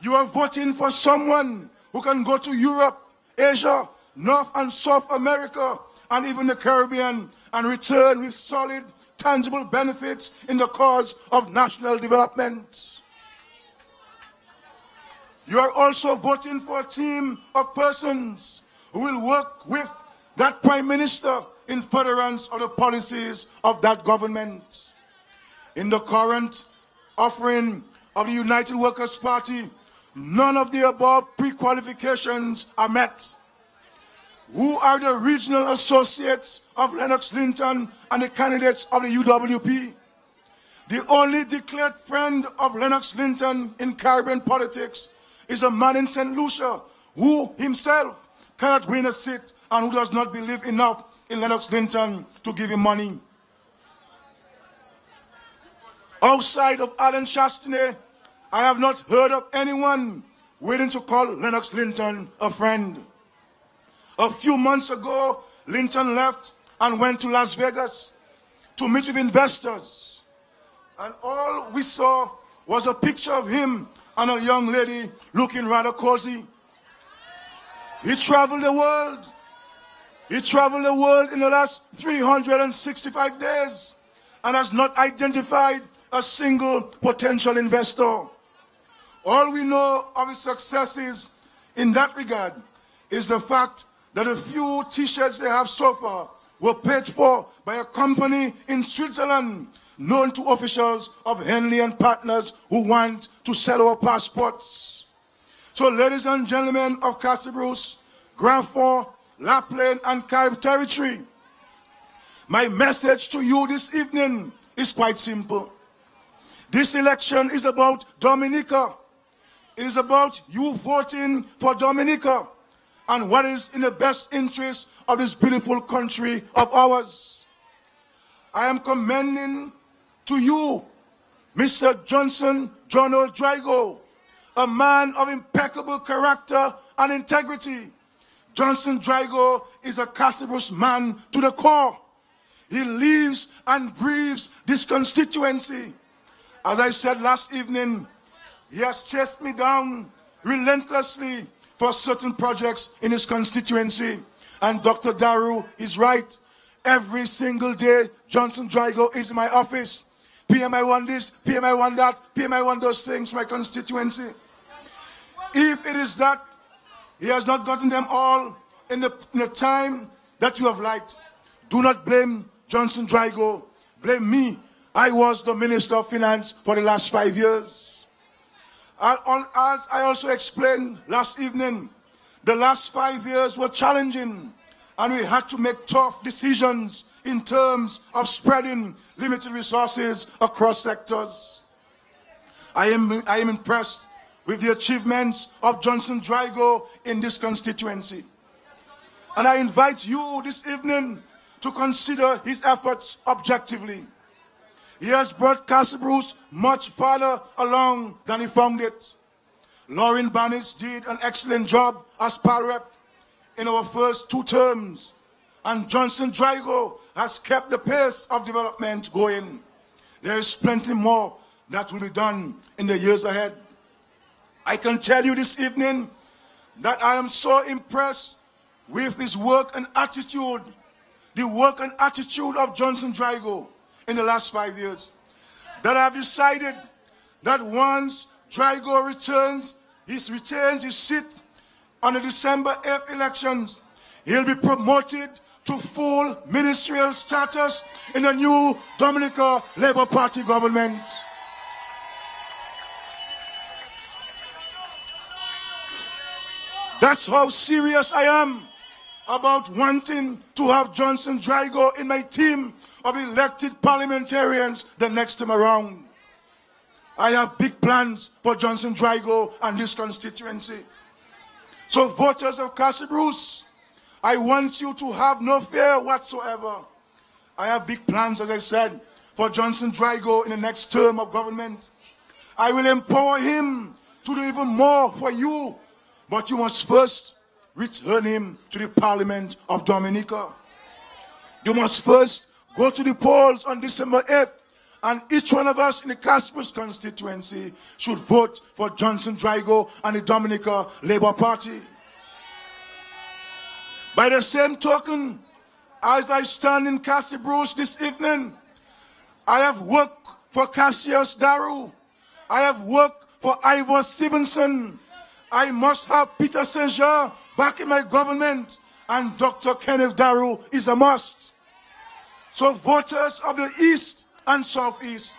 You are voting for someone who can go to Europe, Asia, North and South America, and even the Caribbean and return with solid, tangible benefits in the cause of national development. You are also voting for a team of persons who will work with that prime minister in furtherance of the policies of that government. In the current offering of the United Workers' Party, none of the above pre-qualifications are met. Who are the regional associates of Lennox Linton and the candidates of the UWP? The only declared friend of Lennox Linton in Caribbean politics is a man in St. Lucia who himself cannot win a seat and who does not believe enough in Lennox Linton to give him money. Outside of Allen Chastanet, I have not heard of anyone willing to call Lennox Linton a friend. A few months ago, Linton left and went to Las Vegas to meet with investors. And all we saw was a picture of him and a young lady looking rather cozy. He traveled the world. He traveled the world in the last 365 days and has not identified a single potential investor. All we know of his successes in that regard is the fact that a few t-shirts they have so far were paid for by a company in Switzerland known to officials of Henley and Partners who want to sell our passports. So ladies and gentlemen of Castle Bruce, Grand Fond, La Plaine and Carib Territory, my message to you this evening is quite simple. This election is about Dominica. It is about you voting for Dominica and what is in the best interest of this beautiful country of ours. I am commending to you, Mr. Johnson John Drigo, a man of impeccable character and integrity. Johnson Drigo is a Castle man to the core. He lives and breathes this constituency. As I said last evening, he has chased me down relentlessly for certain projects in his constituency. And Dr. Darroux is right. Every single day, Johnson Drigo is in my office. PMI want this, PMI want that, PMI want those things, my constituency. If it is that he has not gotten them all, in the, in the time that you have liked. Do not blame Johnson Drigo. Blame me. I was the Minister of Finance for the last five years. As I also explained last evening, the last five years were challenging and we had to make tough decisions in terms of spreading limited resources across sectors. I am, I am impressed with the achievements of Johnson Drigo in this constituency. And I invite you this evening to consider his efforts objectively. He has brought Castle Bruce much farther along than he found it. Loreen Bannis did an excellent job as PAL rep in our first two terms, and Johnson Drigo has kept the pace of development going. There is plenty more that will be done in the years ahead. I can tell you this evening that I am so impressed with his work and attitude, the work and attitude of Johnson Drigo in the last five years, that I've decided that once Drigo returns, he retains his seat on the December 8th elections, he'll be promoted to full ministerial status in the new Dominica Labour Party government. That's how serious I am about wanting to have Johnson Drigo in my team of elected parliamentarians the next time around. I have big plans for Johnson Drigo and this constituency. So voters of Castle Bruce, I want you to have no fear whatsoever. I have big plans, as I said, for Johnson Drigo in the next term of government. I will empower him to do even more for you, but you must first return him to the Parliament of Dominica. You must first go to the polls on December 8th, and each one of us in the Bruce constituency should vote for Johnson Drigo and the Dominica Labour Party. By the same token, as I stand in Castle Bruce this evening, I have worked for Cassius Darroux. I have worked for Ivor Stephenson. I must have Peter St. Jean back in my government, and Dr. Kenneth Darroux is a must. So, voters of the East and Southeast,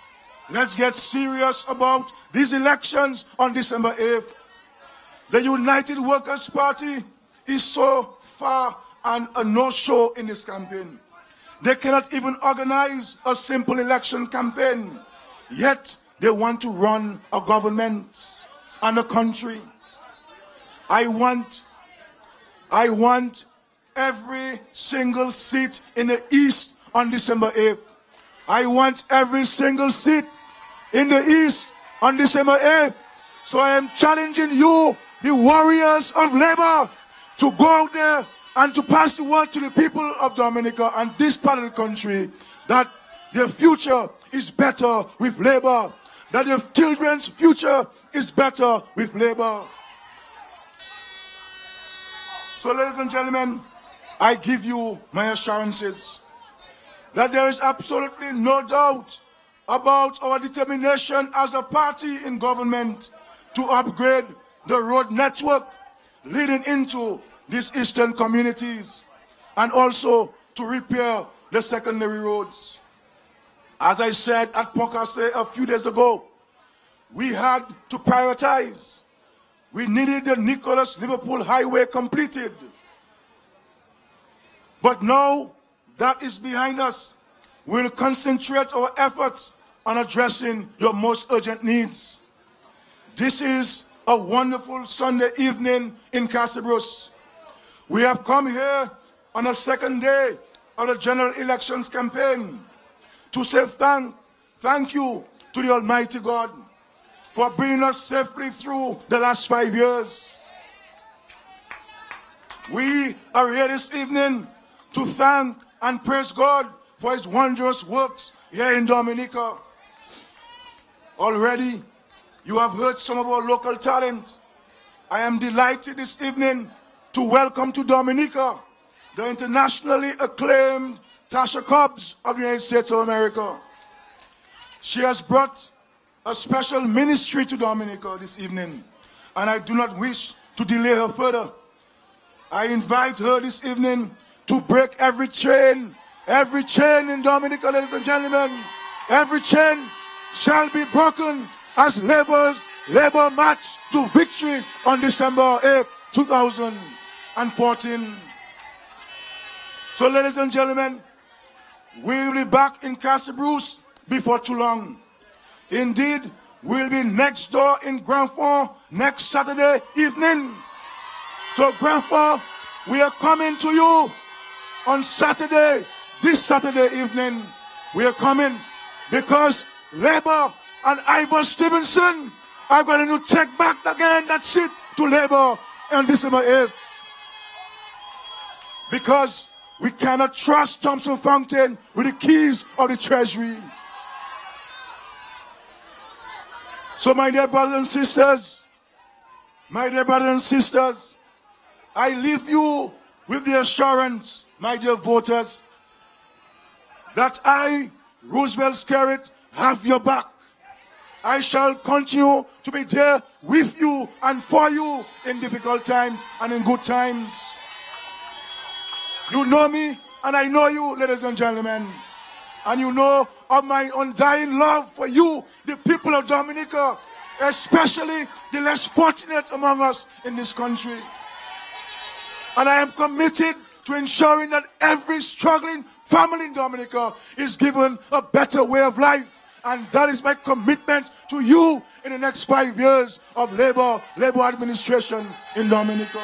let's get serious about these elections on December 8th. The United Workers' Party is so far and a no-show in this campaign. They cannot even organize a simple election campaign. Yet they want to run a government and a country. I want, I want every single seat in the East on December 8th. I want every single seat in the East on December 8th. So I am challenging you, the warriors of labor, to go out there and to pass the word to the people of Dominica and this part of the country that their future is better with labor, that their children's future is better with labor. So, ladies and gentlemen, I give you my assurances that there is absolutely no doubt about our determination as a party in government to upgrade the road network leading into these eastern communities and also to repair the secondary roads. As I said at Pokase a few days ago, we had to prioritize. We needed the Nicholas Liverpool Highway completed. But now that is behind us, we'll concentrate our efforts on addressing your most urgent needs. This is a wonderful Sunday evening in Bruce. We have come here on the second day of the general elections campaign to say thank, thank you to the Almighty God for bringing us safely through the last five years. We are here this evening to thank and praise God for his wondrous works here in Dominica. Already, you have heard some of our local talent. I am delighted this evening to welcome to Dominica the internationally acclaimed Tasha Cobbs of the United States of America. She has brought a special ministry to Dominica this evening, and I do not wish to delay her further. I invite her this evening to break every chain, every chain in Dominica, ladies and gentlemen. Every chain shall be broken as laborers labor march to victory on December 8, 2014. So, ladies and gentlemen, we will be back in Castle Bruce before too long. Indeed, we'll be next door in Grand Fond next Saturday evening. So, Grand Fond, we are coming to you on Saturday, this Saturday evening. We are coming because Labour and Ivor Stephenson are going to take back again that seat to Labour on December 8th. Because we cannot trust Thompson Fountain with the keys of the treasury. So, my dear brothers and sisters, my dear brothers and sisters, I leave you with the assurance, my dear voters, that I, Roosevelt Skerrit, have your back. I shall continue to be there with you and for you in difficult times and in good times. You know me and I know you, ladies and gentlemen. And you know of my undying love for you, the people of Dominica, especially the less fortunate among us in this country. And I am committed to ensuring that every struggling family in Dominica is given a better way of life. And that is my commitment to you in the next five years of labor, labor administration in Dominica.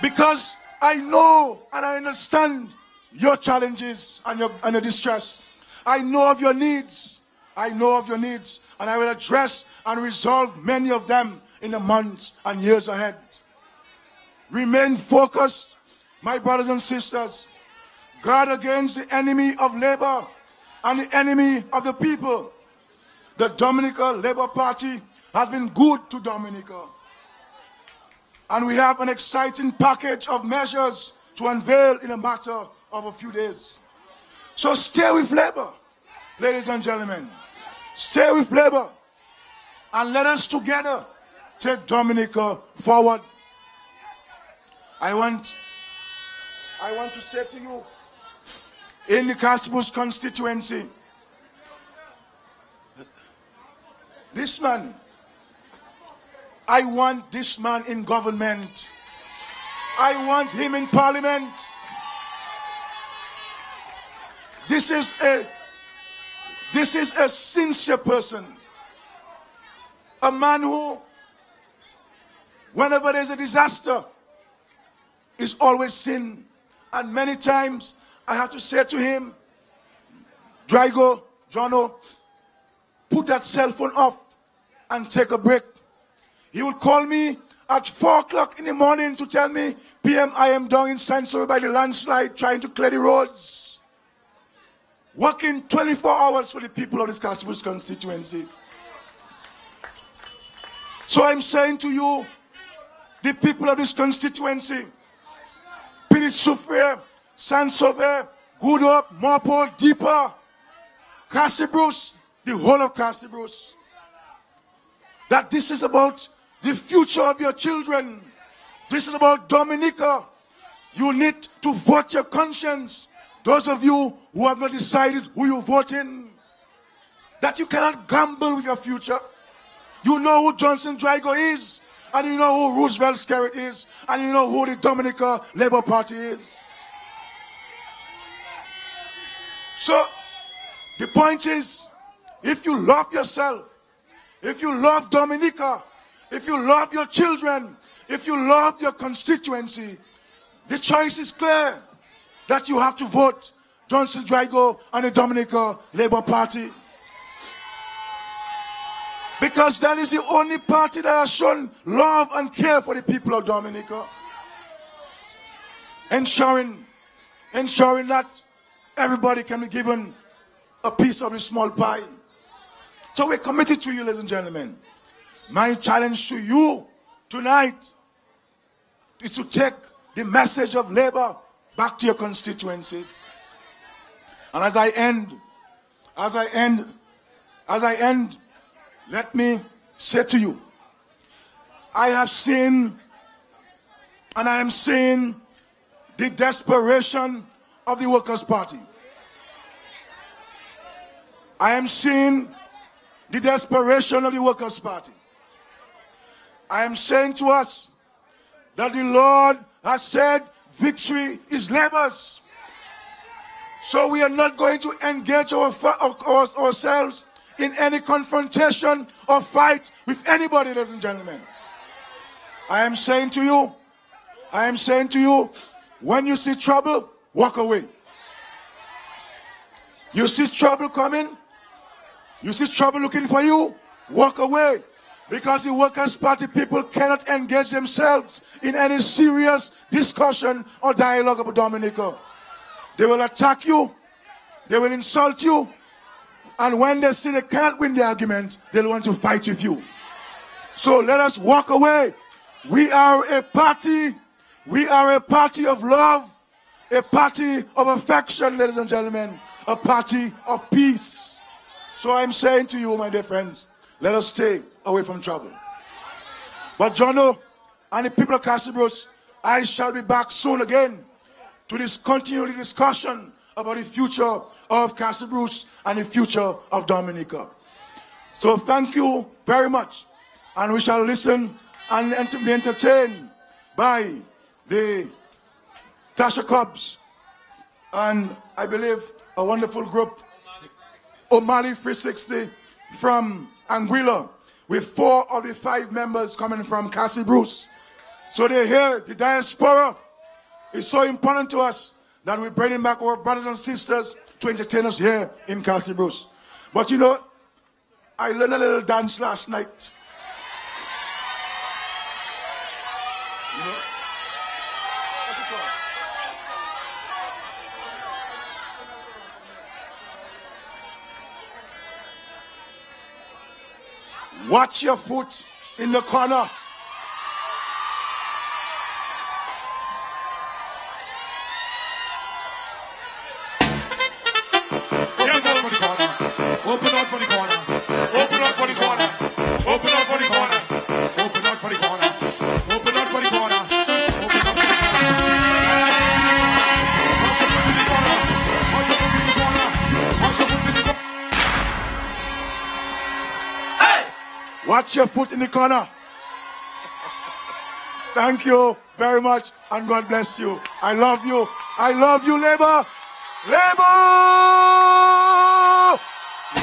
Because I know and I understand your challenges and your, and your distress. I know of your needs. I know of your needs. And I will address and resolve many of them in the months and years ahead. Remain focused, my brothers and sisters. Guard against the enemy of labor and the enemy of the people. The Dominica Labour Party has been good to Dominica. And we have an exciting package of measures to unveil in a matter of a few days. So stay with Labour, ladies and gentlemen. Stay with Labour. And let us together take Dominica forward. I want, I want to say to you, in the Castle Bruce constituency, this man, I want this man in government. I want him in parliament. This is a this is a sincere person. A man who, whenever there's a disaster, is always sin. And many times I have to say to him, Drigo, Jono, put that cell phone off and take a break. He would call me at 4 o'clock in the morning to tell me, PM, I am down in San Sauveur by the landslide trying to clear the roads. Working 24 hours for the people of this Castle Bruce constituency. So I'm saying to you, the people of this constituency, Petite Soufriere, San Sauveur, Good Hope, Morpole, Deeper, Castle Bruce, the whole of Castle Bruce. That this is about the future of your children. This is about Dominica. You need to vote your conscience. Those of you who have not decided who you vote in, that you cannot gamble with your future. You know who Johnson Drigo is, and you know who Roosevelt Skerrit is, and you know who the Dominica Labour Party is. So, the point is, if you love yourself, if you love Dominica, if you love your children, if you love your constituency, the choice is clear that you have to vote Johnson Drigo and the Dominica Labour Party. Because that is the only party that has shown love and care for the people of Dominica. Ensuring, ensuring that everybody can be given a piece of the small pie. So we're committed to you, ladies and gentlemen. My challenge to you tonight is to take the message of labor back to your constituencies. And as I end, as I end, as I end, let me say to you, I have seen and I am seeing the desperation of the Workers' Party. I am seeing the desperation of the Workers' Party. I am saying to us that the Lord has said victory is labor's. So we are not going to engage our, our, ourselves in any confrontation or fight with anybody, ladies and gentlemen. I am saying to you, I am saying to you, when you see trouble, walk away. You see trouble coming, you see trouble looking for you, walk away. Because the Workers' Party people cannot engage themselves in any serious discussion or dialogue about Dominica. They will attack you, they will insult you, and when they see they can't win the argument, they'll want to fight with you. So let us walk away. We are a party, we are a party of love, a party of affection, ladies and gentlemen, a party of peace. So I'm saying to you, my dear friends, let us stay away from trouble. But Jono and the people of Castle I shall be back soon again to this continued discussion about the future of Castle Bruce and the future of Dominica. So thank you very much. And we shall listen and be entertained by the Tasha Cobbs and I believe a wonderful group, O'Malley 360 from Anguilla with four of the five members coming from Castle Bruce. So they're here, the diaspora is so important to us that we're bringing back our brothers and sisters to entertain us here in Castle Bruce. But you know, I learned a little dance last night. You know, Watch your foot in the corner. Watch your foot in the corner. Thank you very much and God bless you. I love you. I love you, Labour. Labour!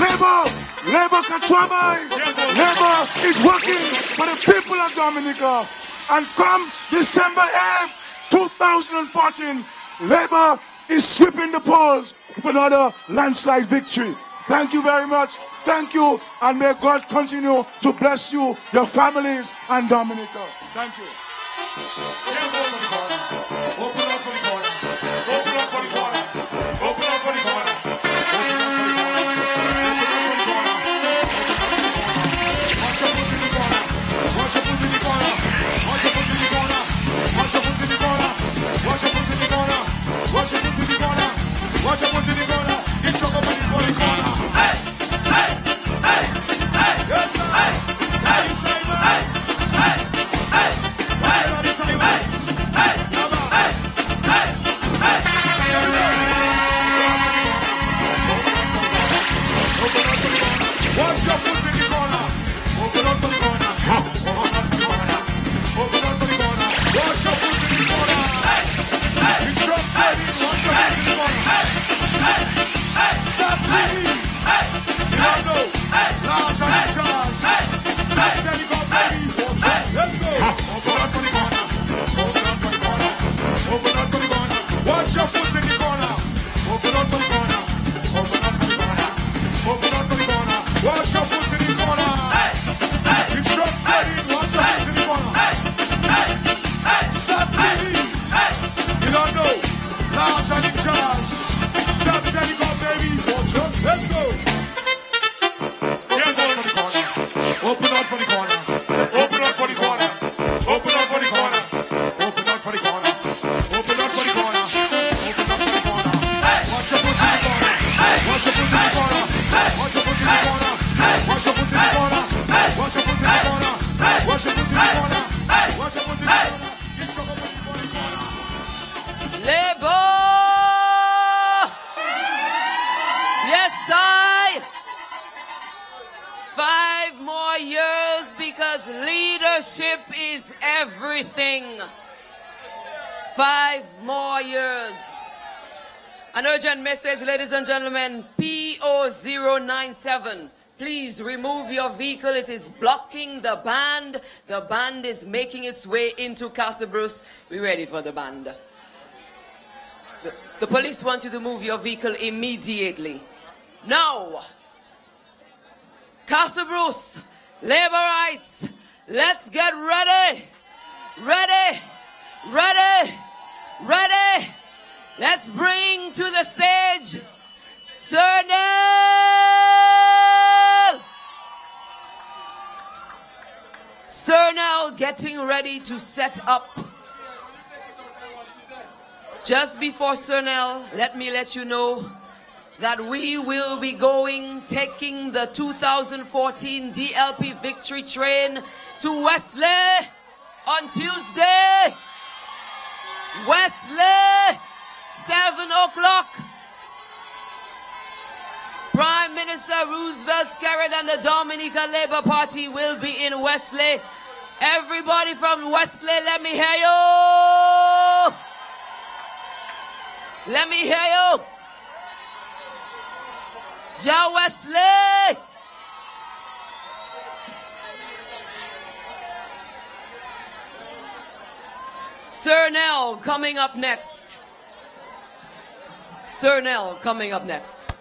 Labour! Labour Katwabai! Labour is working for the people of Dominica. And come December 8th, 2014, Labour is sweeping the polls for another landslide victory. Thank you very much. Thank you. And may God continue to bless you, your families, and Dominica. Thank you. Vehicle. It is blocking the band. The band is making its way into Castle Bruce. We ready for the band. The, the police want you to move your vehicle immediately. Now, Castle Bruce, labor rights. Let's get ready. Ready. Ready. Ready. Let's bring to the stage Sir Sir getting ready to set up. Just before Sir Nell, let me let you know that we will be going, taking the 2014 DLP Victory Train to Wesley on Tuesday. Wesley, 7 o'clock. Prime Minister Roosevelt Skerrit and the Dominica Labour Party will be in Wesley. Everybody from Wesley, let me hear you. Let me hear you. Ja Wesley. Sir Nell coming up next. Sir Nell coming up next.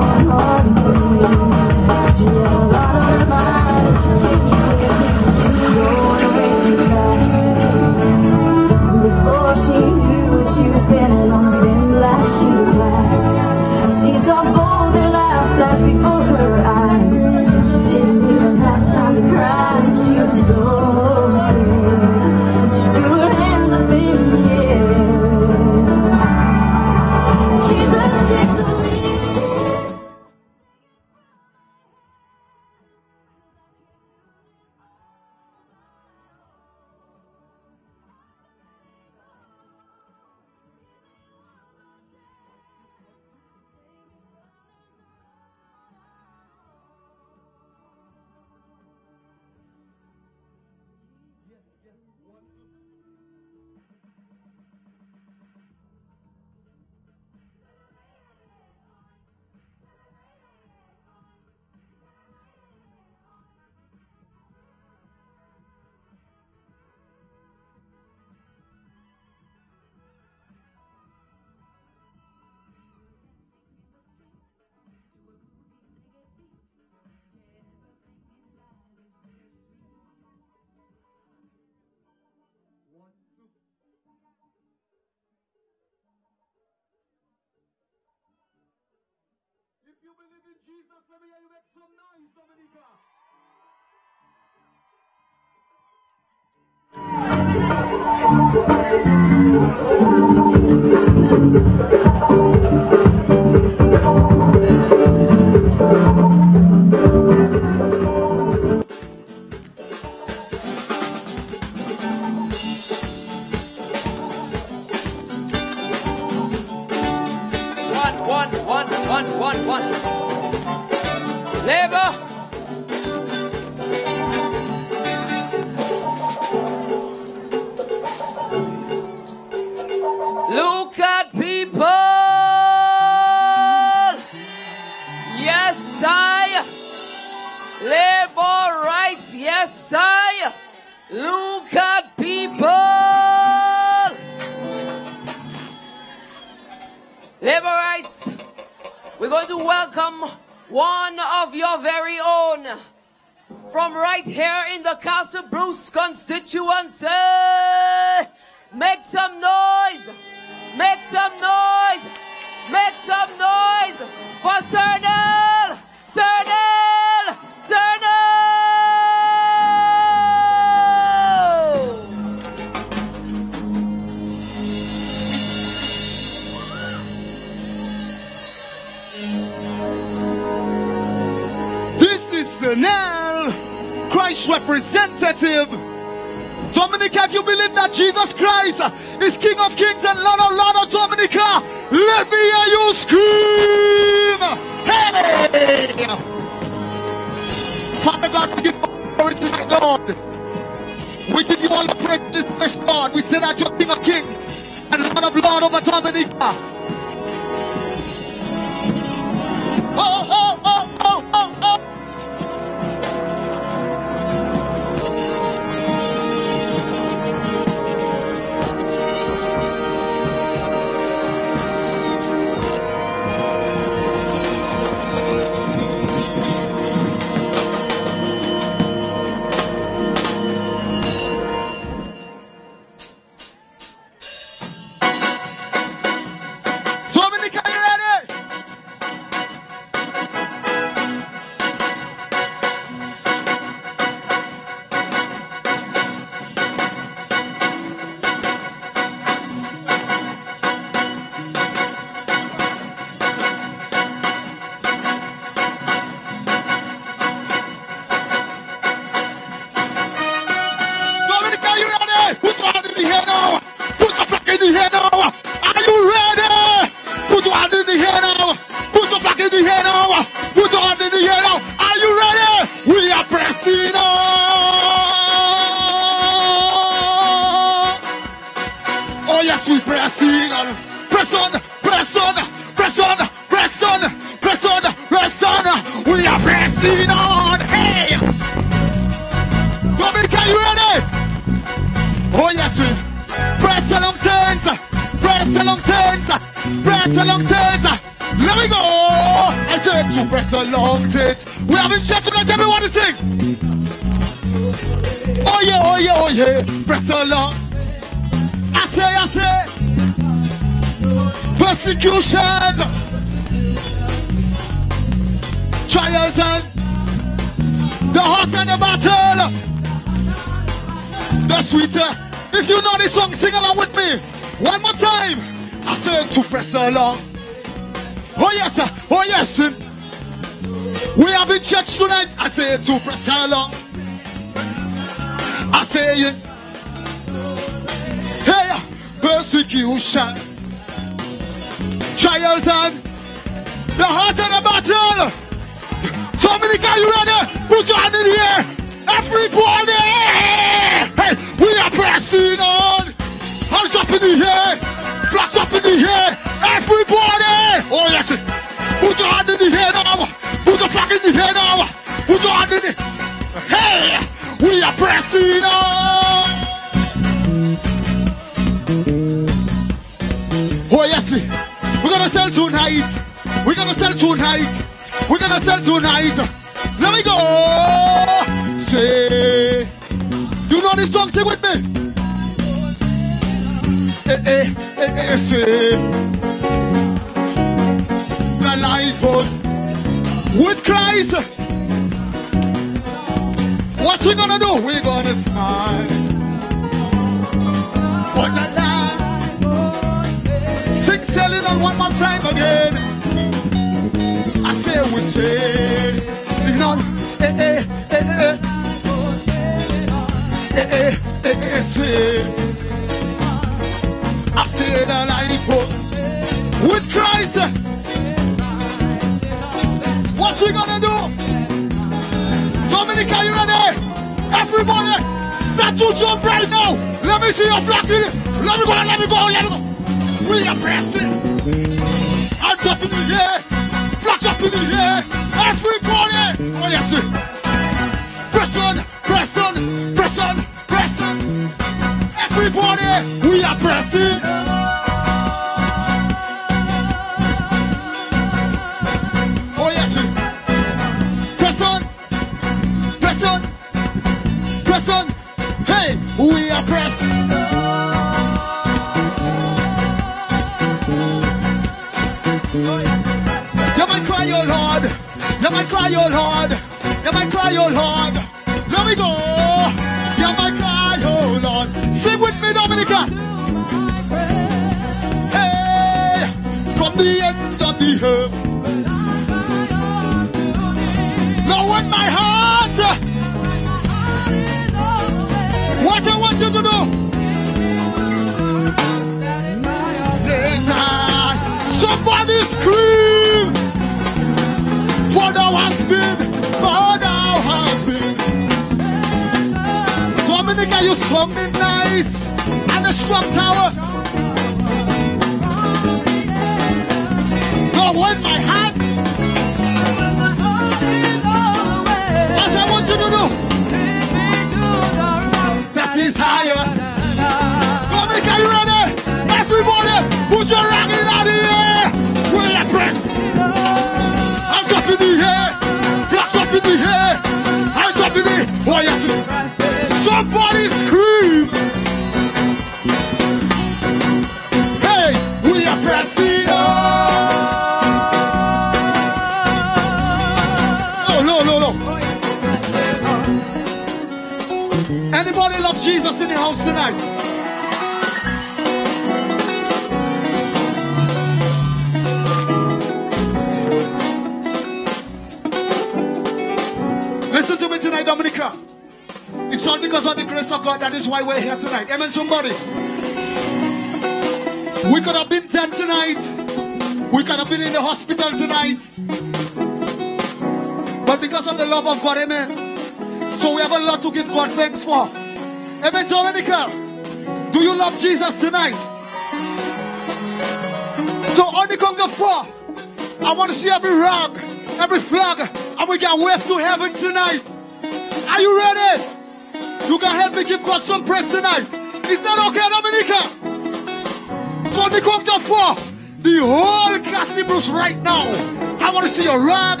Want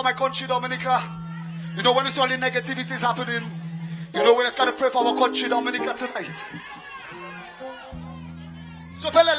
for my country, Dominica. You know, when it's all the negativity is happening, you know, we just got to pray for our country, Dominica, tonight. So, fella,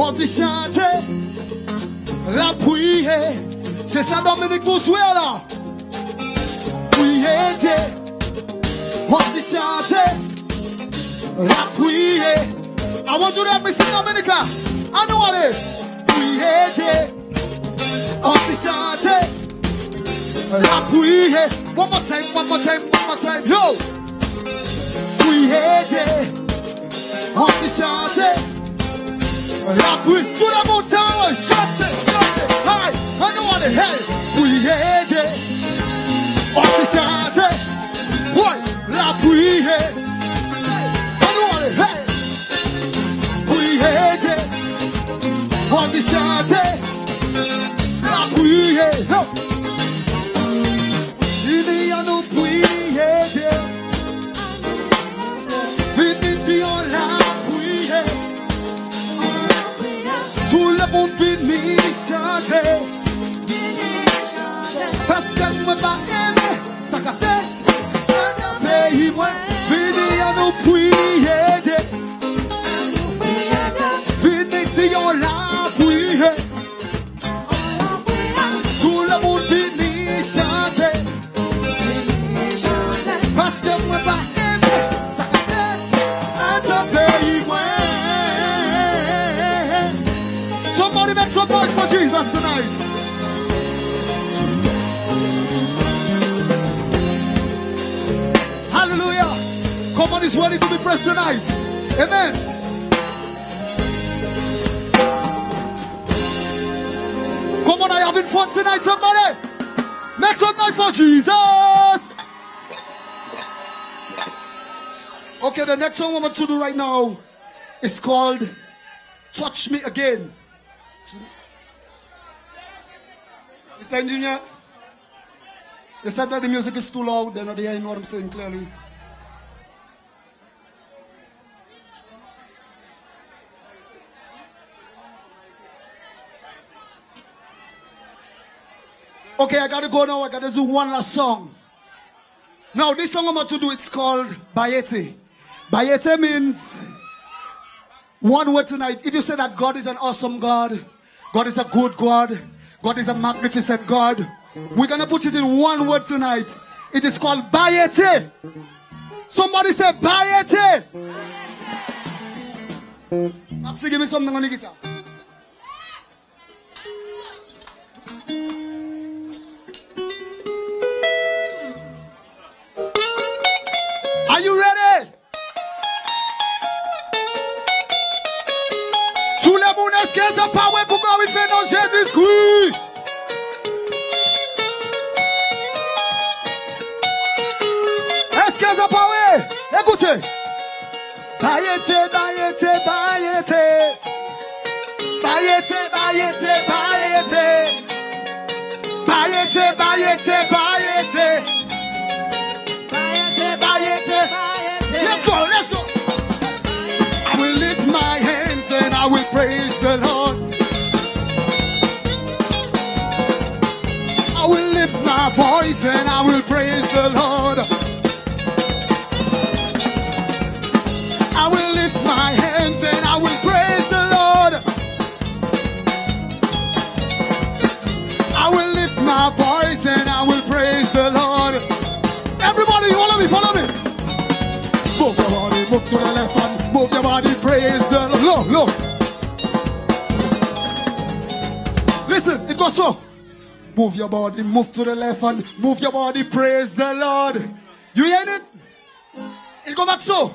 on dit chanter, la prier. C'est ça Dominique Boussoué là. Prier Dieu, on dit chanter, la prier. I want you to help me sing Dominique là. I know what it is. Prier Dieu, on dit chanter, la prier. One more time, one more time, one more time. Yo! Prier Dieu, on dit chanter. La puye. Tout monde tower. Chante, chante. Hi. I know what the hell. Puyeje. Antishante. What? La puye. I know what the hell. Puyeje. Antishante. La puye. Yo. Ili anu puyeje. Chanter. Parce que moi pas aimé, ça qu'a fait. Pays moi, fini On, is ready to be pressed tonight. Amen. Come on, I you having fun tonight, somebody? Make some noise for Jesus. Okay, the next song I'm going to do right now is called Touch Me Again. Mr. Engineer, they said that the music is too loud, they're not hearing what I'm saying clearly. Okay, I gotta go now. I gotta do one last song. Now, this song I'm about to do, it's called Bayete. Bayete means one word tonight. If you say that God is an awesome God, God is a good God, God is a magnificent God, we're gonna put it in one word tonight. It is called Bayete. Somebody say Bayete. Maxi, give me something on the guitar. Are you ready? Tout le monde, est-ce que pas ouais pour qu'on fait dans Jésus-Christ? Est-ce que pas ouais? Écoutez. Bayete, bayete, bayete. Bayete, bayete, bayete. Bayete, bayete, bayete. I will praise the Lord. I will lift my voice and I will praise the Lord. I will lift my hands and I will praise the Lord. I will lift my voice and I will praise the Lord. Everybody, follow me, follow me. Move your body, move to the left and move your body, praise the Lord. Look, look. Listen, it goes so. Move your body, move to the left and move your body, praise the Lord. You hear it? It go back so.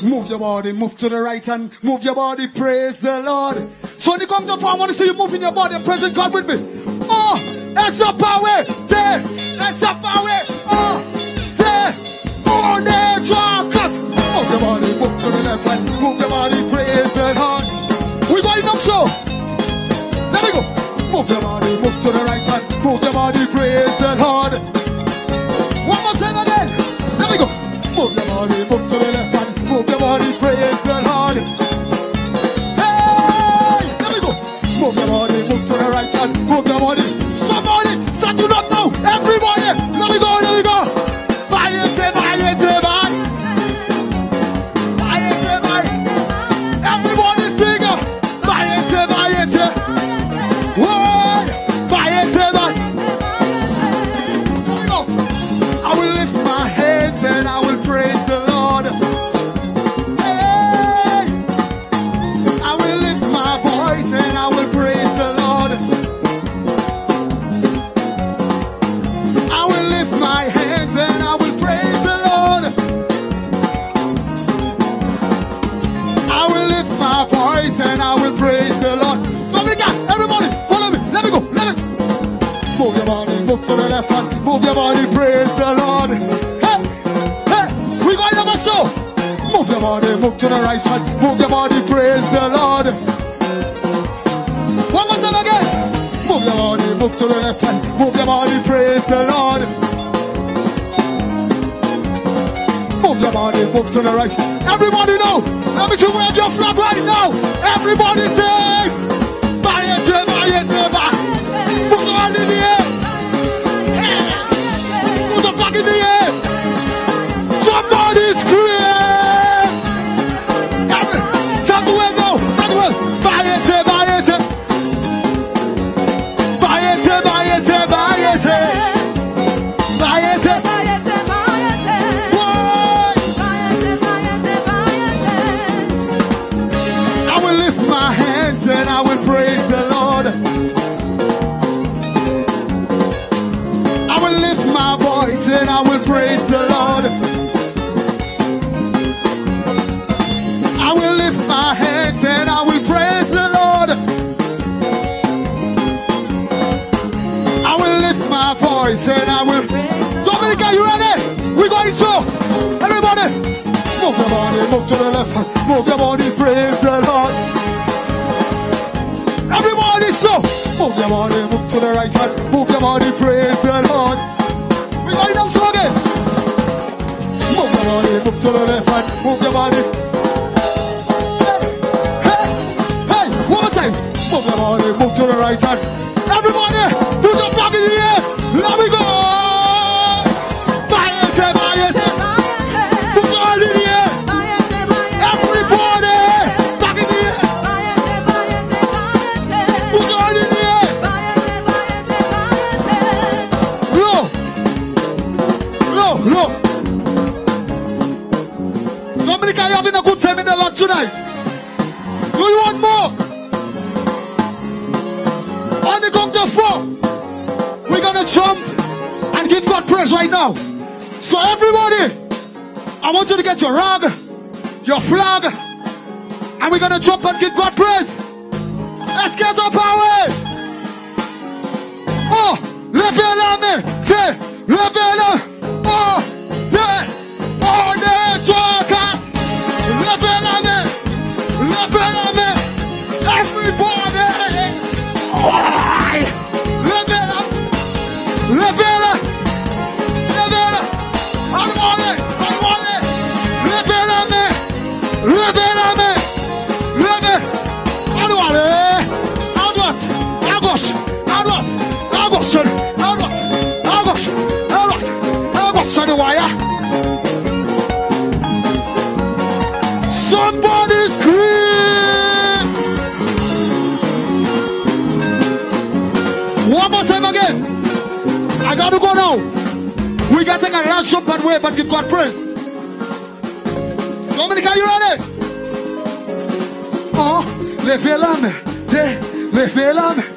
Move your body, move to the right and move your body, praise the Lord. So when you come to far, I want to see you moving your body praising God with me. Oh, that's your power. Say, that's your power. Oh, say, oh, your cut. Move your body, move to the left and move your body, praise the Lord. We going up so. Move your body, move to the right hand, move your body, praise the Lord. One more time again. Let me go. Move your body, move to the left hand, move your body, praise the Lord. Hey, let me go. Move your body, move to the right hand, move your body. body, move to the right side, move your body, praise the Lord. One more time again. Move your body, move to the left hand, move your body, praise the Lord. Move your body, move to the right. Everybody know. Let me see where your flag right now. Everybody say, Bayete, Bayete, Bayete. Put on in the air. to the left. Move your body, praise the Lord. Everybody, so move your body, move to the right hand. Move your body, praise the Lord. We got down so again. Move your body, move to the left hand. Move your body. Hey, hey, hey. One more time. Move your body, move to the right hand. Open good one. God way, but give God praise. Dominic, are you ready? Oh, levez la main, levez la.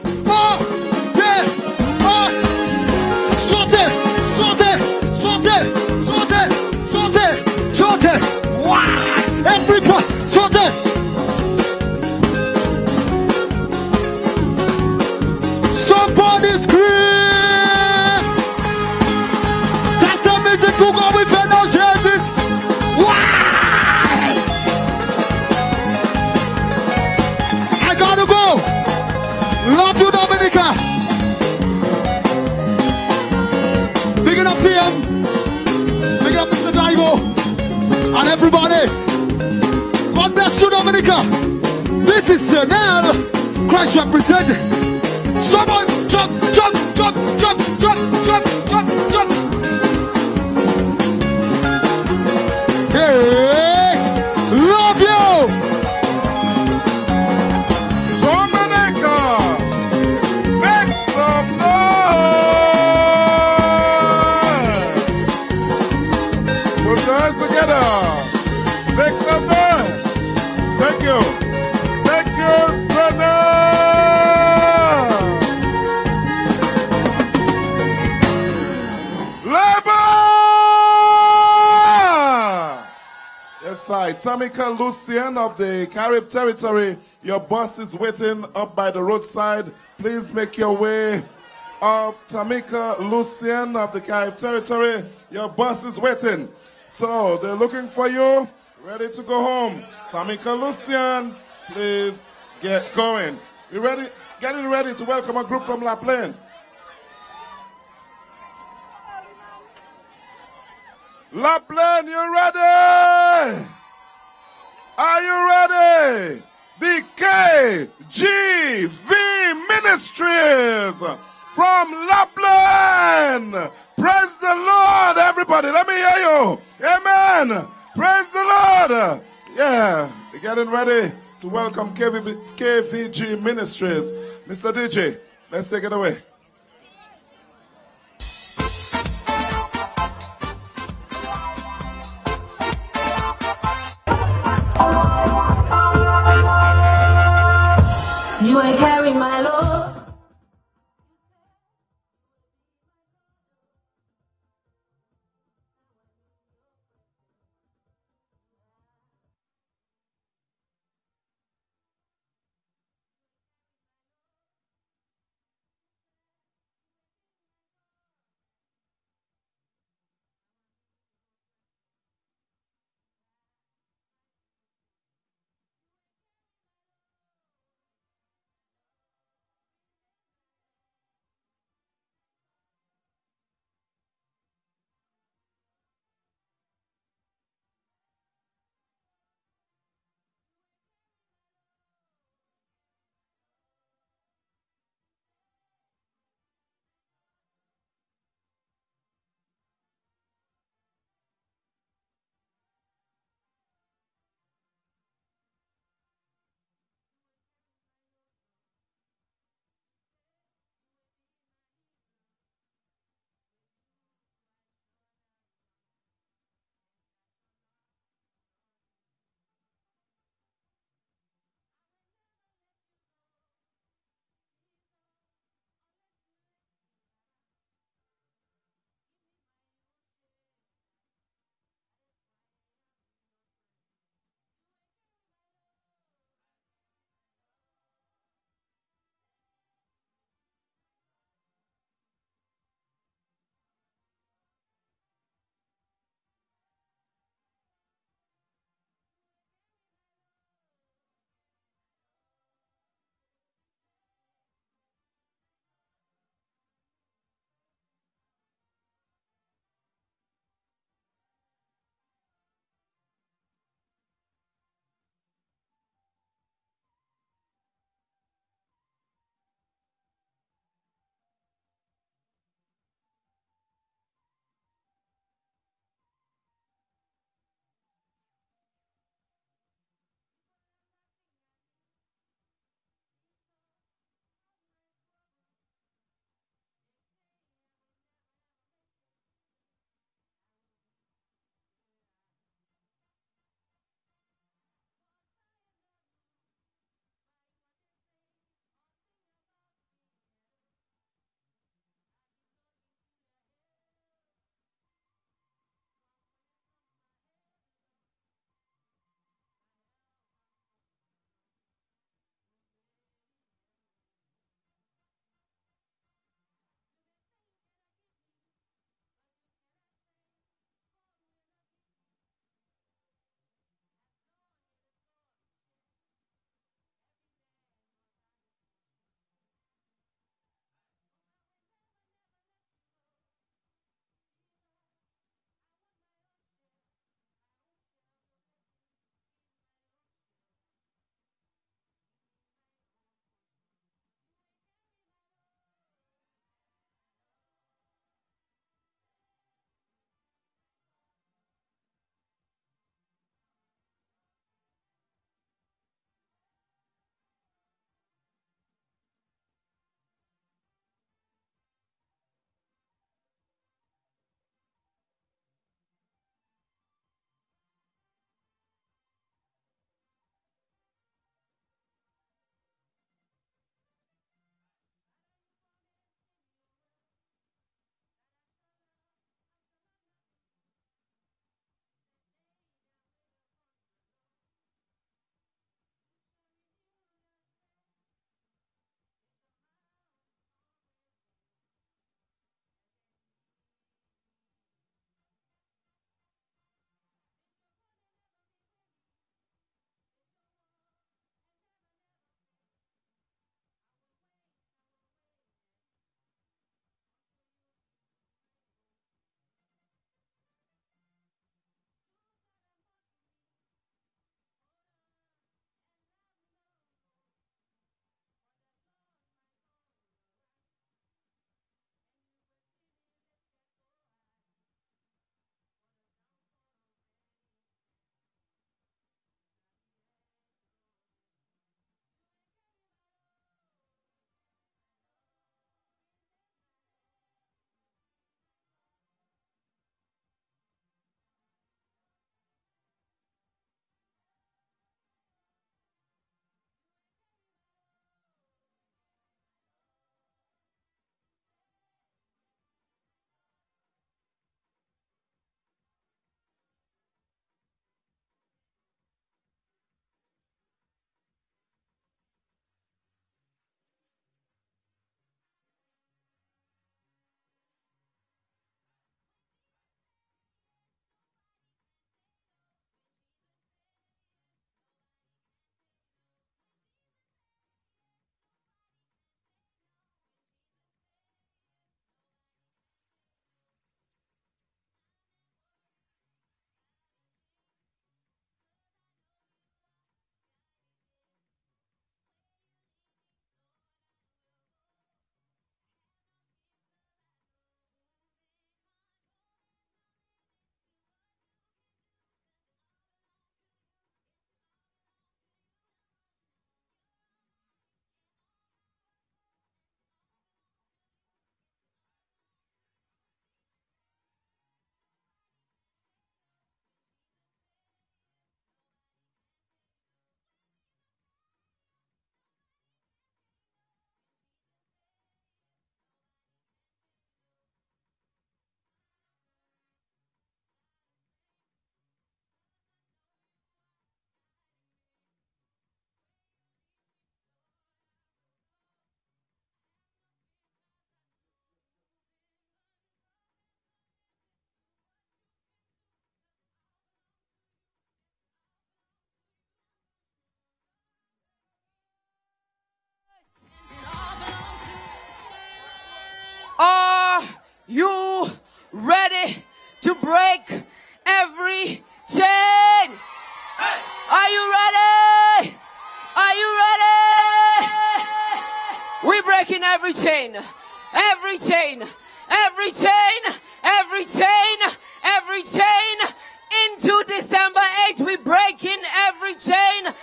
Represent Someone jump, jump, jump, jump, jump, jump, jump. Tamika Lucien of the Carib Territory. Your bus is waiting up by the roadside. Please make your way of Tamika Lucien of the Carib Territory. Your bus is waiting. So they're looking for you. Ready to go home. Tamika Lucien, please get going. You ready? Getting ready to welcome a group from La Plaine. La Plaine, you ready? Are you ready? The KGV Ministries from La Plaine. Praise the Lord, everybody. Let me hear you. Amen. Praise the Lord. Yeah, we're getting ready to welcome KVG, KVG Ministries. Mr. DJ, let's take it away. you ready to break every chain? Are you ready? Are you ready? We're breaking every chain, every chain, every chain, every chain, every chain. Into December 8th, we're breaking every chain.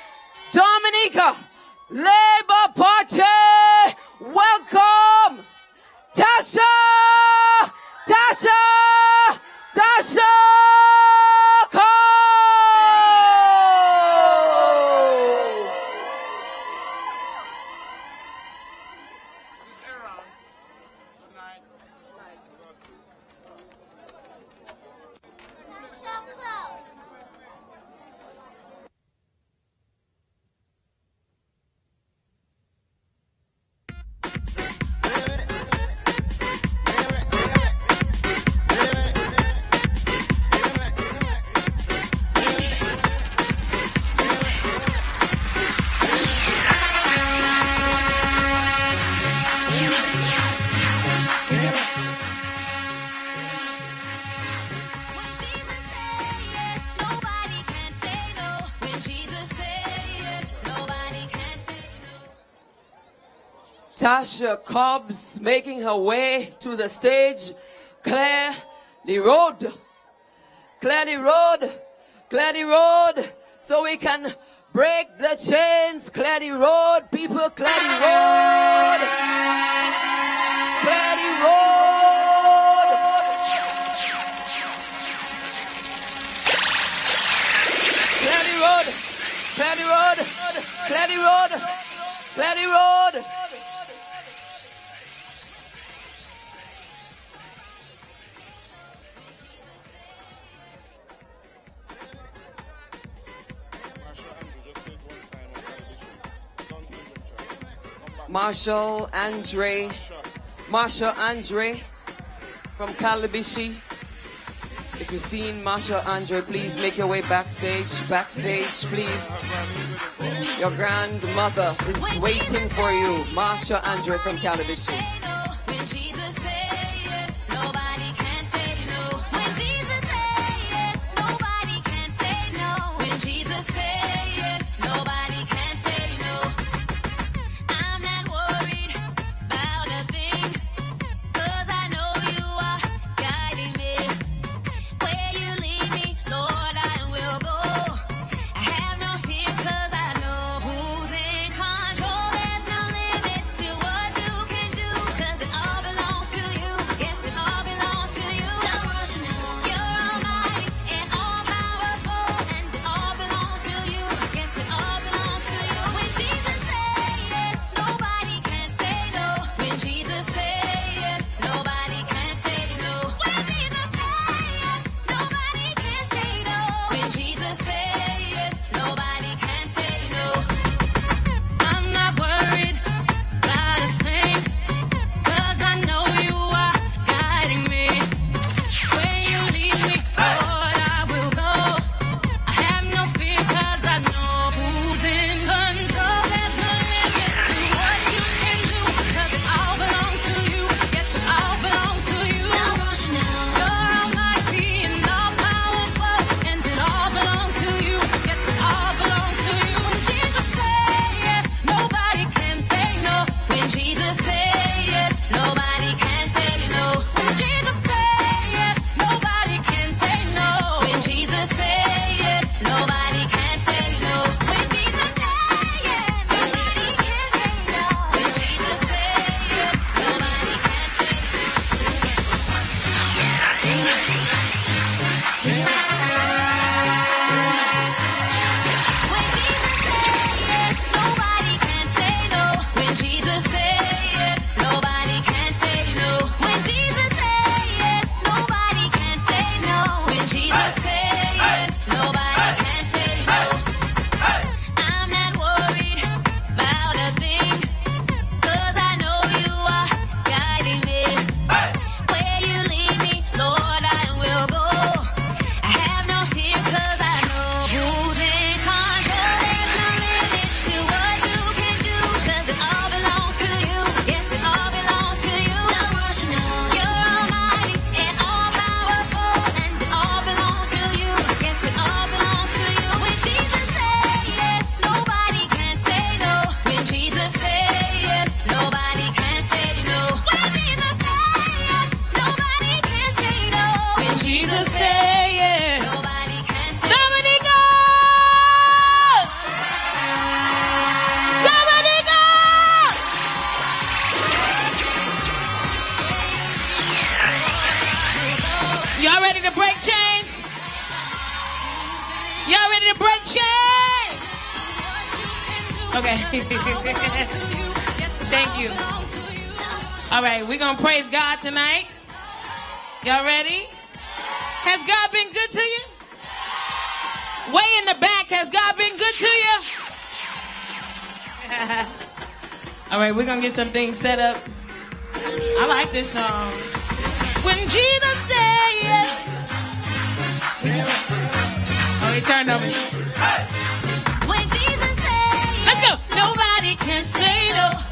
Dominica, Labour Party, welcome. Tasha! Tasha Cobbs making her way to the stage. Claire. Clear the road. Clear road. So we can break the chains. Clear the road. People clear the road. Clear the road. Clear the road. Clear the road. Marshall Andre, Marshall Andre from Calibishie. If you've seen Marshall Andre, please make your way backstage. Backstage, please. Your grandmother is waiting for you. Marshall Andre from Calibishie. gonna praise God tonight. Y'all ready? Has God been good to you? Way in the back, has God been good to you? All right, we're gonna get some things set up. I like this song. When Jesus said, yeah. Oh, he turned on me. When Jesus said, Let's go. Nobody can say no.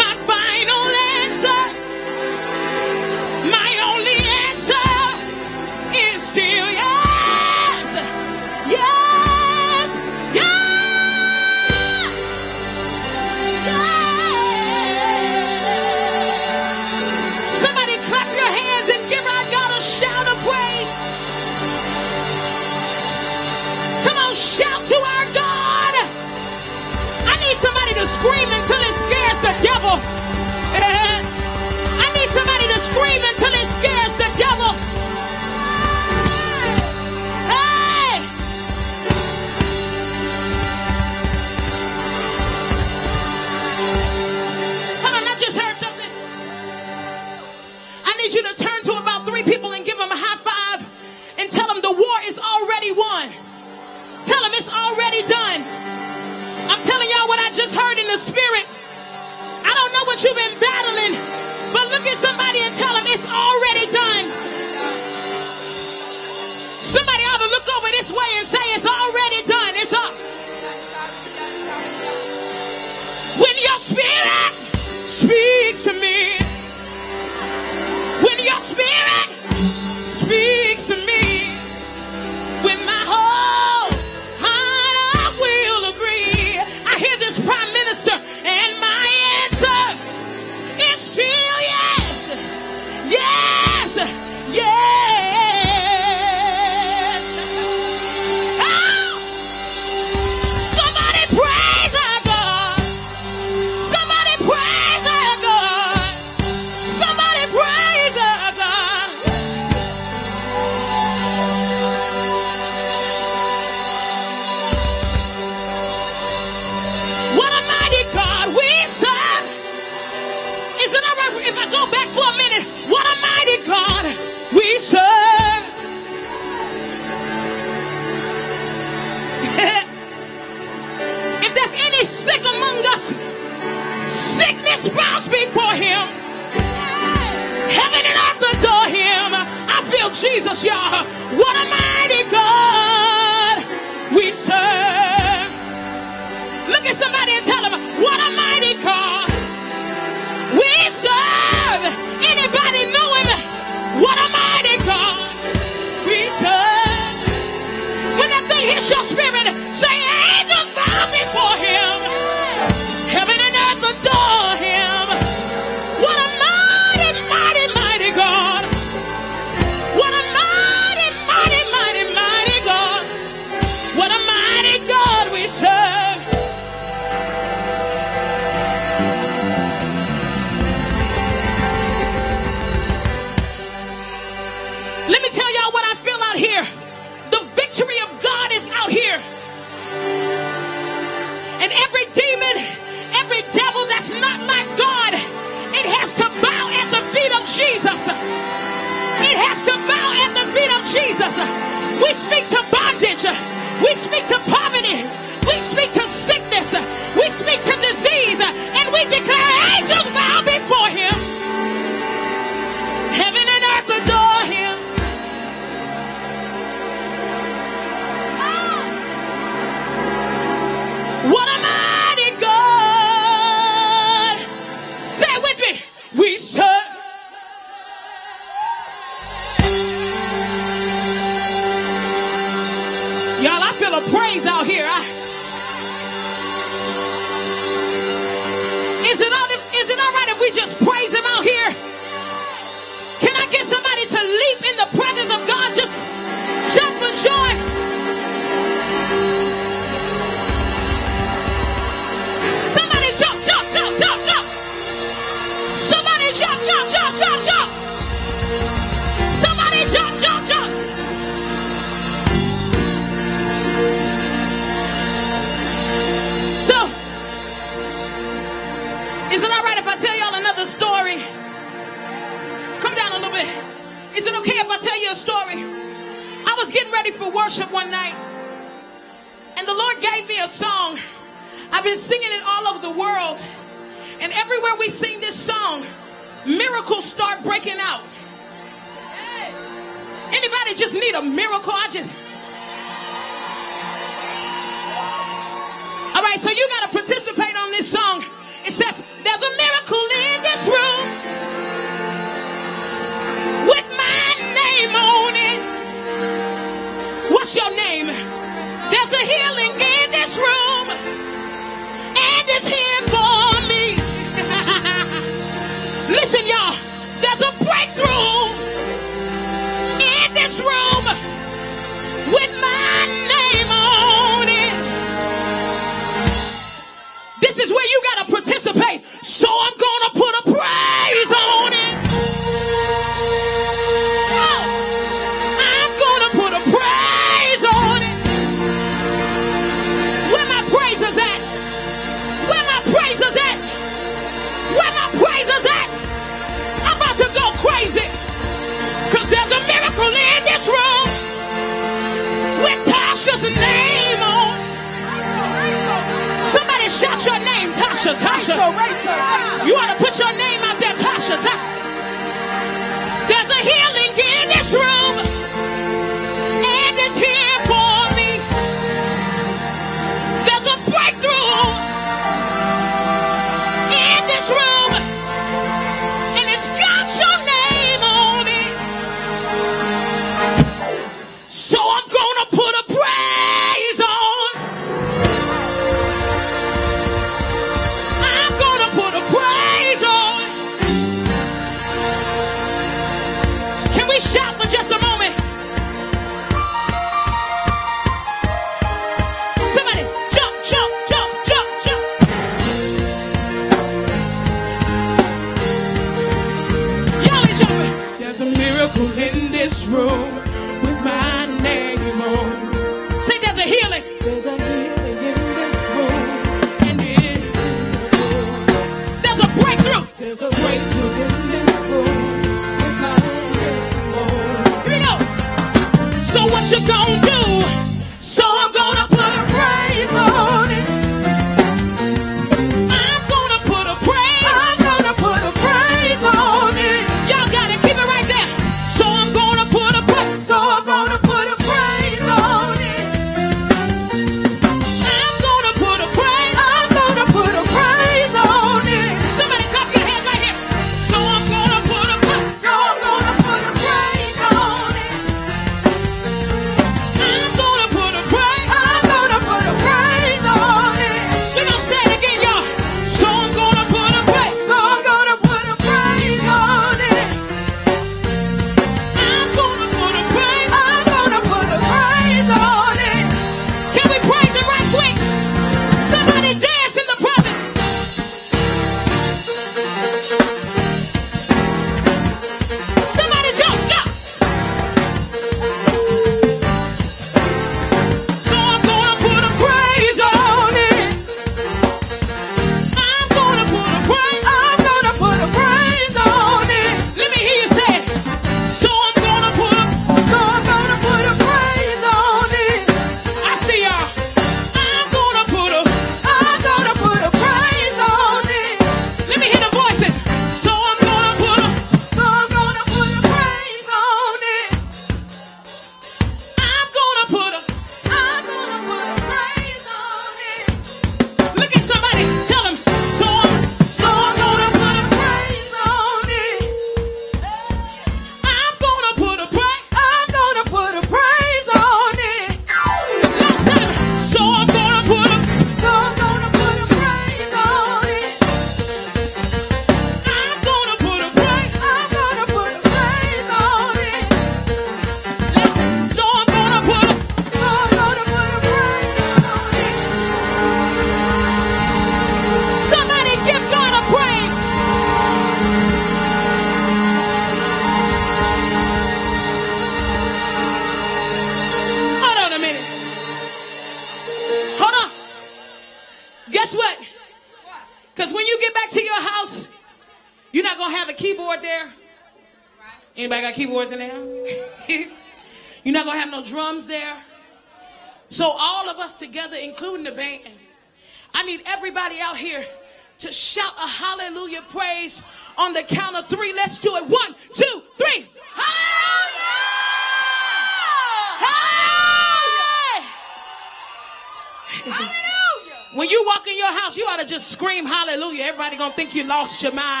Lost your mind.